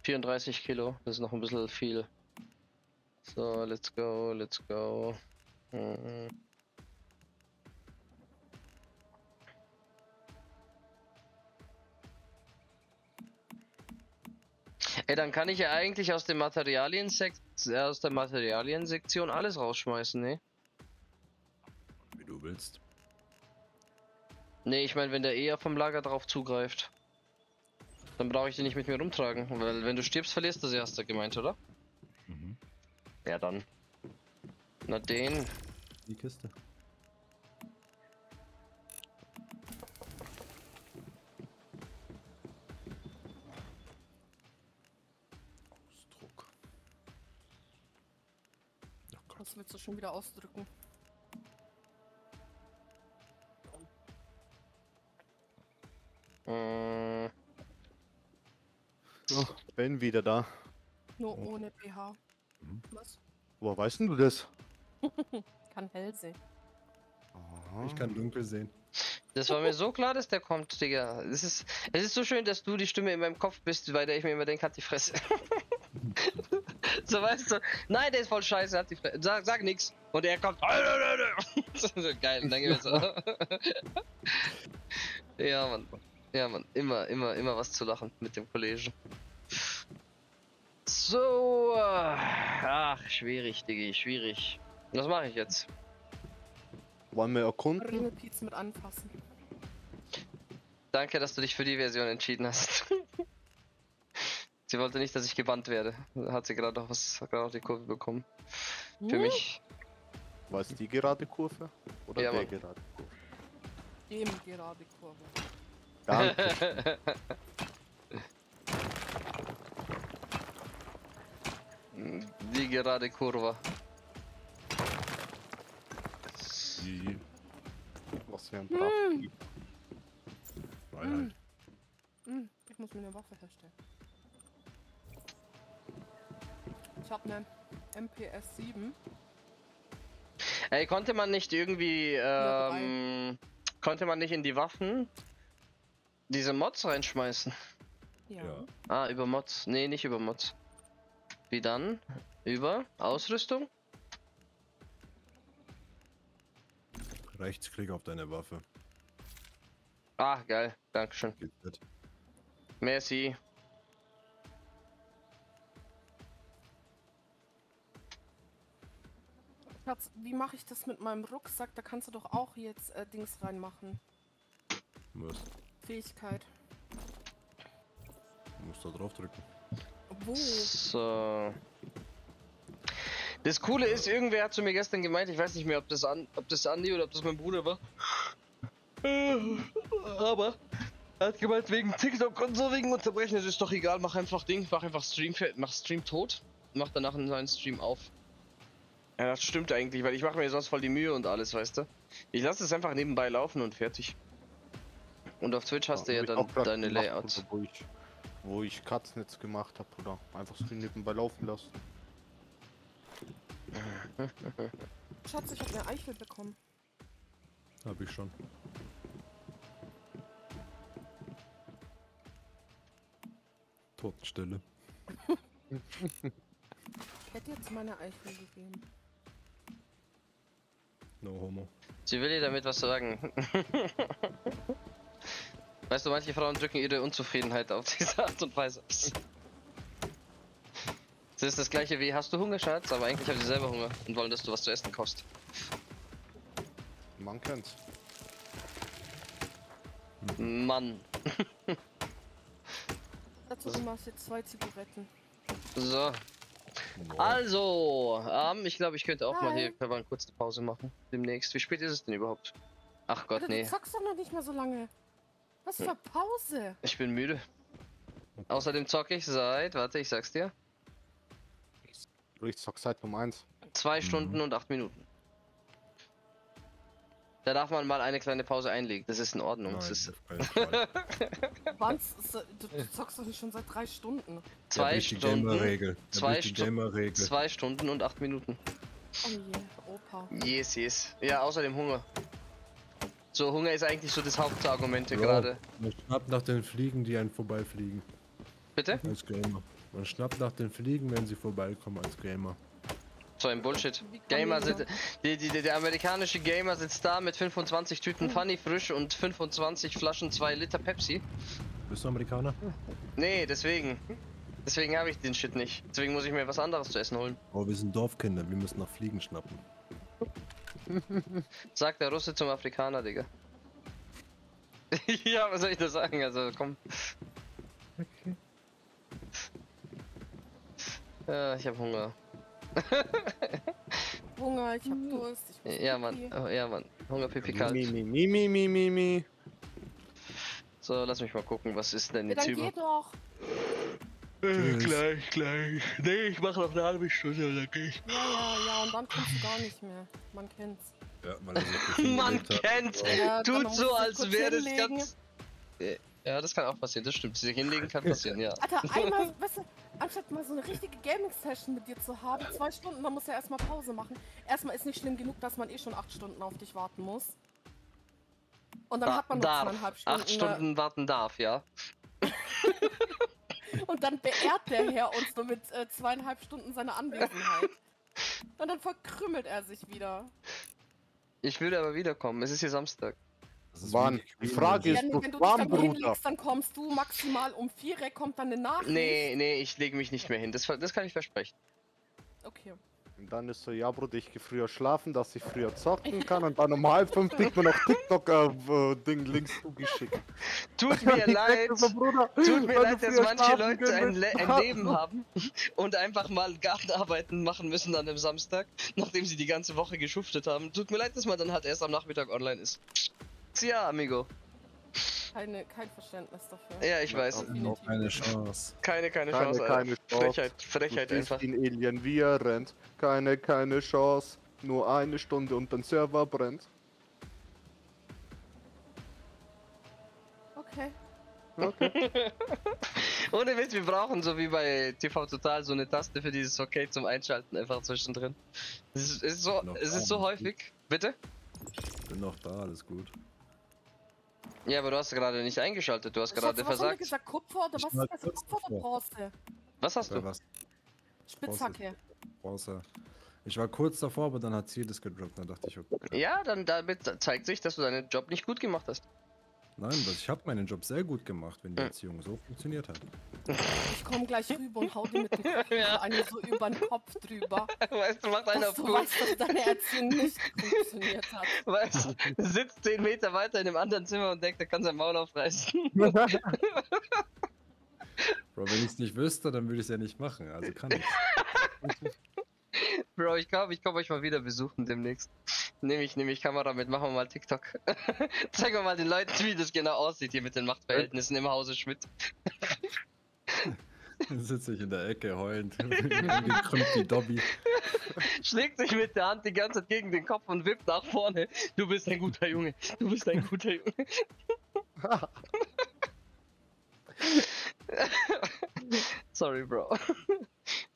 34 Kilo, das ist noch ein bisschen viel. So, let's go, let's go. Mhm. Ey, dann kann ich ja eigentlich aus dem Materialien äh, aus der Materialien-Sektion alles rausschmeißen, ne? wie du willst. Nee, ich meine, wenn der eher vom Lager drauf zugreift. Dann brauche ich den nicht mit mir rumtragen, weil wenn du stirbst, verlierst du sie, hast du gemeint, oder? Mhm. Ja, dann. Na den. Die Kiste. Ausdruck. Oh Gott. Was willst du schon wieder ausdrücken? Ben wieder da. Nur ohne BH. Mhm. Was? Woher weißt denn du das? Kann hell sehen. Aha. Ich kann dunkel sehen. Das war mir so klar, dass der kommt, Digga. Es ist, es ist so schön, dass du die Stimme in meinem Kopf bist, bei der ich mir immer denke, hat die Fresse. so weißt du, nein, der ist voll scheiße, hat die Fresse. Sag, sag nix. Und er kommt. geil, wir so. ja, Mann. Ja, Mann. Immer, immer, immer was zu lachen mit dem Kollegen. So. Ach, schwierig, Diggi, schwierig. Was mache ich jetzt? Wollen wir erkunden? Mit anfassen. Danke, dass du dich für die Version entschieden hast. sie wollte nicht, dass ich gebannt werde. Da Hat sie gerade noch was, gerade noch die Kurve bekommen. Für Hm? mich. War es die gerade Kurve? Oder Ja, der Mann. gerade Kurve? Dem gerade Kurve. Danke. Die gerade Kurve. Was für ein Brav. Hm, Freiheit. hm, ich muss mir eine Waffe herstellen. Ich habe eine MPS 7. Ey, konnte man nicht irgendwie, Ja, ähm, konnte man nicht in die Waffen diese Mods reinschmeißen? Ja. Ja. Ah, über Mods. Nee, nicht über Mods. Wie dann? Über Ausrüstung? Rechtsklick auf deine Waffe. Ah, geil. Dankeschön. Merci. Schatz, wie mache ich das mit meinem Rucksack? Da kannst du doch auch jetzt äh, Dings reinmachen. Was? Fähigkeit. Du musst da drauf drücken. Wo? So. Das Coole ist, irgendwer hat zu mir gestern gemeint, ich weiß nicht mehr, ob das, an, ob das Andi oder ob das mein Bruder war. Aber er hat gemeint, wegen TikTok und so, wegen Unterbrechen, es ist doch egal, mach einfach Ding, mach einfach Stream, mach Stream tot, mach danach einen neuen Stream auf. Ja, das stimmt eigentlich, weil ich mache mir sonst voll die Mühe und alles, weißt du. Ich lasse es einfach nebenbei laufen und fertig. Und auf Twitch hast du ja hab ich dann deine Layouts. Ich, wo ich Katznetz gemacht habe, oder einfach so nebenbei laufen lassen. Schatz, ich habe eine Eichel bekommen. Hab ich schon. Totenstille. Ich hätte jetzt meine Eichel gegeben. No homo. Sie will dir damit was sagen. weißt du, manche Frauen drücken ihre Unzufriedenheit auf diese Art und Weise aus. Das ist das gleiche wie, hast du Hunger, Schatz? Aber eigentlich haben sie selber Hunger und wollen, dass du was zu essen kaufst. Man kennt's. Mann. Dazu du machst jetzt zwei Zigaretten. So. Also, ähm, ich glaube, ich könnte auch mal Hi. hier können wir eine kurze Pause machen. Demnächst. Wie spät ist es denn überhaupt? Ach Gott, Alter, nee. Du zockst doch noch nicht mehr so lange. Was für Pause? Ich bin müde. Außerdem zocke ich seit, warte, ich sag's dir, Ich sag seit Nummer 1. zwei Stunden und acht Minuten. Da darf man mal eine kleine Pause einlegen. Das ist in Ordnung. Nein, Das ist. Wanns? Du, du zockst doch nicht schon seit drei Stunden. zwei die Stunden. Gamer-Regel. Zwei Stu- Gamer-Regel. Zwei Stunden und acht Minuten. Oh je, Opa. Yes, yes. Ja, außerdem Hunger. So, Hunger ist eigentlich so das Hauptargument gerade. Man schnappt nach den Fliegen, die einen vorbeifliegen. Bitte? Als Gamer. Man schnappt nach den Fliegen, wenn sie vorbeikommen als Gamer. So ein Bullshit. Gamer sind, die, die, die, der amerikanische Gamer sitzt da mit 25 Tüten Funny Frisch und 25 Flaschen 2 Liter Pepsi. Bist du Amerikaner? Nee, deswegen. Deswegen habe ich den Shit nicht. Deswegen muss ich mir was anderes zu essen holen. Oh, wir sind Dorfkinder, wir müssen nach Fliegen schnappen. Sagt der Russe zum Afrikaner, Digga. ja, was soll ich da sagen? Also, komm. Ja, ich hab Hunger. Hunger, ich hab Durst. Ich Ja. Mann. Oh, ja, Mann. Hunger, Pipi, kalt. Mi, mi, mi, mi, mi, mi, mi. So, lass mich mal gucken, was ist denn Ja, jetzt über... geh doch. Äh, gleich, gleich. Nee, ich mache noch eine halbe Stunde oder geh ich. Ja, ja, ja, und dann kommst du gar nicht mehr. Man kennt's. Ja, Man hat. kennt's. Ja, dann Tut so, als wäre das ganz. Ja, das kann auch passieren, das stimmt. Sich hinlegen kann passieren, ja. Alter, einmal, weißt du, anstatt mal so eine richtige Gaming-Session mit dir zu haben, zwei Stunden, man muss ja erstmal Pause machen. Erstmal ist nicht schlimm genug, dass man eh schon acht Stunden auf dich warten muss. Und dann Da- hat man noch darf. zweieinhalb Stunden. Acht Stunden warten darf, ja. Und dann beehrt der Herr uns nur mit äh, zweieinhalb Stunden seine Anwesenheit. Und dann verkrümmelt er sich wieder. Ich würde aber wiederkommen. Es ist hier Samstag. Wann? Die. Frage ist Wenn, du dich warm, dann Bruder. hinlegst, dann kommst du maximal um vier, kommt dann eine Nachricht. Nee, nee, ich lege mich nicht mehr hin. Das, das kann ich versprechen. Okay. Und dann ist so, ja Bruder, ich gehe früher schlafen, dass ich früher zocken kann und dann um halb fünf kriegt man noch TikTok-Ding links zugeschickt. Tut mir leid. so, Bruder, Tut mir leid, dass manche Leute ein, Le ein Leben haben und einfach mal Gartenarbeiten machen müssen an einem Samstag, nachdem sie die ganze Woche geschuftet haben. Tut mir leid, dass man dann halt erst am Nachmittag online ist. Tja, amigo. Keine, kein Verständnis dafür. Ja, ich weiß. Noch keine Chance. Keine, keine, Keine, Chance, Alter. keine Chance. Frechheit, Du Frechheit siehst einfach. ihn Alien, wie er rennt. Keine, keine Chance. Nur eine Stunde und dein Server brennt. Okay. Ohne Witz, wir brauchen so wie bei TV Total so eine Taste für dieses Okay zum Einschalten einfach zwischendrin. Es ist, ist so, es ist so häufig. Bitte? Bin noch da, alles gut. Ja, aber du hast gerade nicht eingeschaltet, du hast gerade versagt. gesagt? Kupfer oder Ich was ist kurz Kupfer oder. Bronze? Was hast du? was? Spitzhacke. Bronze. Ich war kurz davor, aber dann hat sie das gedroppt. Dann dachte ich, okay. Ja, dann damit zeigt sich, dass du deinen Job nicht gut gemacht hast. Nein, ich habe meinen Job sehr gut gemacht, wenn die Hm. Erziehung so funktioniert hat. Ich komme gleich rüber und hau dir mit dem Kopf Ja. eine so über den Kopf drüber. Weißt du, macht einer auf du gut. weißt, dass deine Erziehung nicht funktioniert hat. Weißt du, sitzt 10 Meter weiter in einem anderen Zimmer und denkt, er kann sein Maul aufreißen. Bro, wenn ich es nicht wüsste, dann würde ich es ja nicht machen. Also kann ich. Bro, ich glaube, ich komme euch mal wieder besuchen demnächst. Nehme ich, nehme ich Kamera mit, machen wir mal TikTok. Zeigen wir mal den Leuten, wie das genau aussieht hier mit den Machtverhältnissen im Hause Schmidt. Dann sitze ich in der Ecke heulend. Angekrümmt wie Dobby. Schlägt sich mit der Hand die ganze Zeit gegen den Kopf und wippt nach vorne. Du bist ein guter Junge. Du bist ein guter Junge. sorry, Bro.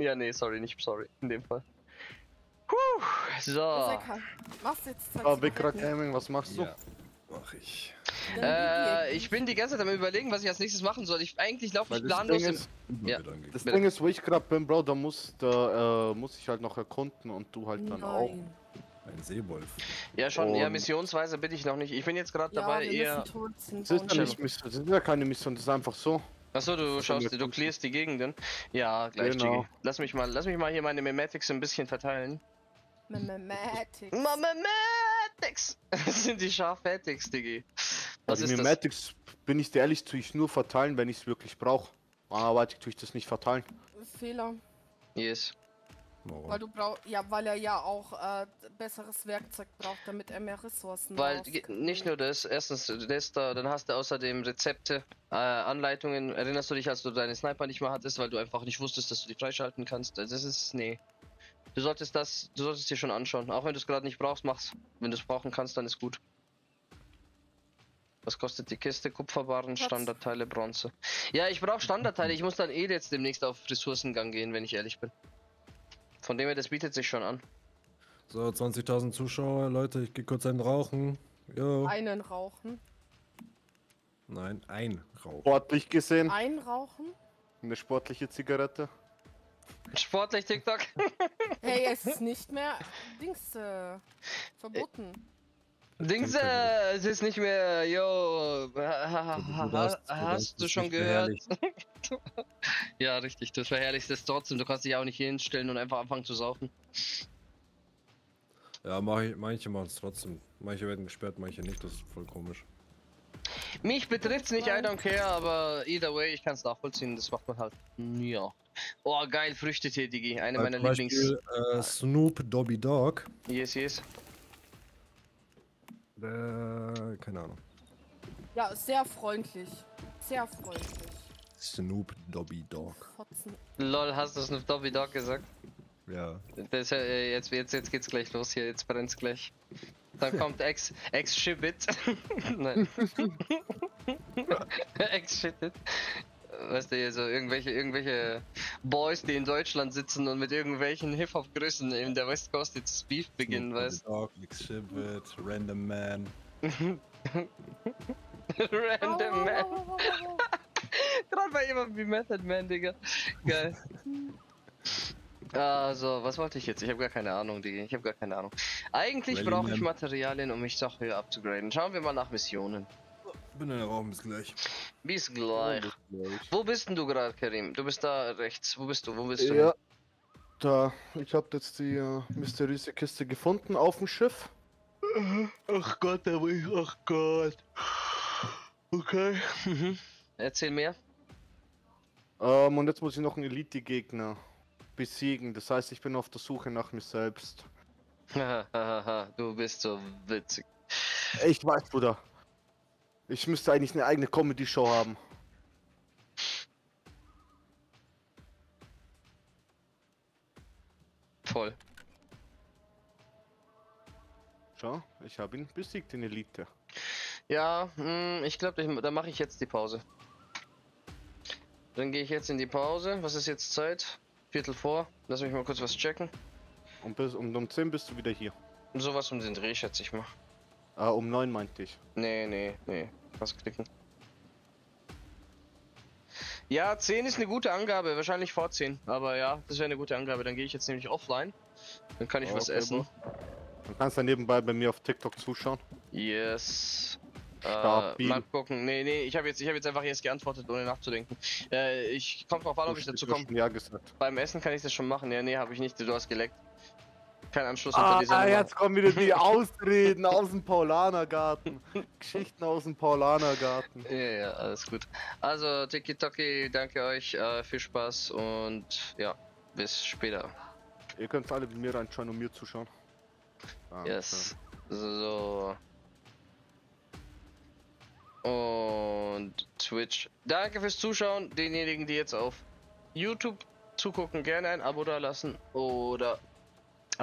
Ja, nee, sorry, nicht sorry. In dem Fall. Puh, so. Machst jetzt zwei Ah, Bikra Zigaretten? Gaming, was machst du? Ja, mach ich. Äh, ich bin die ganze Zeit am überlegen, was ich als nächstes machen soll. Ich eigentlich laufe ich das planlos Ding im. ist, Ja. Das. Ding ist, wo ich gerade bin, Bro, da muss, da, äh, muss ich halt noch erkunden und du halt dann auch. Nein. Ein Seewolf. Ja, schon, eher Und- missionsweise bin ich noch nicht. Ich bin jetzt gerade Ja, dabei, wir eher. Das ist ja nicht das ist ja keine Mission, das ist einfach so. Achso, du schaust, du clearst die Gegenden. Ja, gleich, Genau. Lass mich mal, lass mich mal hier meine Memetics ein bisschen verteilen. Memetics. Memetics! Das sind die Scharfetics, Diggi. Was Also ist das? Memetics, bin ich dir ehrlich, tue ich nur verteilen, wenn ich es wirklich brauche. Anderweitig tue ich das nicht verteilen. Fehler. Yes. Warum? Weil du brauchst, ja, weil er ja auch äh, besseres Werkzeug braucht, damit er mehr Ressourcen Weil nicht nur das, erstens das da, dann hast du außerdem Rezepte, äh, Anleitungen. Erinnerst du dich, als du deine Sniper nicht mehr hattest, weil du einfach nicht wusstest, dass du die freischalten kannst? Das ist. Nee. Du solltest das, du solltest dir schon anschauen. Auch wenn du es gerade nicht brauchst, mach's. Wenn du es brauchen kannst, dann ist gut. Was kostet die Kiste? Kupferbarren. Standardteile, Bronze. Ja, ich brauche Standardteile. Ich muss dann eh jetzt demnächst auf Ressourcengang gehen, wenn ich ehrlich bin. Von dem her, das bietet sich schon an. So, 20.000 Zuschauer, Leute, ich gehe kurz einen rauchen. Jo. Einen rauchen. Nein, ein Rauch. Sportlich gesehen, Ein rauchen? eine sportliche Zigarette. Sportlich TikTok. Hey, es ist nicht mehr Dings äh, verboten. Dings, äh, es ist nicht mehr, yo, ha, Du darfst- du hast du es schon gehört? ja, richtig, du verherrlichst es trotzdem, du kannst dich auch nicht hinstellen und einfach anfangen zu saufen. Ja, mach ich, manche machen es trotzdem. Manche werden gesperrt, manche nicht, das ist voll komisch. Mich betrifft's nicht, I don't care, aber either way, ich kann's nachvollziehen, das macht man halt. Ja. Oh, geil, Früchtetee, Digi, eine meiner Lieblings. Beispiel, äh, Snoop Dobby Dog. Yes, yes. Äh, keine Ahnung. Ja, sehr freundlich. Sehr freundlich. Snoop Dobby Dog. Fotzen. Lol, hast du Snoop Doggy Dog gesagt? Ja. Das, äh, jetzt, jetzt, jetzt geht's gleich los hier, jetzt brennt's gleich. Dann kommt Ex, Ex Shibit. Nein. Ex-shitted. Weißt du, hier so irgendwelche, irgendwelche Boys, die in Deutschland sitzen und mit irgendwelchen Hip-Hop-Größen in der West Coast jetzt Beef beginnen, weißt Dog, Exhibit, Random Man. Random Man. Gerade bei jemandem wie Method Man, Digga. Geil. Also, was wollte ich jetzt? Ich habe gar keine Ahnung, Digga. Ich habe gar keine Ahnung. Eigentlich brauche ich. Materialien, um mich doch höher abzugraden. Schauen wir mal nach Missionen. Bin in der Raum, bis gleich. Bis gleich. Wo bist denn du gerade, Karim? Du bist da rechts. Wo bist du? Wo bist du? Ja. Da, ich habe jetzt die äh, mysteriöse Kiste gefunden auf dem Schiff. Ach Gott, da bin ich. Ach Gott. Okay. Mhm. Erzähl mehr. Ähm, und jetzt muss ich noch einen Elite-Gegner besiegen. Das heißt, ich bin auf der Suche nach mir selbst. Du bist so witzig. Ich weiß, Bruder. Ich müsste eigentlich eine eigene Comedy-Show haben. Voll. Schau, ich habe ihn besiegt, den Elite. Ja, mh, ich glaube, da mache ich jetzt die Pause. Dann gehe ich jetzt in die Pause. Was ist jetzt Zeit? Viertel vor. Lass mich mal kurz was checken. Und bis, um, um 10 bist du wieder hier. Sowas um den Dreh, schätze ich mal. Ah, um 9 meinte ich. Nee, nee, nee. Was klicken. Ja, 10 ist eine gute Angabe, wahrscheinlich vor 10. Aber ja, das wäre eine gute Angabe. Dann gehe ich jetzt nämlich offline. Dann kann ich was Okay, essen. Dann kannst du nebenbei bei mir auf TikTok zuschauen. Yes. Äh, mal gucken. Nee, nee, ich habe jetzt, ich hab jetzt einfach jetzt geantwortet, ohne nachzudenken. Äh, ich komme drauf an, ob ich dazu komme. Ja gesagt. Beim Essen kann ich das schon machen. Ja, nee, habe ich nicht. Du hast geleckt. Kein Anschluss Ah, unter dieser Nummer. jetzt kommen wieder die Ausreden aus dem Paulanergarten. Geschichten aus dem Paulanergarten. Ja, ja, alles gut. Also, Tiki Toki, danke euch. Äh, viel Spaß und ja, bis später. Ihr könnt alle mit mir reinschauen, um mir zuschauen. Danke. Yes. So. Und Twitch. Danke fürs Zuschauen. Denjenigen, die jetzt auf YouTube zugucken, gerne ein Abo da lassen oder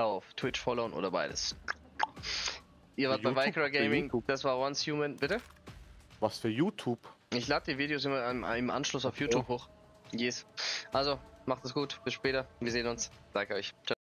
auf Twitch followen oder beides. Ihr wart bei YouTube? Vikra Für Gaming, das war Once Human. Bitte? Was für YouTube? Ich lade die Videos immer im, im Anschluss auf YouTube hoch. Yes. Also, macht es gut. Bis später. Wir sehen uns. Danke euch. Ciao.